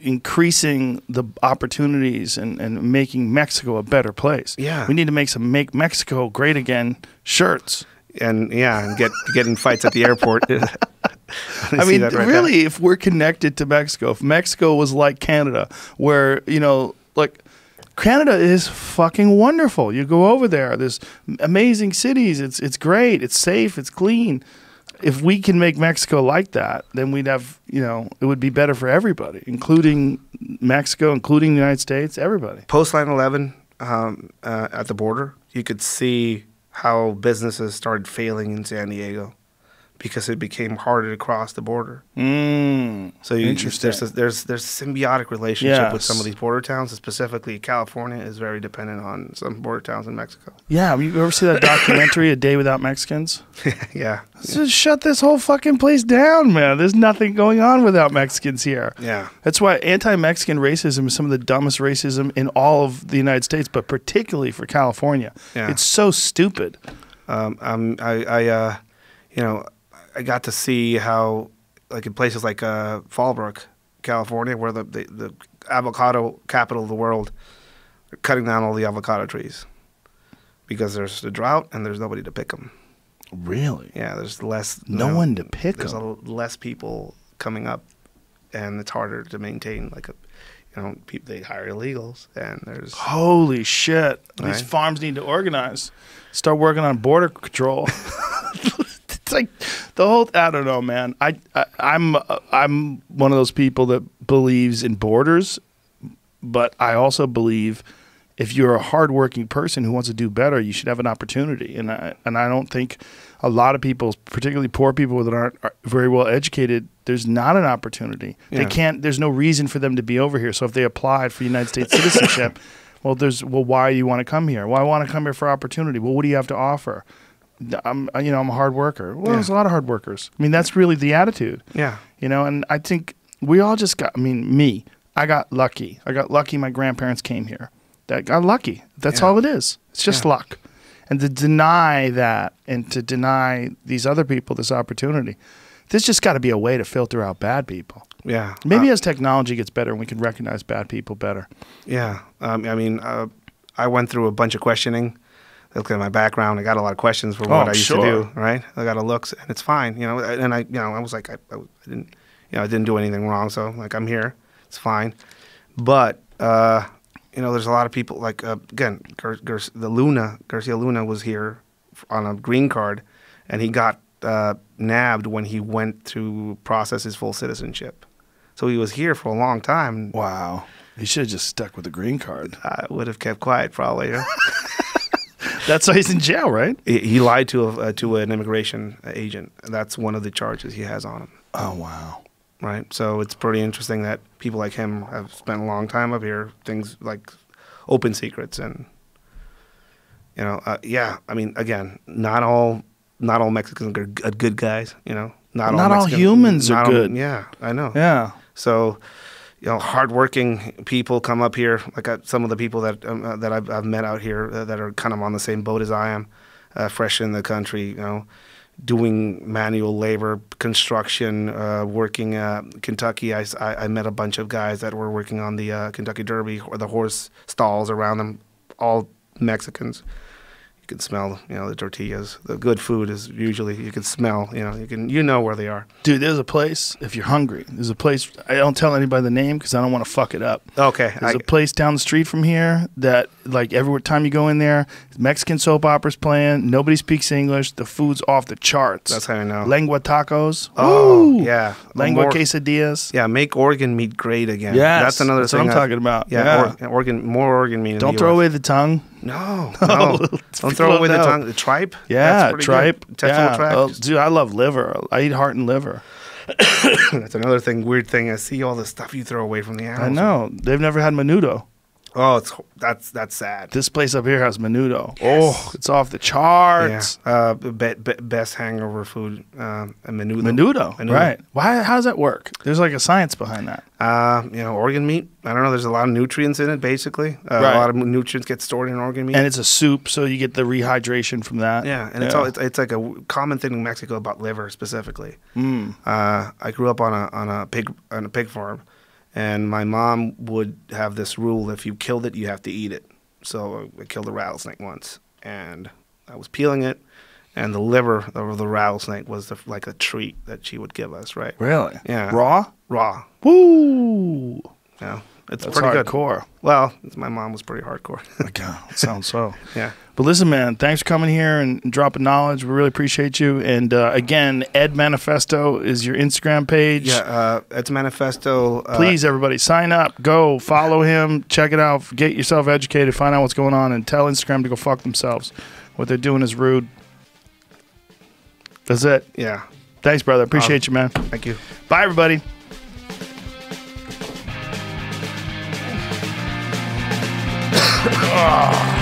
Increasing the opportunities and, and making Mexico a better place. Yeah. We need to make some Make Mexico Great Again shirts. And yeah, and get get in fights at the airport. I mean, really, if we're connected to Mexico, if Mexico was like Canada, where, you know, like Canada is fucking wonderful. You go over there, there's amazing cities. It's it's great. It's safe. It's clean. If we can make Mexico like that, then we'd have, you know, it would be better for everybody, including Mexico, including the United States, everybody. post 9/11 um, uh, at the border, you could see how businesses started failing in San Diego because it became harder to cross the border. Mm. So you, Interesting. there's a, there's there's symbiotic relationship with some of these border towns, specifically California is very dependent on some border towns in Mexico. Yeah, you ever see that documentary, A Day Without Mexicans? yeah, Just shut this whole fucking place down, man. There's nothing going on without Mexicans here. yeah, That's why anti-Mexican racism is some of the dumbest racism in all of the United States, but particularly for California. Yeah. It's so stupid. um, um, I, I uh, you know, I got to see how, like in places like uh, Fallbrook, California, where the, the the avocado capital of the world, they're cutting down all the avocado trees because there's a drought and there's nobody to pick them. Really? Yeah, there's less. No you know, one to pick There's 'em. a, less people coming up, and it's harder to maintain. Like a, you know, people they hire illegals, and there's Holy shit. These farms need to organize. Start working on border control. it's like the whole I don't know, man. I, I I'm I'm one of those people that believes in borders, but I also believe if you're a hardworking person who wants to do better, you should have an opportunity. And I and I don't think a lot of people, particularly poor people that aren't are very well educated, there's not an opportunity. They can't. There's no reason for them to be over here. So if they applied for United States citizenship, well, there's well, why do you want to come here? Well, I want to come here for opportunity. Well, what do you have to offer? I'm, you know, I'm a hard worker. Well, Yeah. there's a lot of hard workers. I mean, that's really the attitude yeah, you know and i think we all just got i mean me i got lucky i got lucky my grandparents came here that got lucky that's Yeah. all it is it's just Yeah. luck and to deny that and to deny these other people this opportunity there's just got to be a way to filter out bad people yeah. maybe Uh, as technology gets better and we can recognize bad people better Yeah, um, I mean, uh, I went through a bunch of questioning. Look at my background. I got a lot of questions for what Oh, I used sure. to do. Right, I got a looks, and it's fine. You know, and I, you know, I was like, I, I, I didn't, you know, I didn't do anything wrong. So like, I'm here. It's fine. But uh, you know, there's a lot of people. Like uh, again, Gar- Gar- the Luna Garcia Luna was here on a green card, and he got uh, nabbed when he went to process his full citizenship. So he was here for a long time. wow he should have just stuck with the green card I would have kept quiet probably. Yeah. that's why he's in jail right he, he lied to a, uh, to an immigration agent. That's one of the charges he has on him. oh wow Right. So it's pretty interesting that people like him have spent a long time up here. Things like open secrets and you know, uh, yeah. I mean, again, not all not all Mexicans are good guys. You know, not, all Not all Mexicans- humans are all- good. yeah, I know. yeah So, you know, hardworking people come up here. Like uh, some of the people that um, uh, that I've, I've met out here uh, that are kind of on the same boat as I am, uh, fresh in the country. You know, doing manual labor, construction, uh, working. Uh, Kentucky, I, met a bunch of guys that were working on the Kentucky Derby or the horse stalls around them, all Mexicans. You can smell, you know, the tortillas. The good food is usually you can smell. You know, you can you know where they are. Dude, there's a place, if you're hungry, there's a place, I don't tell anybody the name because I don't want to fuck it up. Okay, There's I- a place down the street from here that, like, every time you go in there, Mexican soap operas playing, nobody speaks English, the food's off the charts. That's how I know. Lengua tacos. Oh, Woo! yeah. Lengua More- quesadillas. Yeah, make organ meat great again. Yeah, that's another that's what thing. I'm I- talking about. Yeah, Yeah. Or, organ, more organ meat. Don't throw US. away the tongue. No, no. Don't throw away the tongue. The tripe. Yeah, That's tripe. good. Yeah. tract. Oh, dude, I love liver. I eat heart and liver. That's another thing. Weird thing. I see all the stuff you throw away from the animals. I know. They've never had menudo. Oh, it's that's that's sad. This place up here has menudo. Oh, it's off the charts. Yeah. Uh, be, be, best hangover food. Uh, menudo. Menudo, Menudo. right? Why? How does that work? There's like a science behind that. Uh, you know, organ meat. I don't know. There's a lot of nutrients in it. Basically, uh, Right. a lot of nutrients get stored in organ meat. And it's a soup, so you get the rehydration from that. yeah, and it's all it's, it's like a common thing in Mexico about liver specifically. Mm. Uh, I grew up on a on a pig on a pig farm, and my mom would have this rule: if you killed it, you have to eat it. So I killed a rattlesnake once, and I was peeling it, and the liver of the rattlesnake was the, like a treat that she would give us. Right? Really? Yeah. Raw? Raw. Woo! Yeah, it's That's pretty good. hardcore. Well, my mom was pretty hardcore. God, it sounds so. yeah. But listen, man, thanks for coming here and, dropping knowledge. We really appreciate you. And uh, again, Ed Manifesto is your Instagram page. Yeah, uh, it's manifesto. Uh, Please, everybody, sign up, go follow him, check it out, get yourself educated, find out what's going on, and tell Instagram to go fuck themselves. What they're doing is rude. That's it. Yeah. Thanks, brother. Appreciate you, man. Thank you. Bye, everybody. Ah.